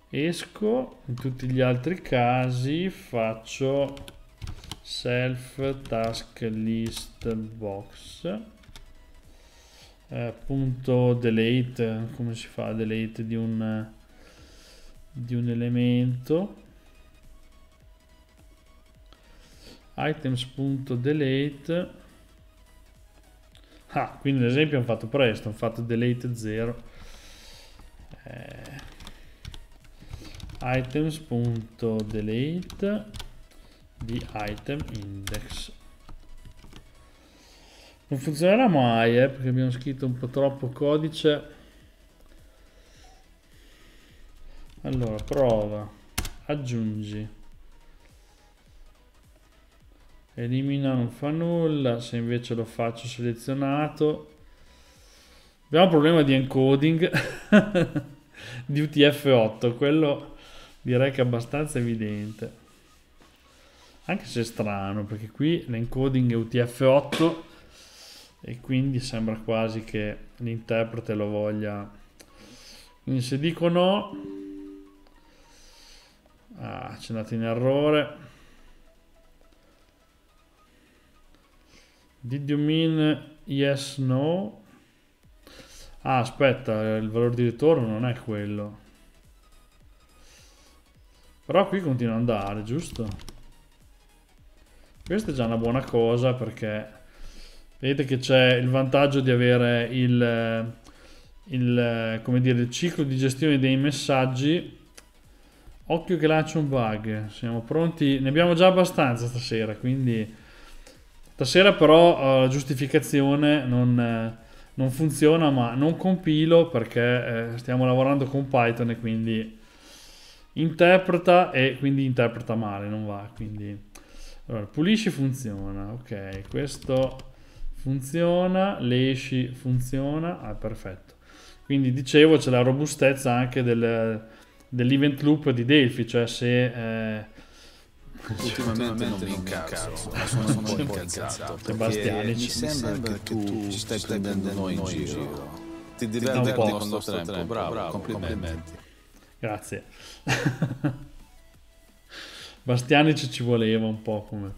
Esco in tutti gli altri casi faccio self task list box. Eh, punto delete come si fa? Delete di un di un elemento. Items.delete ah quindi l'esempio hanno fatto presto hanno fatto delete 0 eh, items.delete di item index non funzionerà mai, eh, perché abbiamo scritto un po' troppo codice. Allora, prova, aggiungi. Elimina non fa nulla, se invece lo faccio selezionato. Abbiamo un problema di encoding di UTF-8, quello direi che è abbastanza evidente. Anche se è strano, perché qui l'encoding è UTF-8 e quindi sembra quasi che l'interprete lo voglia quindi se dico no ah, c'è andato in errore did you mean yes no? Ah aspetta il valore di ritorno non è quello. Però qui continua ad andare giusto? Questa è già una buona cosa perché vedete che c'è il vantaggio di avere il, il, dire, il ciclo di gestione dei messaggi. Occhio che lancia un bug. Siamo pronti? Ne abbiamo già abbastanza stasera quindi stasera però uh, la giustificazione non, uh, non, funziona ma non compilo perché uh, stiamo lavorando con Python e quindi interpreta e quindi interpreta male non va quindi allora pulisci funziona ok questo funziona, l'esci funziona, ah perfetto. Quindi dicevo c'è la robustezza anche del, dell'event loop di Delphi, cioè se... Eh, Ultimamente non mi incazzo, sono un po' incazzato. Sebastianici. Mi sembra che tu ci stai prendendo noi in giro. Ti diverti con il nostro tempo, tempo. Bravo, bravo, complimenti. complimenti. Grazie. Bastianic ci voleva un po' come...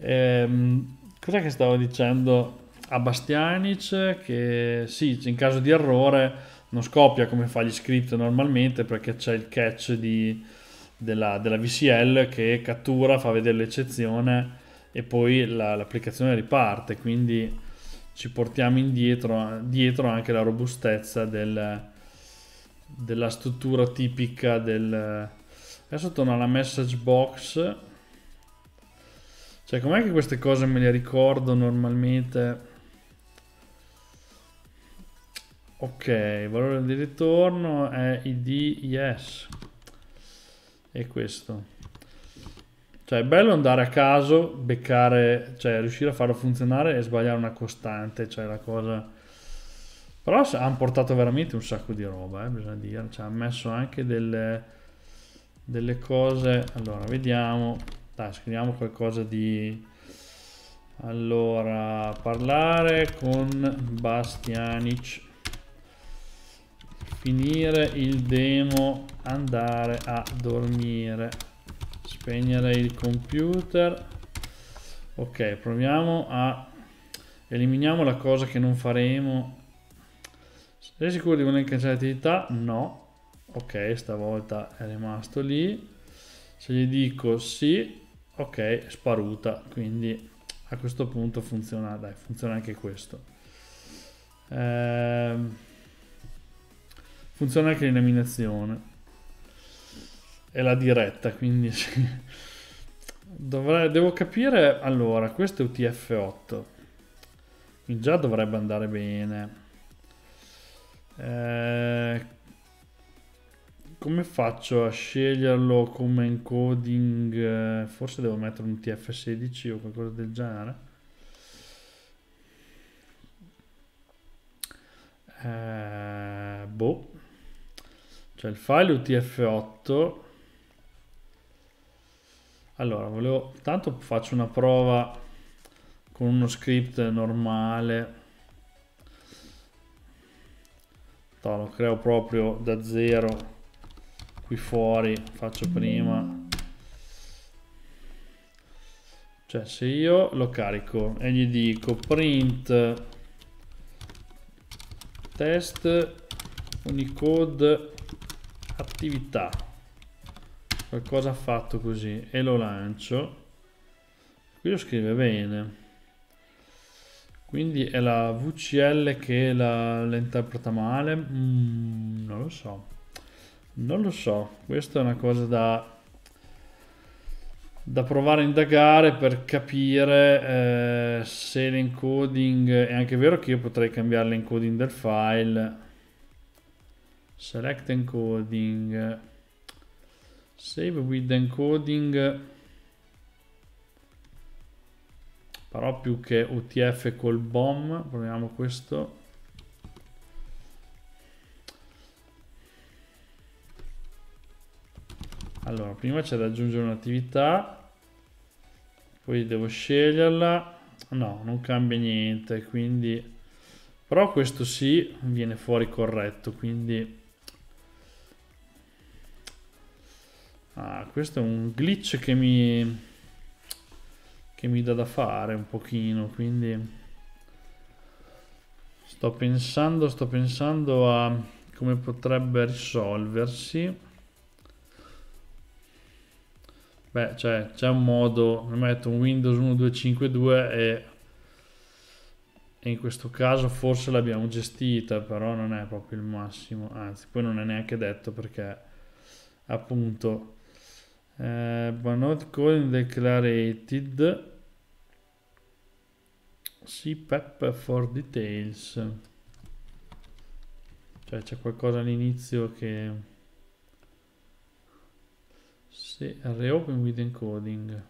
Ehm, cos'è che stavo dicendo? A Bastianic che sì, in caso di errore non scoppia come fa gli script normalmente perché c'è il catch di, della, della, VCL che cattura, fa vedere l'eccezione e poi la, l'applicazione riparte. Quindi ci portiamo indietro dietro anche la robustezza del, della struttura tipica del adesso torno alla message box. Cioè com'è che queste cose me le ricordo normalmente? Ok valore di ritorno è id yes è questo. Cioè è bello andare a caso, beccare, cioè riuscire a farlo funzionare e sbagliare una costante, cioè la cosa... Però hanno portato veramente un sacco di roba, eh, bisogna dire, cioè hanno messo anche delle, delle cose... Allora, vediamo, dai, scriviamo qualcosa di... Allora, parlare con Bastianic, finire il demo, andare a dormire. Spegnere il computer. Ok proviamo a eliminiamo la cosa che non faremo. Sei sicuro di voler cancellare l'attività? no. Ok stavolta è rimasto lì. Se gli dico sì ok sparuta. Quindi a questo punto funziona dai funziona anche questo. Ehm, funziona anche l'eliminazione è la diretta, quindi Dovrei, devo capire, allora, questo è UTF-8, quindi già dovrebbe andare bene. Eh, come faccio a sceglierlo come encoding? Forse devo mettere un UTF-16 o qualcosa del genere. Eh, boh. Cioè il file UTF-8 allora, volevo, tanto faccio una prova con uno script normale. No, lo creo proprio da zero qui fuori, faccio prima. Cioè, se io lo carico e gli dico print test unicode attività. Qualcosa ha fatto così e lo lancio. Qui lo scrive bene. Quindi è la VCL che la, la interpreta male? Mm, non lo so. Non lo so. Questa è una cosa da da provare a indagare per capire eh, se l'encoding è anche vero che io potrei cambiare l'encoding del file select encoding. Save with encoding. Però più che UTF col BOM proviamo questo. Allora prima c'è da aggiungere un'attività poi devo sceglierla. No non cambia niente quindi però questo sì viene fuori corretto quindi Ah, questo è un glitch che mi che mi dà da fare un pochino, quindi sto pensando, sto pensando a come potrebbe risolversi. Beh, cioè, c'è un modo, mi metto un Windows 1252 e, e in questo caso forse l'abbiamo gestita, però non è proprio il massimo, anzi, poi non è neanche detto perché appunto uh, but not calling declarated. Cpep for details. Cioè c'è qualcosa all'inizio che se reopen with encoding.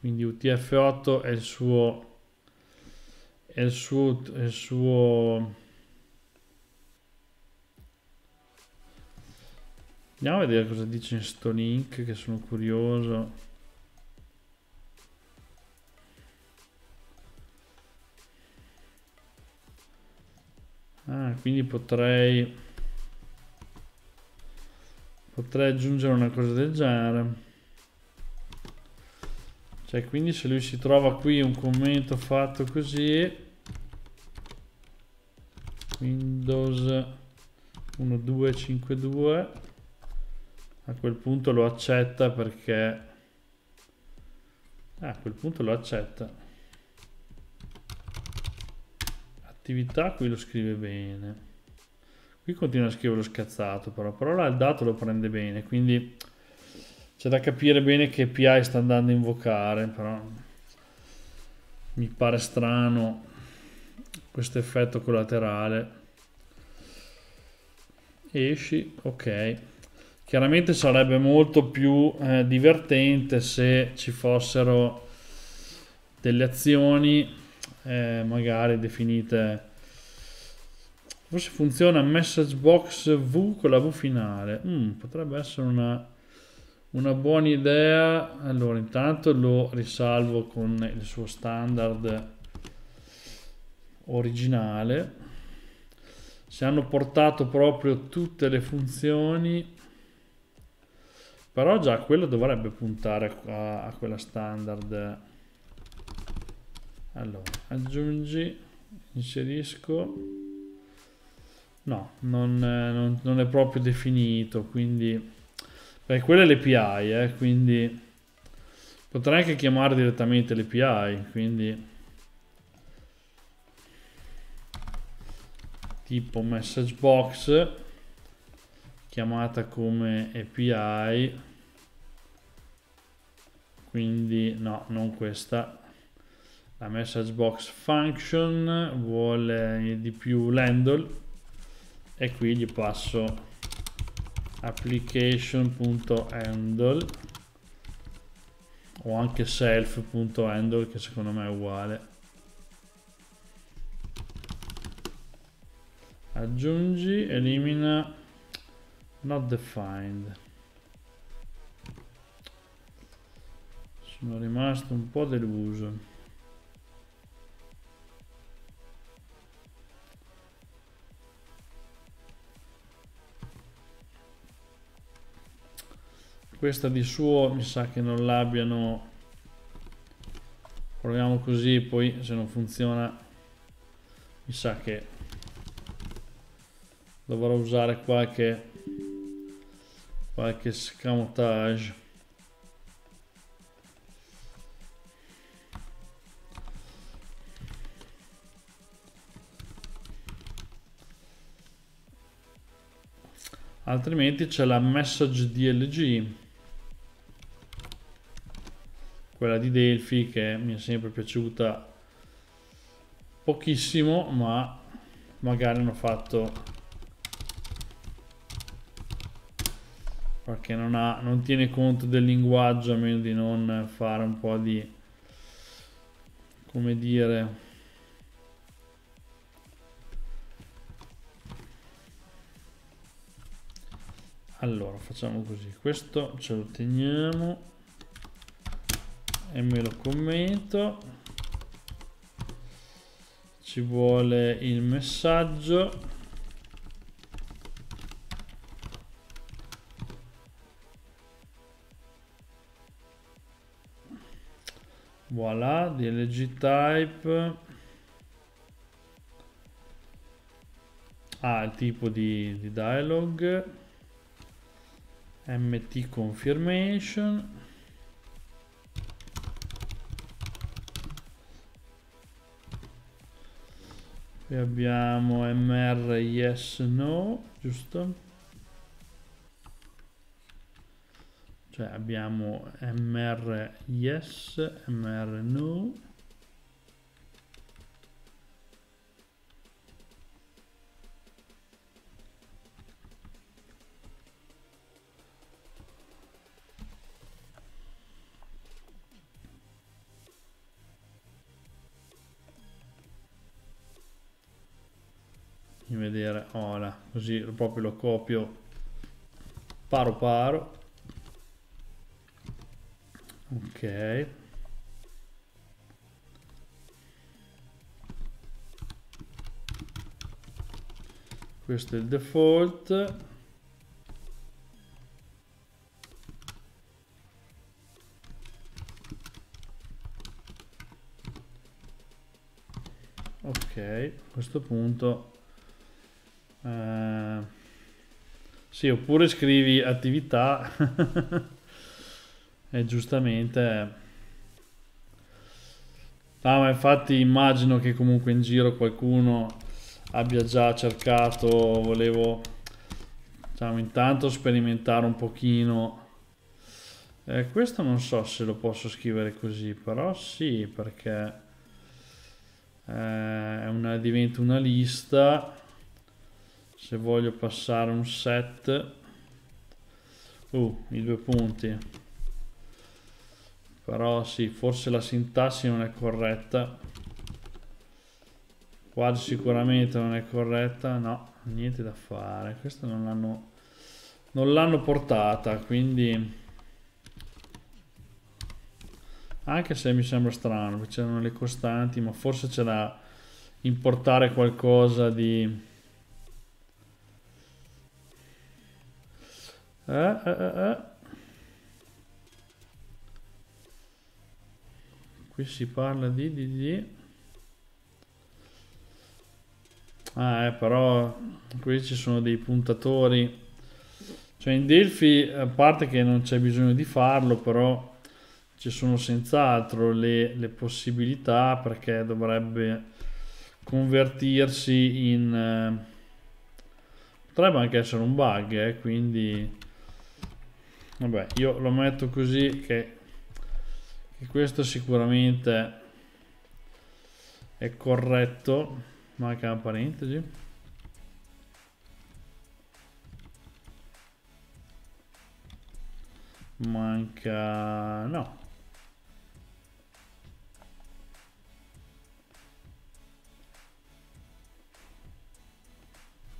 Quindi UTF-8 è il suo è il suo, è il suo Andiamo a vedere cosa dice in sto link che sono curioso. Ah, quindi potrei potrei aggiungere una cosa del genere. Cioè, quindi se lui si trova qui un commento fatto così Windows 1252 a quel punto lo accetta perché ah, a quel punto lo accetta attività qui lo scrive bene qui continua a scrivere lo scazzato però però là il dato lo prende bene quindi c'è da capire bene che API sta andando a invocare, però mi pare strano questo effetto collaterale. Esci, ok. Chiaramente sarebbe molto più eh, divertente se ci fossero delle azioni eh, magari definite forse funziona message box V con la V finale. Mm, potrebbe essere una una buona idea. Allora intanto lo risalvo con il suo standard originale. Se hanno portato proprio tutte le funzioni però già quello dovrebbe puntare a, a quella standard. Allora aggiungi inserisco. No non, non, non è proprio definito quindi perché quella è l'API, eh, quindi potrei anche chiamare direttamente l'API, quindi tipo message box chiamata come API quindi no, non questa. La message box function vuole di più l'handle e qui gli passo application.handle o anche self.handle che secondo me è uguale. Aggiungi elimina not defined sono rimasto un po' deluso. Questa di suo mi sa che non l'abbiano proviamo così poi se non funziona mi sa che dovrò usare qualche qualche scamotage altrimenti c'è la message DLG quella di Delphi che mi è sempre piaciuta pochissimo ma magari hanno fatto perché non, ha, non tiene conto del linguaggio a meno di non fare un po' di come dire allora facciamo così. Questo ce lo teniamo e me lo commento. Ci vuole il messaggio. Voilà dlg type ah il tipo di, di dialog mt confirmation Qui abbiamo mr yes no, giusto? Cioè abbiamo mr yes, mr no. Vedere. Ora così proprio lo copio paro paro. Ok. Questo è il default. Ok a questo punto eh, sì oppure scrivi attività e giustamente Ah, ma infatti immagino che comunque in giro qualcuno abbia già cercato, volevo diciamo, intanto sperimentare un pochino. Eh, questo non so se lo posso scrivere così, però sì, perché eh, una, diventa una lista. Se voglio passare un set, uh, i due punti però sì, forse la sintassi non è corretta. Quasi sicuramente non è corretta, no, niente da fare. Questo non l'hanno non l'hanno portata, quindi anche se mi sembra strano, c'erano le costanti, ma forse c'è da importare qualcosa di eh, eh, eh. eh. qui si parla di, di, di. Ah, eh, però qui ci sono dei puntatori. Cioè in Delphi, a parte che non c'è bisogno di farlo, però ci sono senz'altro le, le possibilità perché dovrebbe convertirsi in... Eh, potrebbe anche essere un bug, eh, quindi... Vabbè, io lo metto così che e questo sicuramente è corretto. Manca una parentesi. Manca no.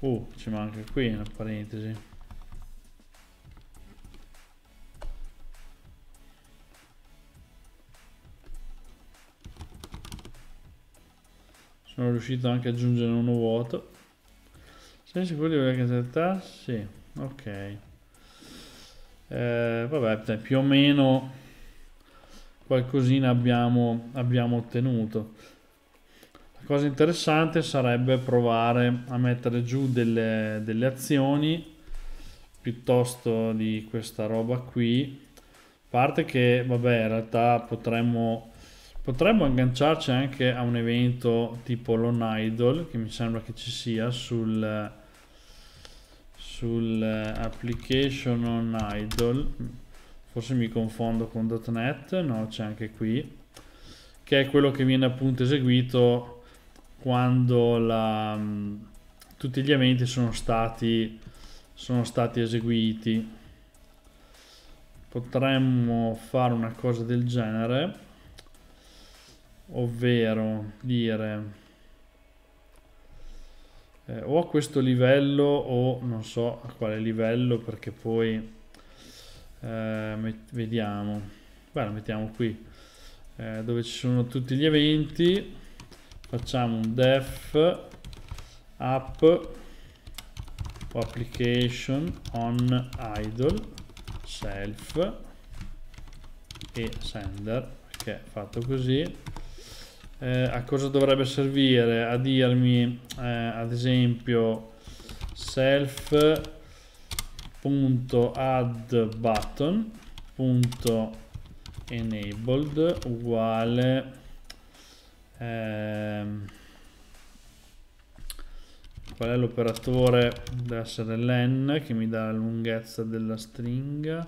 Uh ci manca qui una parentesi sono riuscito anche ad aggiungere uno vuoto sei sicuro di voler casettar? sì ok. Eh, vabbè più o meno qualcosina abbiamo, abbiamo ottenuto. La cosa interessante sarebbe provare a mettere giù delle, delle azioni piuttosto di questa roba qui. Parte che vabbè in realtà potremmo Potremmo agganciarci anche a un evento tipo l'on idle, che mi sembra che ci sia sul, sul application on idle, forse mi confondo con .NET, no c'è anche qui, che è quello che viene appunto eseguito quando la, tutti gli eventi sono stati, sono stati eseguiti. Potremmo fare una cosa del genere ovvero dire eh, o a questo livello o non so a quale livello perché poi eh, vediamo. Beh mettiamo qui eh, dove ci sono tutti gli eventi. Facciamo un def app o application on idle self e sender è fatto così eh, a cosa dovrebbe servire? A dirmi eh, ad esempio self.add uguale ehm, qual è l'operatore deve essere len che mi dà la lunghezza della stringa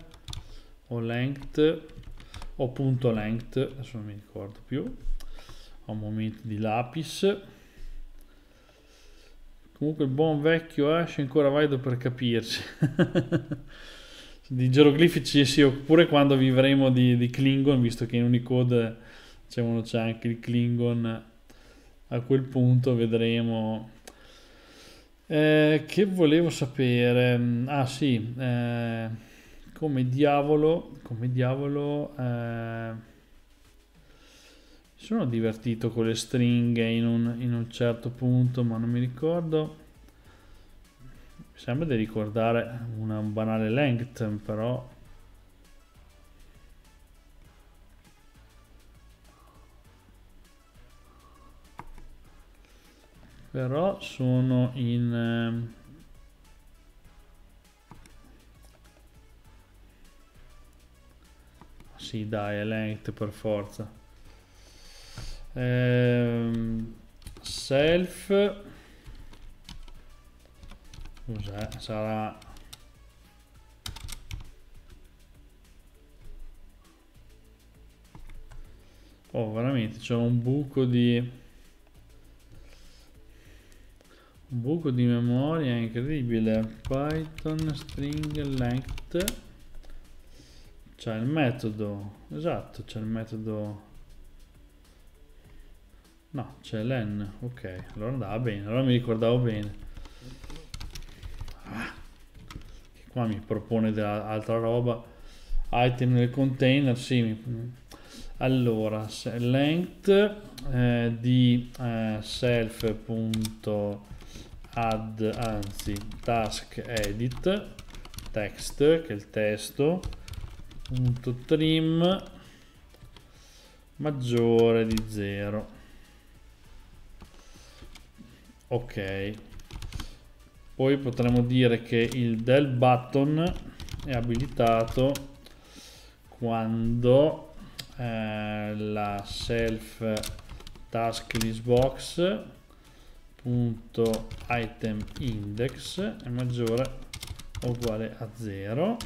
o length o punto length adesso non mi ricordo più un momento di lapis. Comunque il buon vecchio è ancora valido per capirci. Di geroglifici sì oppure quando vivremo di, di Klingon visto che in Unicode uno c'è anche il Klingon a quel punto vedremo. Eh, che volevo sapere ah sì eh, come diavolo come diavolo eh, sono divertito con le stringhe in un, in un certo punto, ma non mi ricordo. Sembra di ricordare una banale length però. Però sono in ehm, sì dai è length per forza ehm, self. Cos'è? Sarà oh veramente c'è un buco di un buco di memoria incredibile. Python string length. C'è il metodo, esatto, c'è il metodo... No, c'è len, ok, allora andava bene, allora mi ricordavo bene. Ah, qua mi propone dell'altra roba. Item nel container, sì. Mi... Allora, length eh, di eh, self.add, anzi, task edit, text, che è il testo, punto trim maggiore di 0 ok. Poi potremmo dire che il del button è abilitato quando eh, la self task listbox punto item index è maggiore o uguale a 0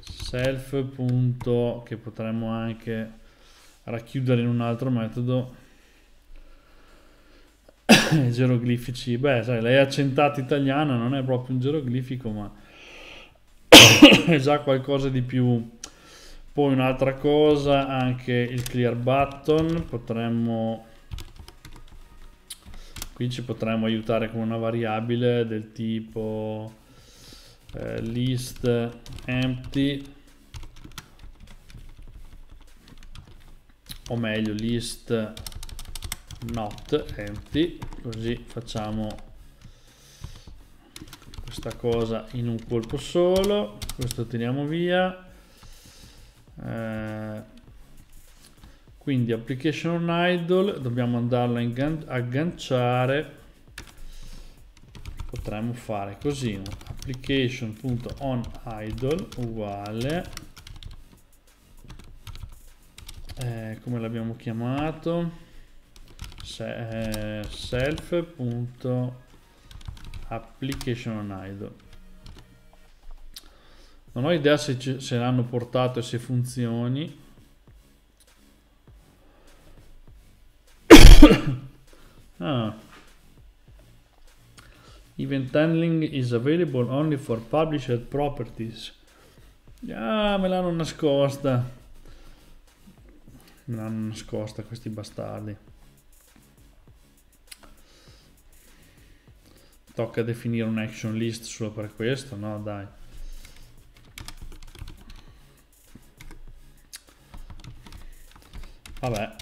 self punto che potremmo anche racchiudere in un altro metodo geroglifici. Beh sai lei è accentata italiana non è proprio un geroglifico ma è già qualcosa di più. Poi un'altra cosa anche il clear button potremmo qui ci potremmo aiutare con una variabile del tipo eh, list empty o meglio list not empty così facciamo questa cosa in un colpo solo questo tiriamo via. Eh, quindi application on idle dobbiamo andarlo a agganciare. Potremmo fare così application.onIdle uguale eh, come l'abbiamo chiamato Se, eh, non ho idea se, se l'hanno portato e se funzioni ah. Event handling is available only for published properties. Ah, me l'hanno nascosta. Me l'hanno nascosta questi bastardi. Tocca definire un action list solo per questo? No, dai. Vabbè.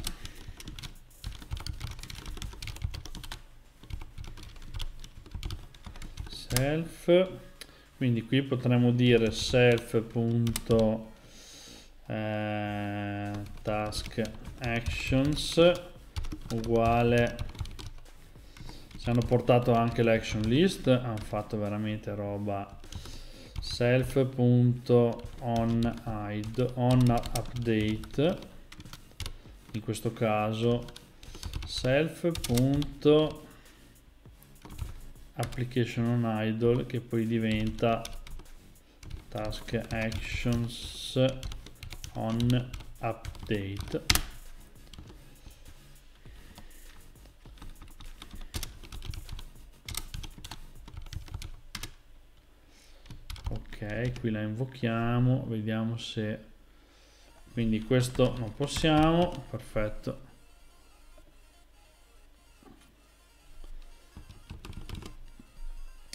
Self. Quindi qui potremmo dire self.self eh, task actions uguale ci hanno portato anche l'action list hanno fatto veramente roba self.on on update in questo caso self. application on idle che poi diventa task actions on update qui la invochiamo vediamo se quindi questo non possiamo perfetto.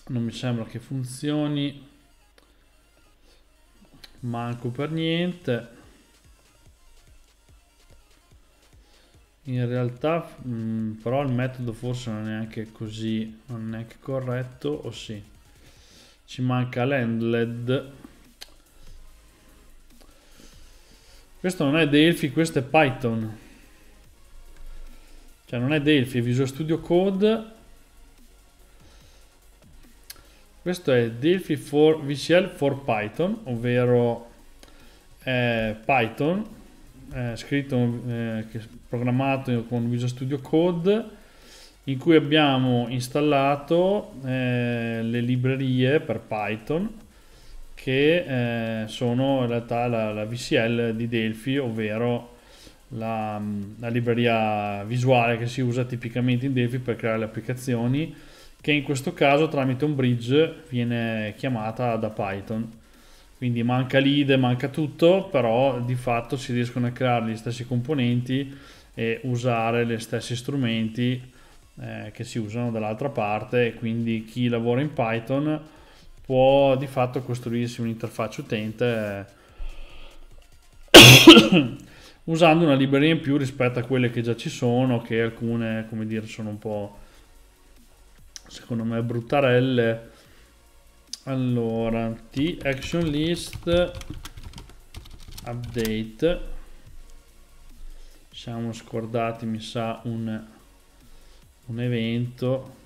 Non mi sembra che funzioni manco per niente. In realtà mh, mm, però il metodo forse non è neanche così non è neanche corretto o sì ci manca l'endled questo non è Delphi questo è Python. Cioè non è Delphi è Visual Studio Code. Questo è Delphi for VCL for Python ovvero eh, Python eh, scritto eh, programmato con Visual Studio Code in cui abbiamo installato eh, le librerie per Python che eh, sono in realtà la, la, VCL di Delphi, ovvero la, la, libreria visuale che si usa tipicamente in Delphi per creare le applicazioni, che in questo caso tramite un bridge viene chiamata da Python. Quindi manca l'IDE, manca tutto, però di fatto si riescono a creare gli stessi componenti e usare gli stessi strumenti eh, che si usano dall'altra parte e quindi chi lavora in Python può di fatto costruirsi un'interfaccia utente eh, usando una libreria in più rispetto a quelle che già ci sono che alcune come dire sono un po' secondo me bruttarelle. Allora t action list update. Siamo scordati mi sa un un evento.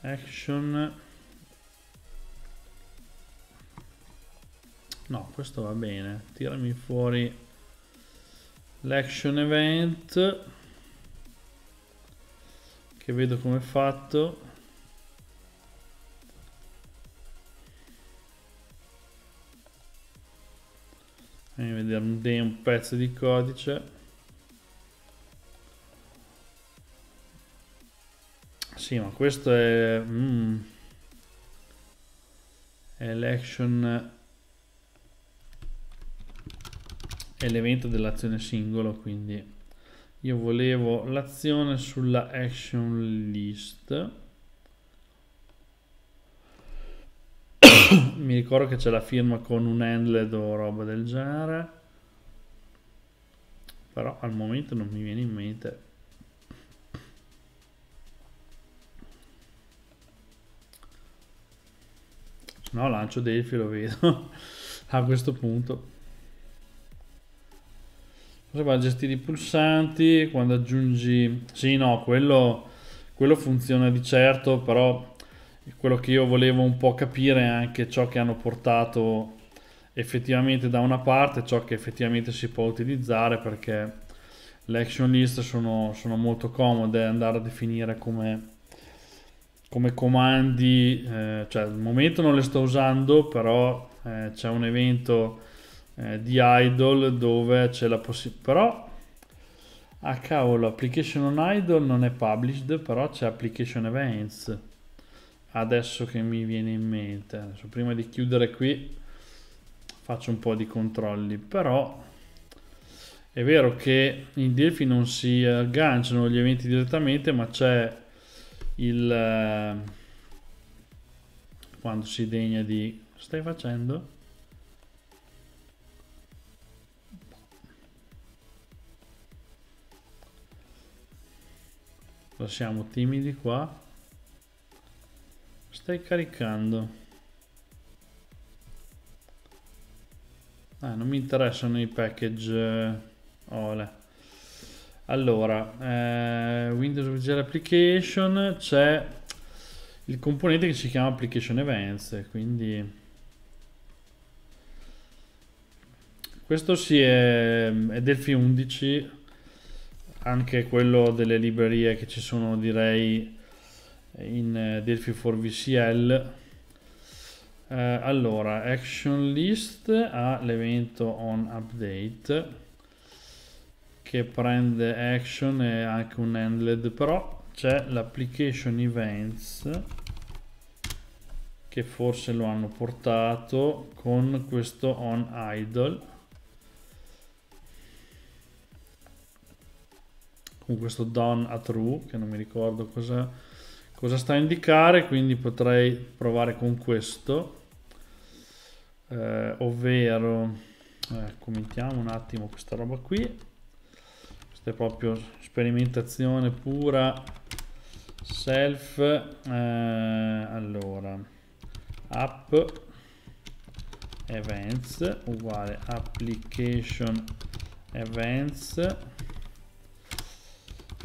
Action. No questo va bene. Tirami fuori l'action event che vedo come è fatto. Fammi vedere un, un pezzo di codice Sì, ma questo è... Mm, è l'action... È l'evento dell'azione singolo, quindi io volevo l'azione sulla action list. Mi ricordo che c'è la firma con un handled o roba del genere. Però al momento non mi viene in mente no lancio Delphi lo vedo. A questo punto. Cosa va a gestire i pulsanti quando aggiungi sì no quello, quello funziona di certo però quello che io volevo un po' capire è anche ciò che hanno portato effettivamente da una parte ciò che effettivamente si può utilizzare perché le action list sono, sono molto comode andare a definire come come comandi, eh, cioè al momento non le sto usando, però eh, c'è un evento eh, di idle dove c'è la possibilità, però ah cavolo, application on idle non è published, però c'è application events. Adesso che mi viene in mente, adesso prima di chiudere qui faccio un po' di controlli, però è vero che in Delphi non si agganciano gli eventi direttamente, ma c'è il eh, quando si degna di stai facendo? Siamo timidi qua. Stai caricando. Ah, non mi interessano i package eh, ole allora, eh, Windows Visual Application c'è il componente che si chiama Application Events, quindi questo sì è, è Delphi 11, anche quello delle librerie che ci sono direi in eh, Delphi for VCL. Eh, allora, Action List ha l'evento on update che prende action e anche un handled però c'è l'application events che forse lo hanno portato con questo on idle. Con questo done a true che non mi ricordo cosa, cosa sta a indicare quindi potrei provare con questo. Eh, ovvero eh, commentiamo un attimo questa roba qui questa è proprio sperimentazione pura self eh, allora app events uguale application events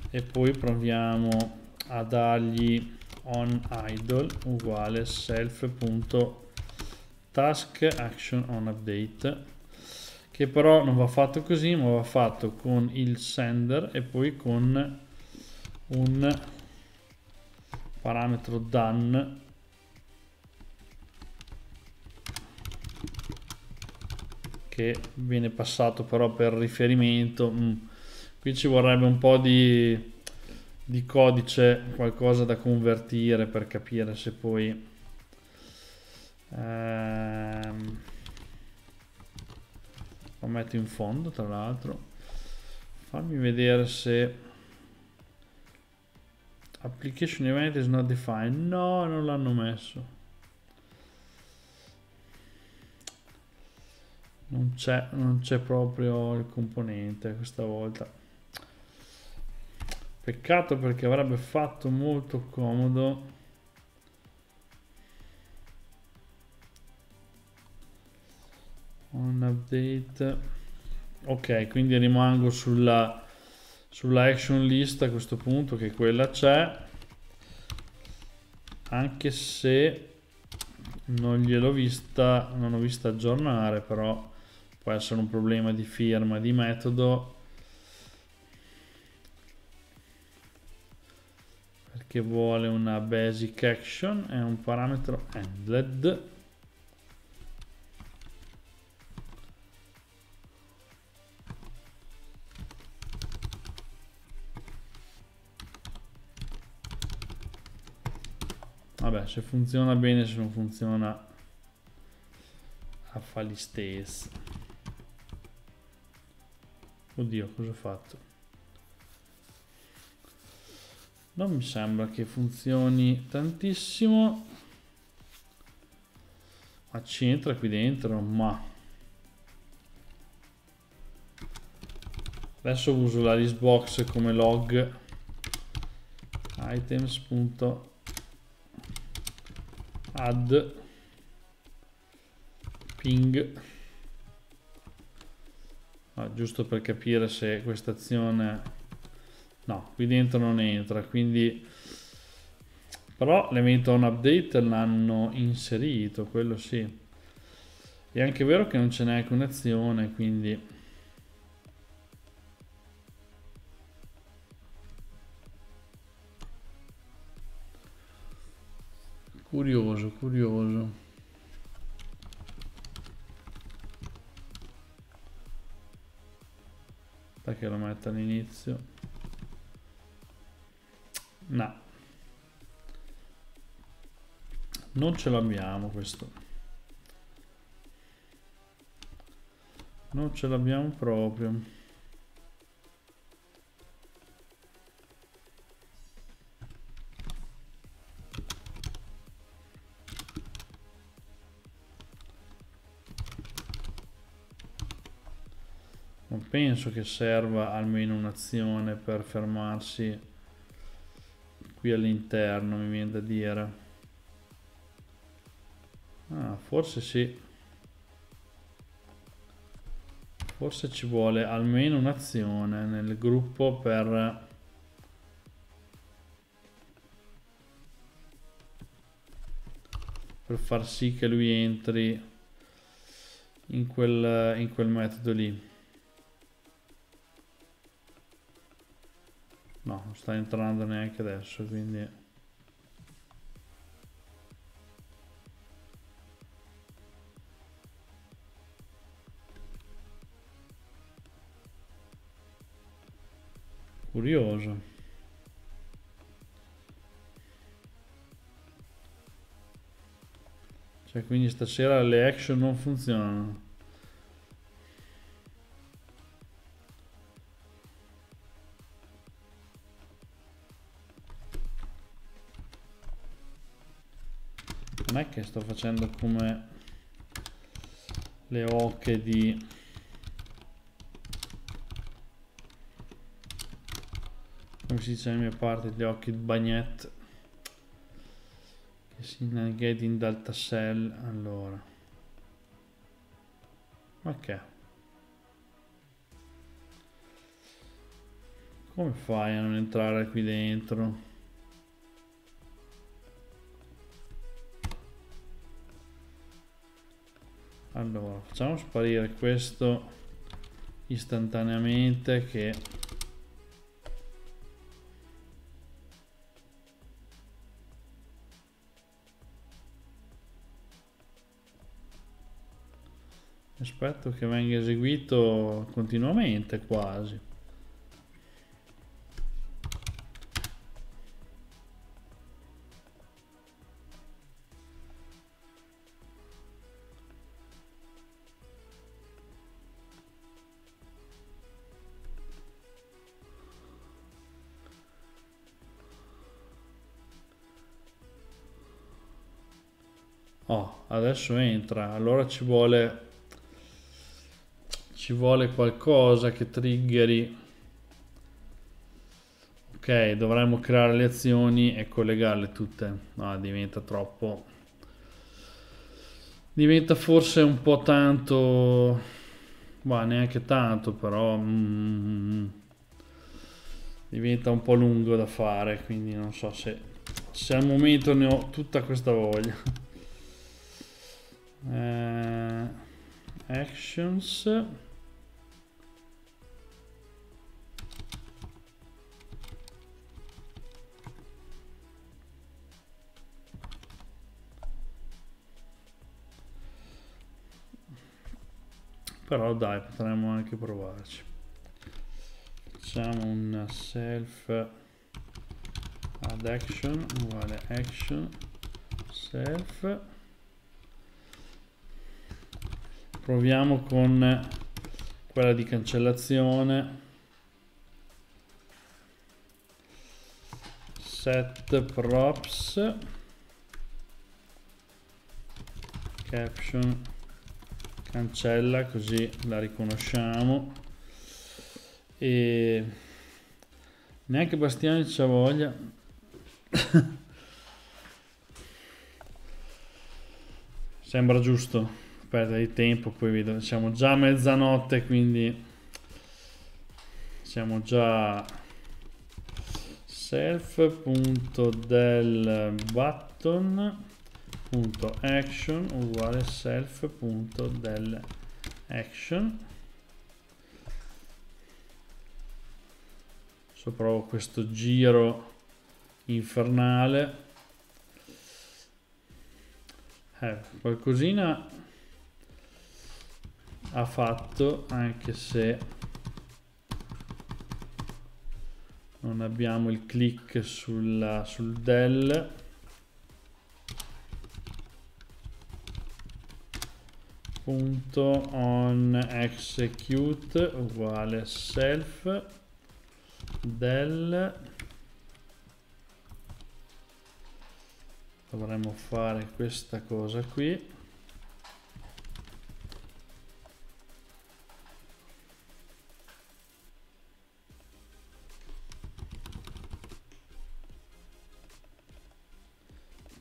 e poi proviamo a dargli on idle uguale self.task action on update che però non va fatto così ma va fatto con il sender e poi con un parametro done che viene passato però per riferimento mm. qui ci vorrebbe un po' di, di codice qualcosa da convertire per capire se poi ehm, lo metto in fondo tra l'altro. Fammi vedere se application event is not defined. No non l'hanno messo. Non c'è non c'è proprio il componente questa volta. Peccato perché avrebbe fatto molto comodo on update. Ok quindi rimango sulla sulla action list a questo punto che quella c'è. Anche se non gliel'ho vista non ho vista aggiornare però può essere un problema di firma di metodo. Perché vuole una basic action e un parametro ended vabbè se funziona bene se non funziona a fa gli stessi. Oddio cosa ho fatto? Non mi sembra che funzioni tantissimo. Ma c'entra qui dentro ma. Adesso uso la listbox come log items.add ping. Ah, giusto per capire se questa azione no qui dentro non entra quindi però l'evento on update l'hanno inserito quello sì. È anche vero che non c'è neanche un'azione quindi curioso curioso. Che lo metta all'inizio no. Non ce l'abbiamo questo. Non ce l'abbiamo proprio penso che serva almeno un'azione per fermarsi qui all'interno mi viene da dire. Ah, forse sì. Forse ci vuole almeno un'azione nel gruppo per per far sì che lui entri in quel, in quel metodo lì No, non sta entrando neanche adesso, quindi... Curioso. Cioè, quindi stasera le action non funzionano. Non è che sto facendo come le oche di si dice nella mia parte gli occhi di bagnette che si navigheti dal tassello allora. Ok come fai a non entrare qui dentro allora facciamo sparire questo istantaneamente che aspetto che venga eseguito continuamente quasi Oh, adesso entra. Allora ci vuole ci vuole qualcosa che triggeri. Ok, dovremmo creare le azioni e collegarle tutte. No, diventa troppo diventa forse un po' tanto ma neanche tanto però mm, diventa un po' lungo da fare quindi non so se, se al momento ne ho tutta questa voglia eh, actions. Però dai potremmo anche provarci. Facciamo un self ad action uguale action self proviamo con quella di cancellazione. Set props. Caption. Cancella così la riconosciamo. E neanche Bastiani c'ha voglia. Sembra giusto aspetta di tempo poi vedo siamo già a mezzanotte quindi siamo già self.del button punto action uguale self punto del action adesso provo questo giro infernale. Eh, qualcosina ha fatto anche se non abbiamo il click sulla, sul del. Punto on execute uguale self del. Dovremmo fare questa cosa qui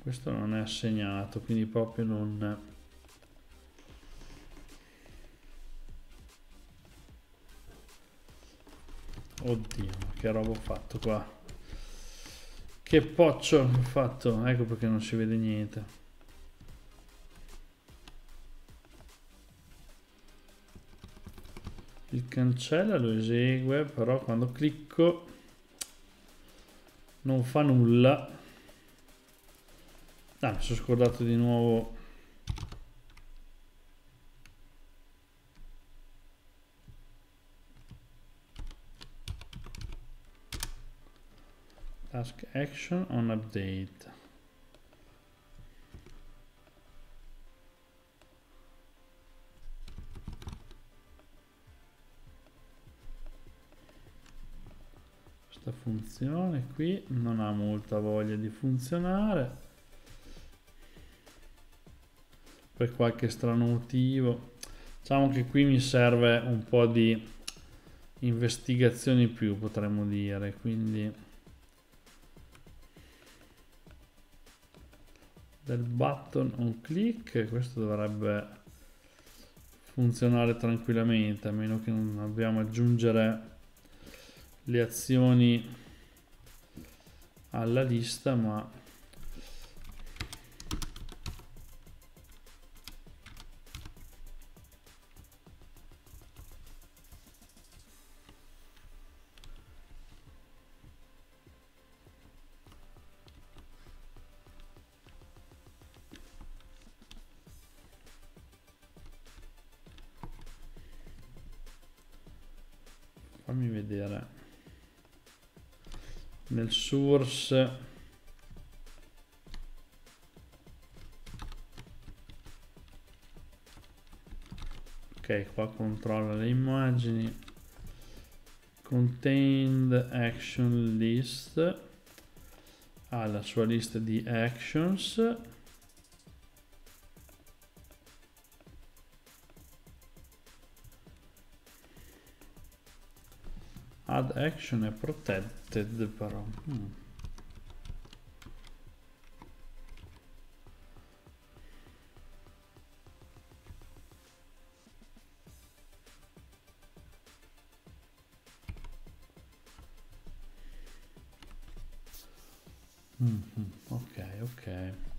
questo non è assegnato quindi proprio non Oddio, che roba ho fatto qua. Che poccio ho fatto. Ecco perché non si vede niente. Il cancella lo esegue, però quando clicco non fa nulla. Ah, mi sono scordato di nuovo. Task action on update. Questa funzione qui non ha molta voglia di funzionare per qualche strano motivo. Diciamo che qui mi serve un po' di investigazione in più, potremmo dire, quindi del button on click, questo dovrebbe funzionare tranquillamente, a meno che non abbiamo aggiungere le azioni alla lista, ma source ok qua controlla le immagini. Contained action list. Ha la sua lista di actions Add action è protected però. Hmm. Mm -hmm. Ok, ok.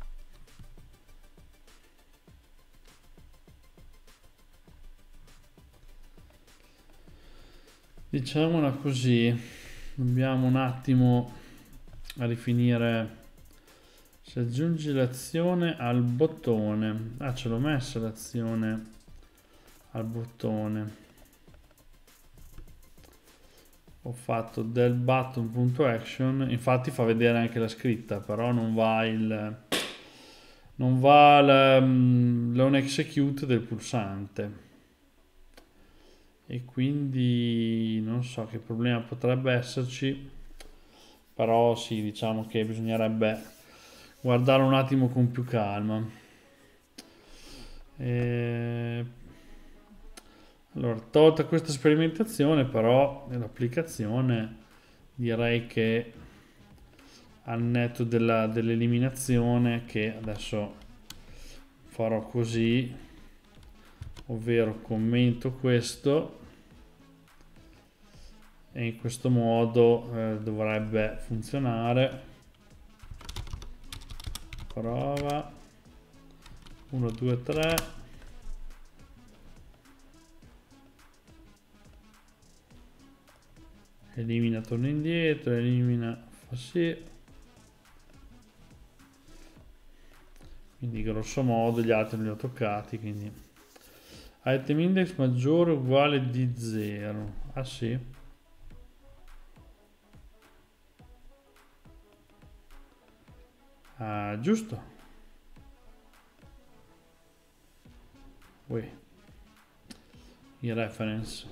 Diciamola così, dobbiamo un attimo rifinire se aggiungi l'azione al bottone. Ah, ce l'ho messa l'azione al bottone. Ho fatto del button.action, infatti fa vedere anche la scritta, però non va il non va l'on execute del pulsante e quindi non so che problema potrebbe esserci però sì diciamo che bisognerebbe guardare un attimo con più calma. E... allora tolta questa sperimentazione però nell'applicazione direi che al netto dell'eliminazione che adesso farò così ovvero commento questo e in questo modo eh, dovrebbe funzionare. Prova. 1 2 3 elimina torna indietro elimina fa sì. Quindi grosso modo gli altri li ho toccati quindi item index maggiore uguale di 0 ah sì Uh, giusto. Ui. I reference.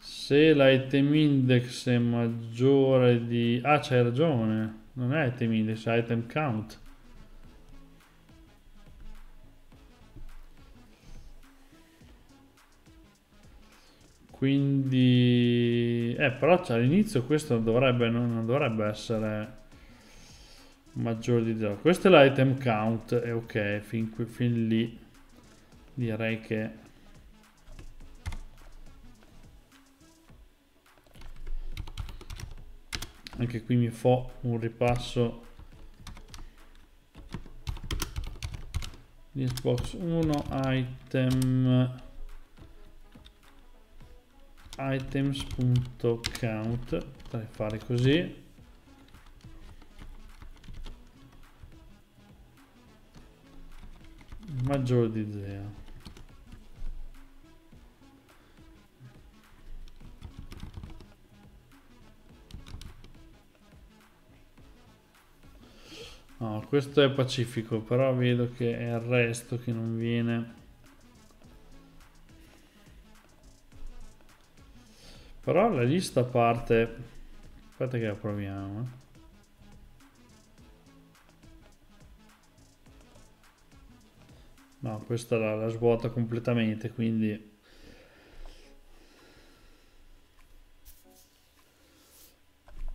Se l'item index è maggiore di... Ah, c'hai ragione. Non è item index, è item count. Quindi... Eh, però all'inizio questo dovrebbe, non, non dovrebbe essere maggiore di 0 questo è l'item count è ok fin, qui, fin lì. Direi che anche qui mi fa un ripasso. Di Xbox 1 item items.count potrei fare così. Maggiore di 0 No, questo è pacifico, però vedo che è il resto che non viene. Però la lista parte... Aspetta che la proviamo. Eh. no questa la, la svuota completamente quindi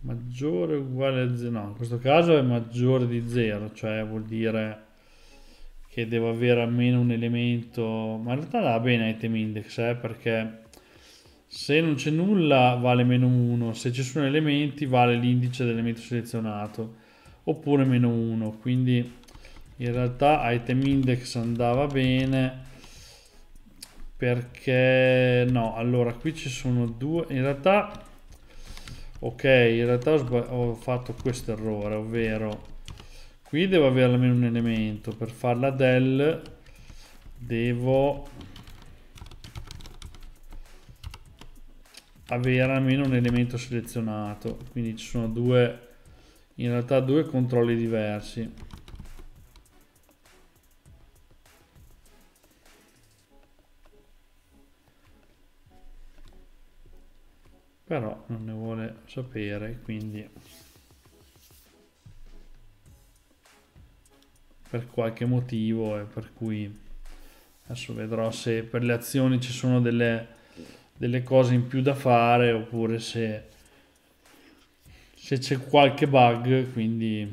maggiore uguale a 0 no in questo caso è maggiore di 0 cioè vuol dire che devo avere almeno un elemento ma in realtà va bene item index eh, perché se non c'è nulla vale meno 1 se ci sono elementi vale l'indice dell'elemento selezionato. Oppure meno 1 quindi in realtà item index andava bene perché no. Allora qui ci sono due in realtà ok in realtà ho, ho fatto questo errore ovvero qui devo avere almeno un elemento. Per farla del devo avere almeno un elemento selezionato. Quindi ci sono due in realtà due controlli diversi. Però non ne vuole sapere quindi per qualche motivo e per cui adesso vedrò se per le azioni ci sono delle, delle cose in più da fare oppure se se c'è qualche bug quindi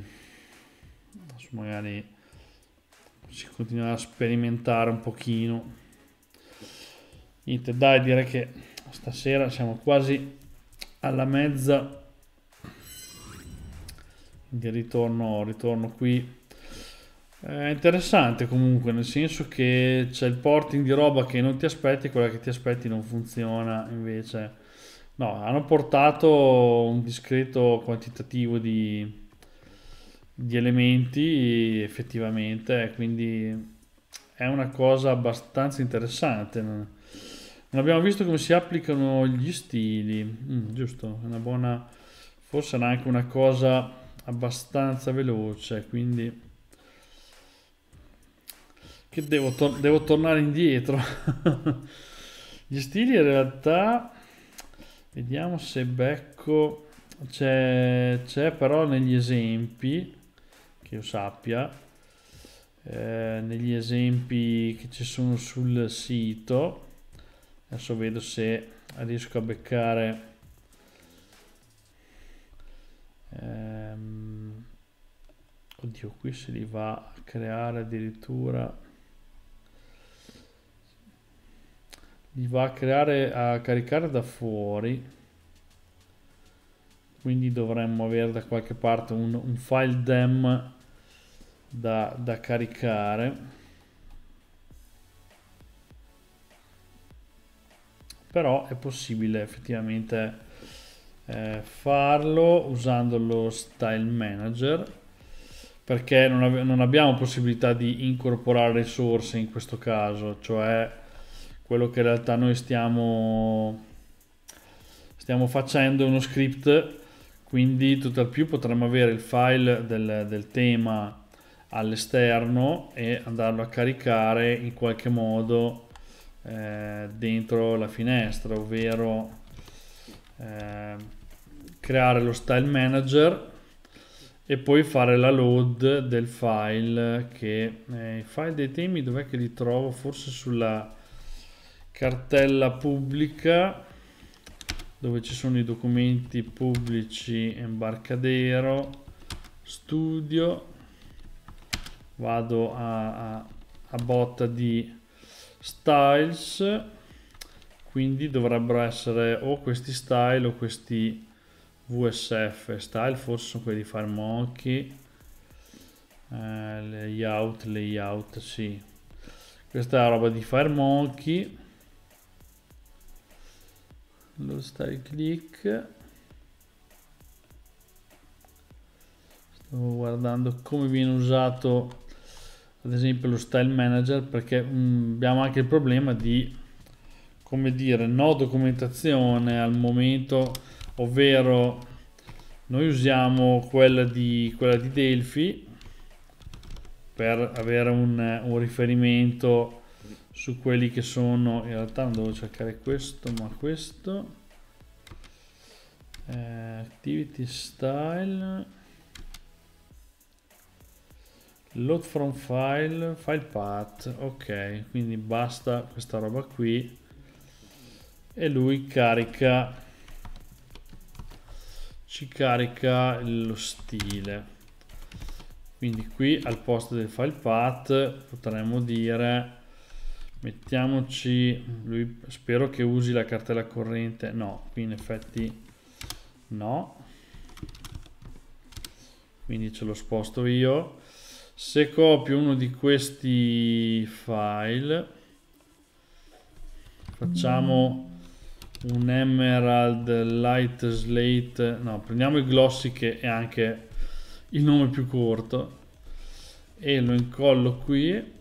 magari si continua a sperimentare un pochino. Niente, dai direi che stasera siamo quasi alla mezza. Di ritorno, ritorno qui è interessante comunque nel senso che c'è il porting di roba che non ti aspetti quella che ti aspetti non funziona invece no hanno portato un discreto quantitativo di, di elementi effettivamente quindi è una cosa abbastanza interessante non abbiamo visto come si applicano gli stili. Mm, giusto, una buona... Forse era anche una cosa abbastanza veloce, quindi... Che devo, tor devo tornare indietro. gli stili in realtà... Vediamo se becco... C'è però negli esempi, che io sappia, eh, negli esempi che ci sono sul sito adesso vedo se riesco a beccare ehm, oddio qui se li va a creare addirittura li va a creare a caricare da fuori. Quindi dovremmo avere da qualche parte un, un file dem da, da caricare. Però è possibile effettivamente eh, farlo usando lo style manager perché non, non, abbiamo possibilità di incorporare risorse in questo caso cioè quello che in realtà noi stiamo stiamo facendo è uno script quindi tutt'al più potremmo avere il file del, del tema all'esterno e andarlo a caricare in qualche modo eh, dentro la finestra, ovvero eh, creare lo style manager e poi fare la load del file che eh, i file dei temi dov'è che li trovo? Forse sulla cartella pubblica dove ci sono i documenti pubblici embarcadero studio. Vado a, a, a botta di styles. Quindi dovrebbero essere o questi style o questi VSF style forse sono quelli di FireMonkey eh, layout layout sì. Questa è la roba di FireMonkey lo style click. Stavo guardando come viene usato ad esempio lo style manager perché mm, abbiamo anche il problema di come dire no documentazione al momento ovvero noi usiamo quella di, quella di Delphi per avere un, un riferimento su quelli che sono in realtà non devo cercare questo ma questo. Eh, activity style. Load from file file path ok quindi basta questa roba qui. E lui carica ci carica lo stile. Quindi qui al posto del file path potremmo dire mettiamoci lui spero che usi la cartella corrente. No qui in effetti no. Quindi ce lo sposto io. Se copio uno di questi file facciamo un emerald light slate. No prendiamo il glossy che è anche il nome più corto e lo incollo qui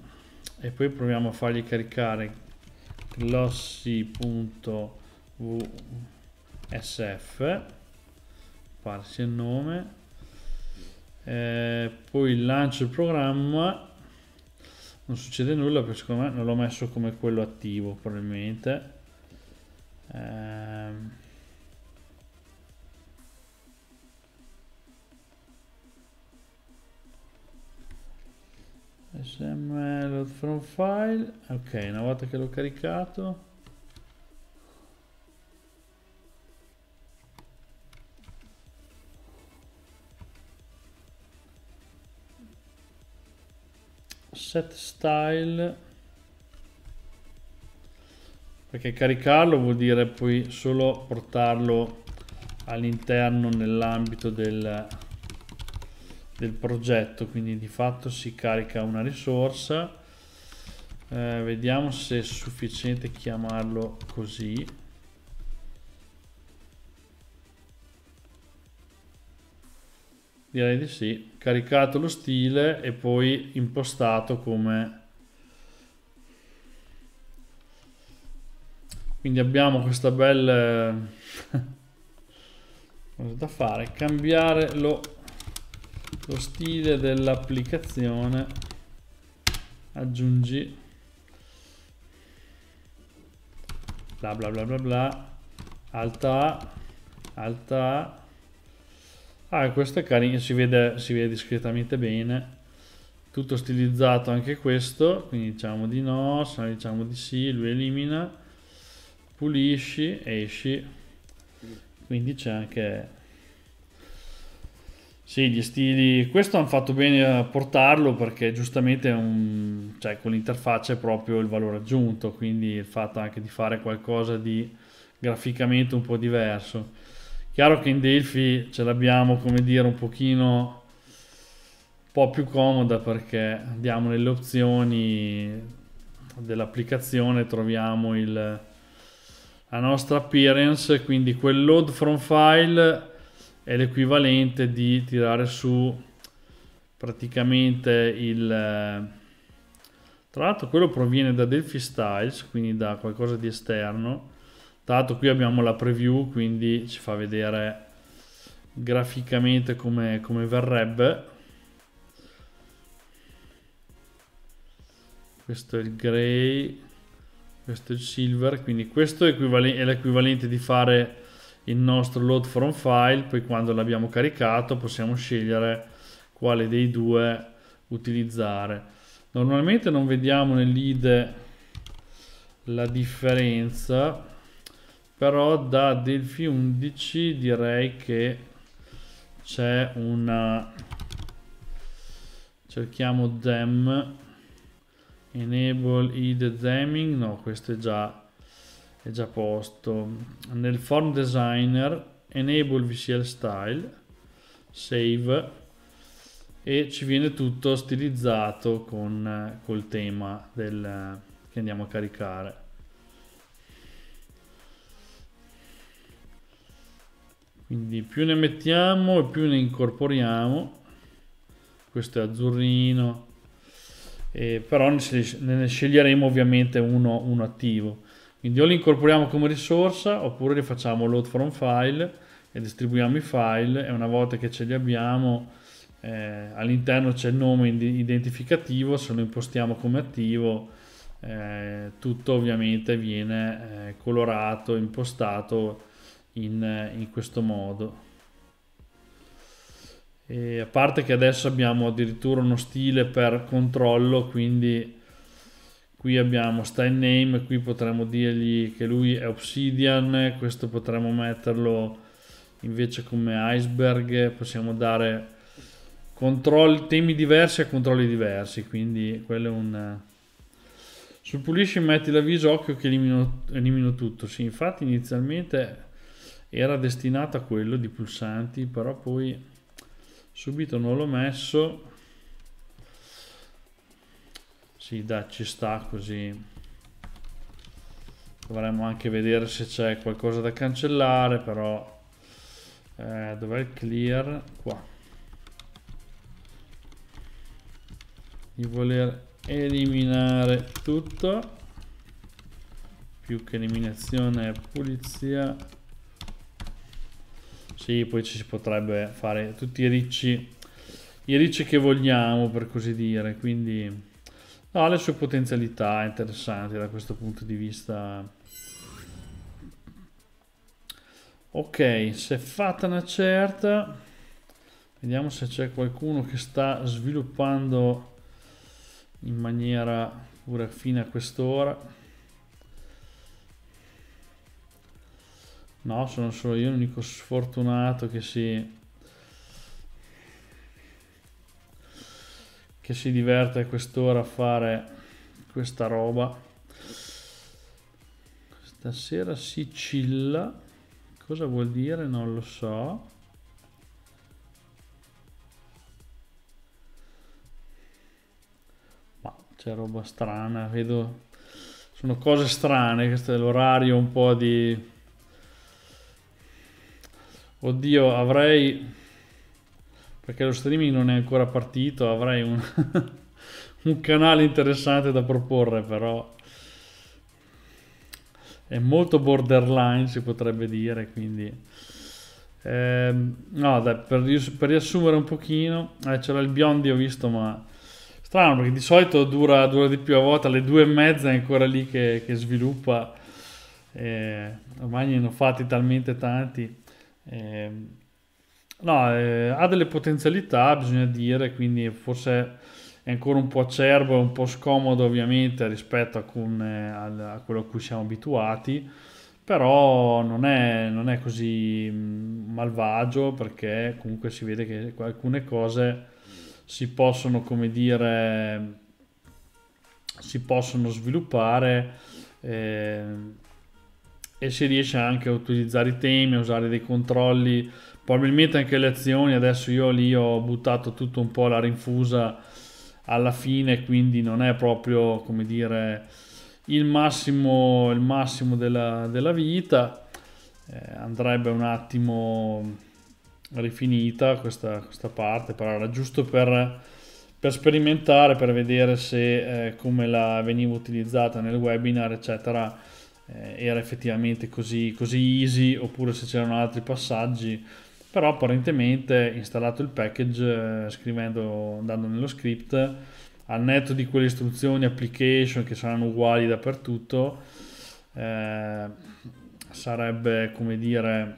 e poi proviamo a fargli caricare glossy.vsf parsi il nome. Eh, poi lancio il programma. Non succede nulla perché secondo me non l'ho messo come quello attivo probabilmente. Eh, sml from file. Ok una volta che l'ho caricato. Set style. Perché caricarlo vuol dire poi solo portarlo all'interno nell'ambito del, del progetto quindi di fatto si carica una risorsa. Eh, vediamo se è sufficiente chiamarlo così. Direi di sì. Caricato lo stile e poi impostato come. Quindi abbiamo questa bella cosa da fare? Cambiare lo lo stile dell'applicazione. Aggiungi. Bla bla bla bla bla. Alta alta ah questo è carino si vede, si vede discretamente bene. Tutto stilizzato anche questo quindi diciamo di no se no diciamo di sì lui elimina pulisci esci. Quindi c'è anche sì, gli stili, questo hanno fatto bene a portarlo perché giustamente un, cioè, con l'interfaccia è proprio il valore aggiunto, quindi il fatto anche di fare qualcosa di graficamente un po' diverso. Chiaro che in Delphi ce l'abbiamo, come dire, un pochino un po' più comoda perché andiamo nelle opzioni dell'applicazione, troviamo il, la nostra appearance, quindi quel load from file è l'equivalente di tirare su praticamente il eh, tra l'altro quello proviene da Delphi Styles quindi da qualcosa di esterno. Tra l'altro qui abbiamo la preview quindi ci fa vedere graficamente come, come verrebbe. Questo è il gray questo è il silver quindi questo è, è l'equivalente di fare il nostro load from file, poi quando l'abbiamo caricato possiamo scegliere quale dei due utilizzare. Normalmente non vediamo nell'IDE la differenza, però da Delphi 11 direi che c'è una cerchiamo dem enable id theming no questo è già è già posto. Nel form designer enable vcl style save e ci viene tutto stilizzato con col tema del, che andiamo a caricare. Quindi più ne mettiamo e più ne incorporiamo. Questo è azzurrino. Eh, però ne, ne sceglieremo ovviamente uno, uno attivo quindi o li incorporiamo come risorsa oppure li facciamo load from file e distribuiamo i file e una volta che ce li abbiamo eh, all'interno c'è il nome identificativo, se lo impostiamo come attivo eh, tutto ovviamente viene eh, colorato, impostato in, in questo modo. E a parte che adesso abbiamo addirittura uno stile per controllo, quindi qui abbiamo style name qui potremmo dirgli che lui è obsidian questo potremmo metterlo invece come iceberg possiamo dare controlli, temi diversi a controlli diversi, quindi quello è un... Sul pulisci metti l'avviso occhio che elimino, elimino tutto, sì infatti inizialmente era destinato a quello di pulsanti, però poi subito non l'ho messo. Sì, dai, ci sta così. Dovremmo anche vedere se c'è qualcosa da cancellare, però... Eh, dov'è il clear? Qua. Di voler eliminare tutto. Più che eliminazione pulizia sì, poi ci si potrebbe fare tutti i ricci, i ricci che vogliamo, per così dire. Quindi, ha le sue potenzialità interessanti da questo punto di vista. Ok, se è fatta una certa, vediamo se c'è qualcuno che sta sviluppando in maniera pure fine a quest'ora. No, sono solo io l'unico sfortunato che si... che si diverte a quest'ora a fare questa roba. Stasera si cilla. Cosa vuol dire? Non lo so. Ma c'è roba strana, vedo... Sono cose strane, questo è l'orario un po' di Oddio, avrei... Perché lo streaming non è ancora partito, avrei un, un canale interessante da proporre, però... È molto borderline, si potrebbe dire, quindi... Eh, no, dai, per, per, riassumere un pochino, eh, c'era il biondi, ho visto, ma strano perché di solito dura, dura, di più a volte alle due e mezza è ancora lì che, che sviluppa. Eh, ormai ne hanno fatti talmente tanti. Eh, no, eh, ha delle potenzialità, bisogna dire, quindi forse è ancora un po' acerbo e un po' scomodo ovviamente rispetto a, eh, a quello a cui siamo abituati, però non è, non è così mm, malvagio perché comunque si vede che alcune cose si possono, come dire, si possono sviluppare. Eh, e si riesce anche a utilizzare i temi, a usare dei controlli, probabilmente anche le azioni, adesso io lì ho buttato tutto un po' la rinfusa alla fine, quindi non è proprio come dire il massimo, il massimo della, della vita, eh, andrebbe un attimo rifinita questa, questa parte, però era giusto per, per sperimentare, per vedere se eh, come la veniva utilizzata nel webinar, eccetera eh, era effettivamente così, così easy oppure se c'erano altri passaggi però apparentemente installato il package eh, scrivendo andando nello script al netto di quelle istruzioni application che saranno uguali dappertutto eh, sarebbe come dire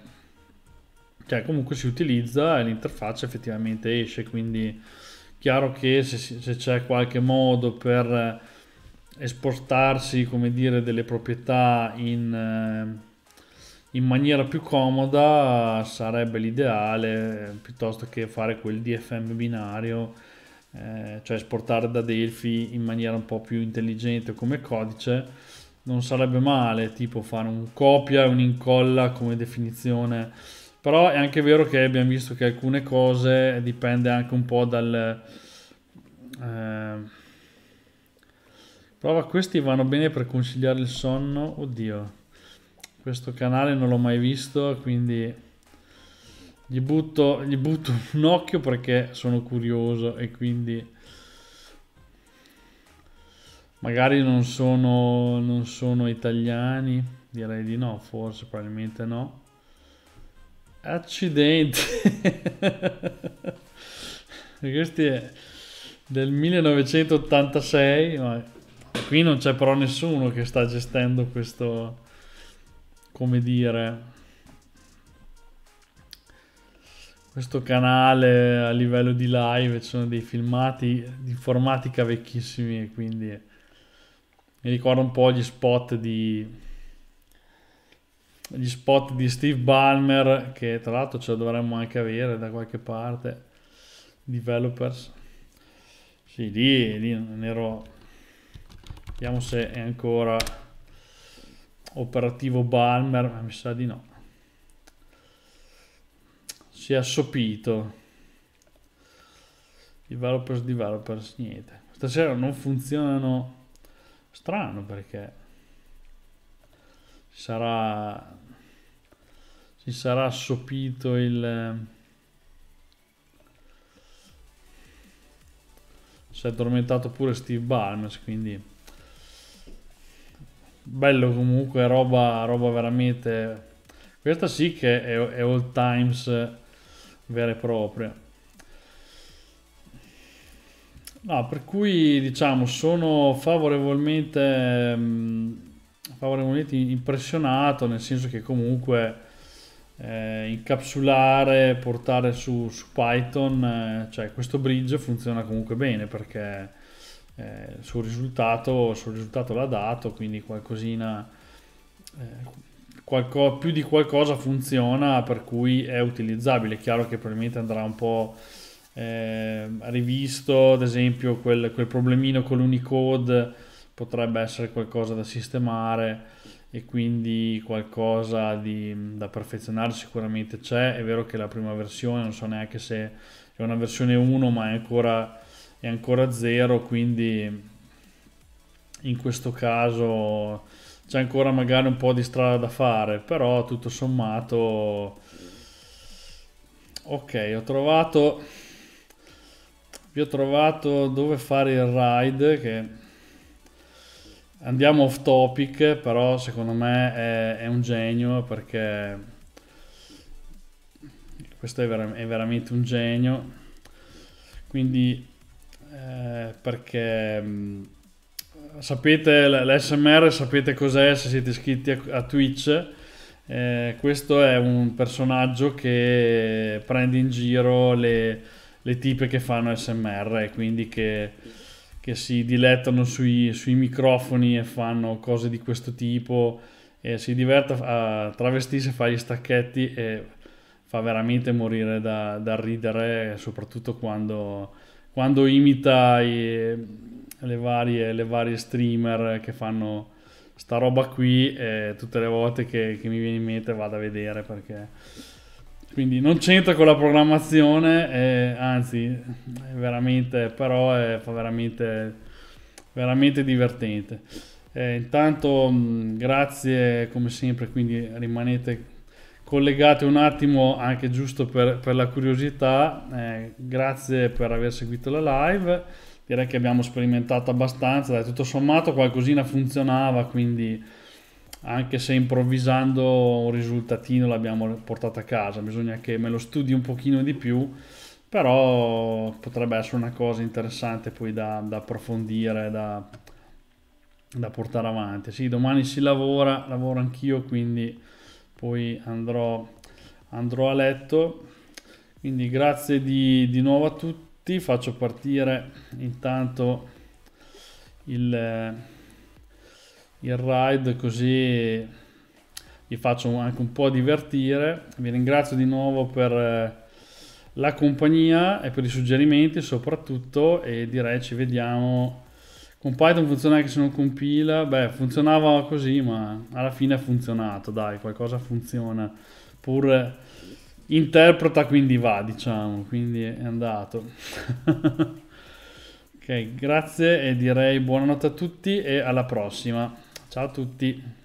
cioè comunque si utilizza e l'interfaccia effettivamente esce quindi chiaro che se, se c'è qualche modo per esportarsi, come dire, delle proprietà in, eh, in maniera più comoda sarebbe l'ideale piuttosto che fare quel DFM binario, eh, cioè esportare da Delphi in maniera un po' più intelligente come codice. Non sarebbe male, tipo fare un copia e un incolla come definizione. Però è anche vero che abbiamo visto che alcune cose dipende anche un po' dal... Eh, Prova questi vanno bene per consigliare il sonno. Oddio, questo canale non l'ho mai visto, quindi gli butto, gli butto un occhio perché sono curioso e quindi magari non sono, non sono italiani. Direi di no, forse, probabilmente no. Accidenti. Questi è del 1986, ma Qui non c'è però nessuno che sta gestendo questo, come dire, questo canale a livello di live, ci sono dei filmati di informatica vecchissimi e quindi mi ricorda un po' gli spot di gli spot di Steve Ballmer che tra l'altro ce lo dovremmo anche avere da qualche parte developers. Sì lì, lì non ero vediamo se è ancora operativo Balmer ma mi sa di no. Si è assopito. Developers developers niente. Stasera non funzionano. Strano perché sarà si sarà assopito il si è addormentato pure Steve Ballmer quindi bello comunque roba, roba veramente questa sì che è, è old times vera e propria no per cui diciamo sono favorevolmente mh, favorevolmente impressionato nel senso che comunque eh, incapsulare, portare su, su Python, eh, cioè questo bridge funziona comunque bene perché eh, sul, risultato, sul risultato l'ha dato, quindi qualcosina, eh, qualco, più di qualcosa funziona per cui è utilizzabile. È chiaro che probabilmente andrà un po' eh, rivisto, ad esempio quel, quel problemino con l'Unicode potrebbe essere qualcosa da sistemare e quindi qualcosa di, da perfezionare sicuramente c'è. È vero che la prima versione, non so neanche se è una versione 1, ma è ancora, è ancora 0, quindi in questo caso c'è ancora magari un po' di strada da fare, però tutto sommato... Ok, ho trovato... Vi ho trovato dove fare il ride che Andiamo off topic, però secondo me è, è un genio perché questo è, ver- è veramente un genio. Quindi, eh, perché mh, sapete l'SMR, sapete cos'è se siete iscritti a, a Twitch. Eh, questo è un personaggio che prende in giro le, le tipe che fanno SMR e quindi che che si dilettano sui, sui microfoni e fanno cose di questo tipo e si diverte a travestirsi fare gli stacchetti e fa veramente morire da, da ridere, soprattutto quando, quando imita i, le, varie, le varie streamer che fanno sta roba qui e tutte le volte che, che mi viene in mente vado a vedere perché quindi non c'entra con la programmazione, eh, anzi, veramente, però è, veramente, veramente divertente. Eh, intanto, grazie come sempre, quindi rimanete collegati un attimo anche giusto per, per la curiosità. Eh, grazie per aver seguito la live. Direi che abbiamo sperimentato abbastanza, dai, tutto sommato qualcosina funzionava, quindi anche se improvvisando un risultatino l'abbiamo portato a casa, bisogna che me lo studi un pochino di più, però potrebbe essere una cosa interessante poi da, da approfondire, da, da, portare avanti. Sì, domani si lavora, lavoro anch'io, quindi poi andrò, andrò a letto. Quindi grazie di, di nuovo a tutti, faccio partire intanto il il ride così vi faccio anche un po' divertire. Vi ringrazio di nuovo per eh, la compagnia e per i suggerimenti soprattutto e direi ci vediamo. Con Python funziona anche se non compila, beh funzionava così ma alla fine ha funzionato, dai qualcosa funziona, pur interpreta quindi va diciamo, quindi è andato. ok, grazie e direi buonanotte a tutti e alla prossima. Ciao a tutti.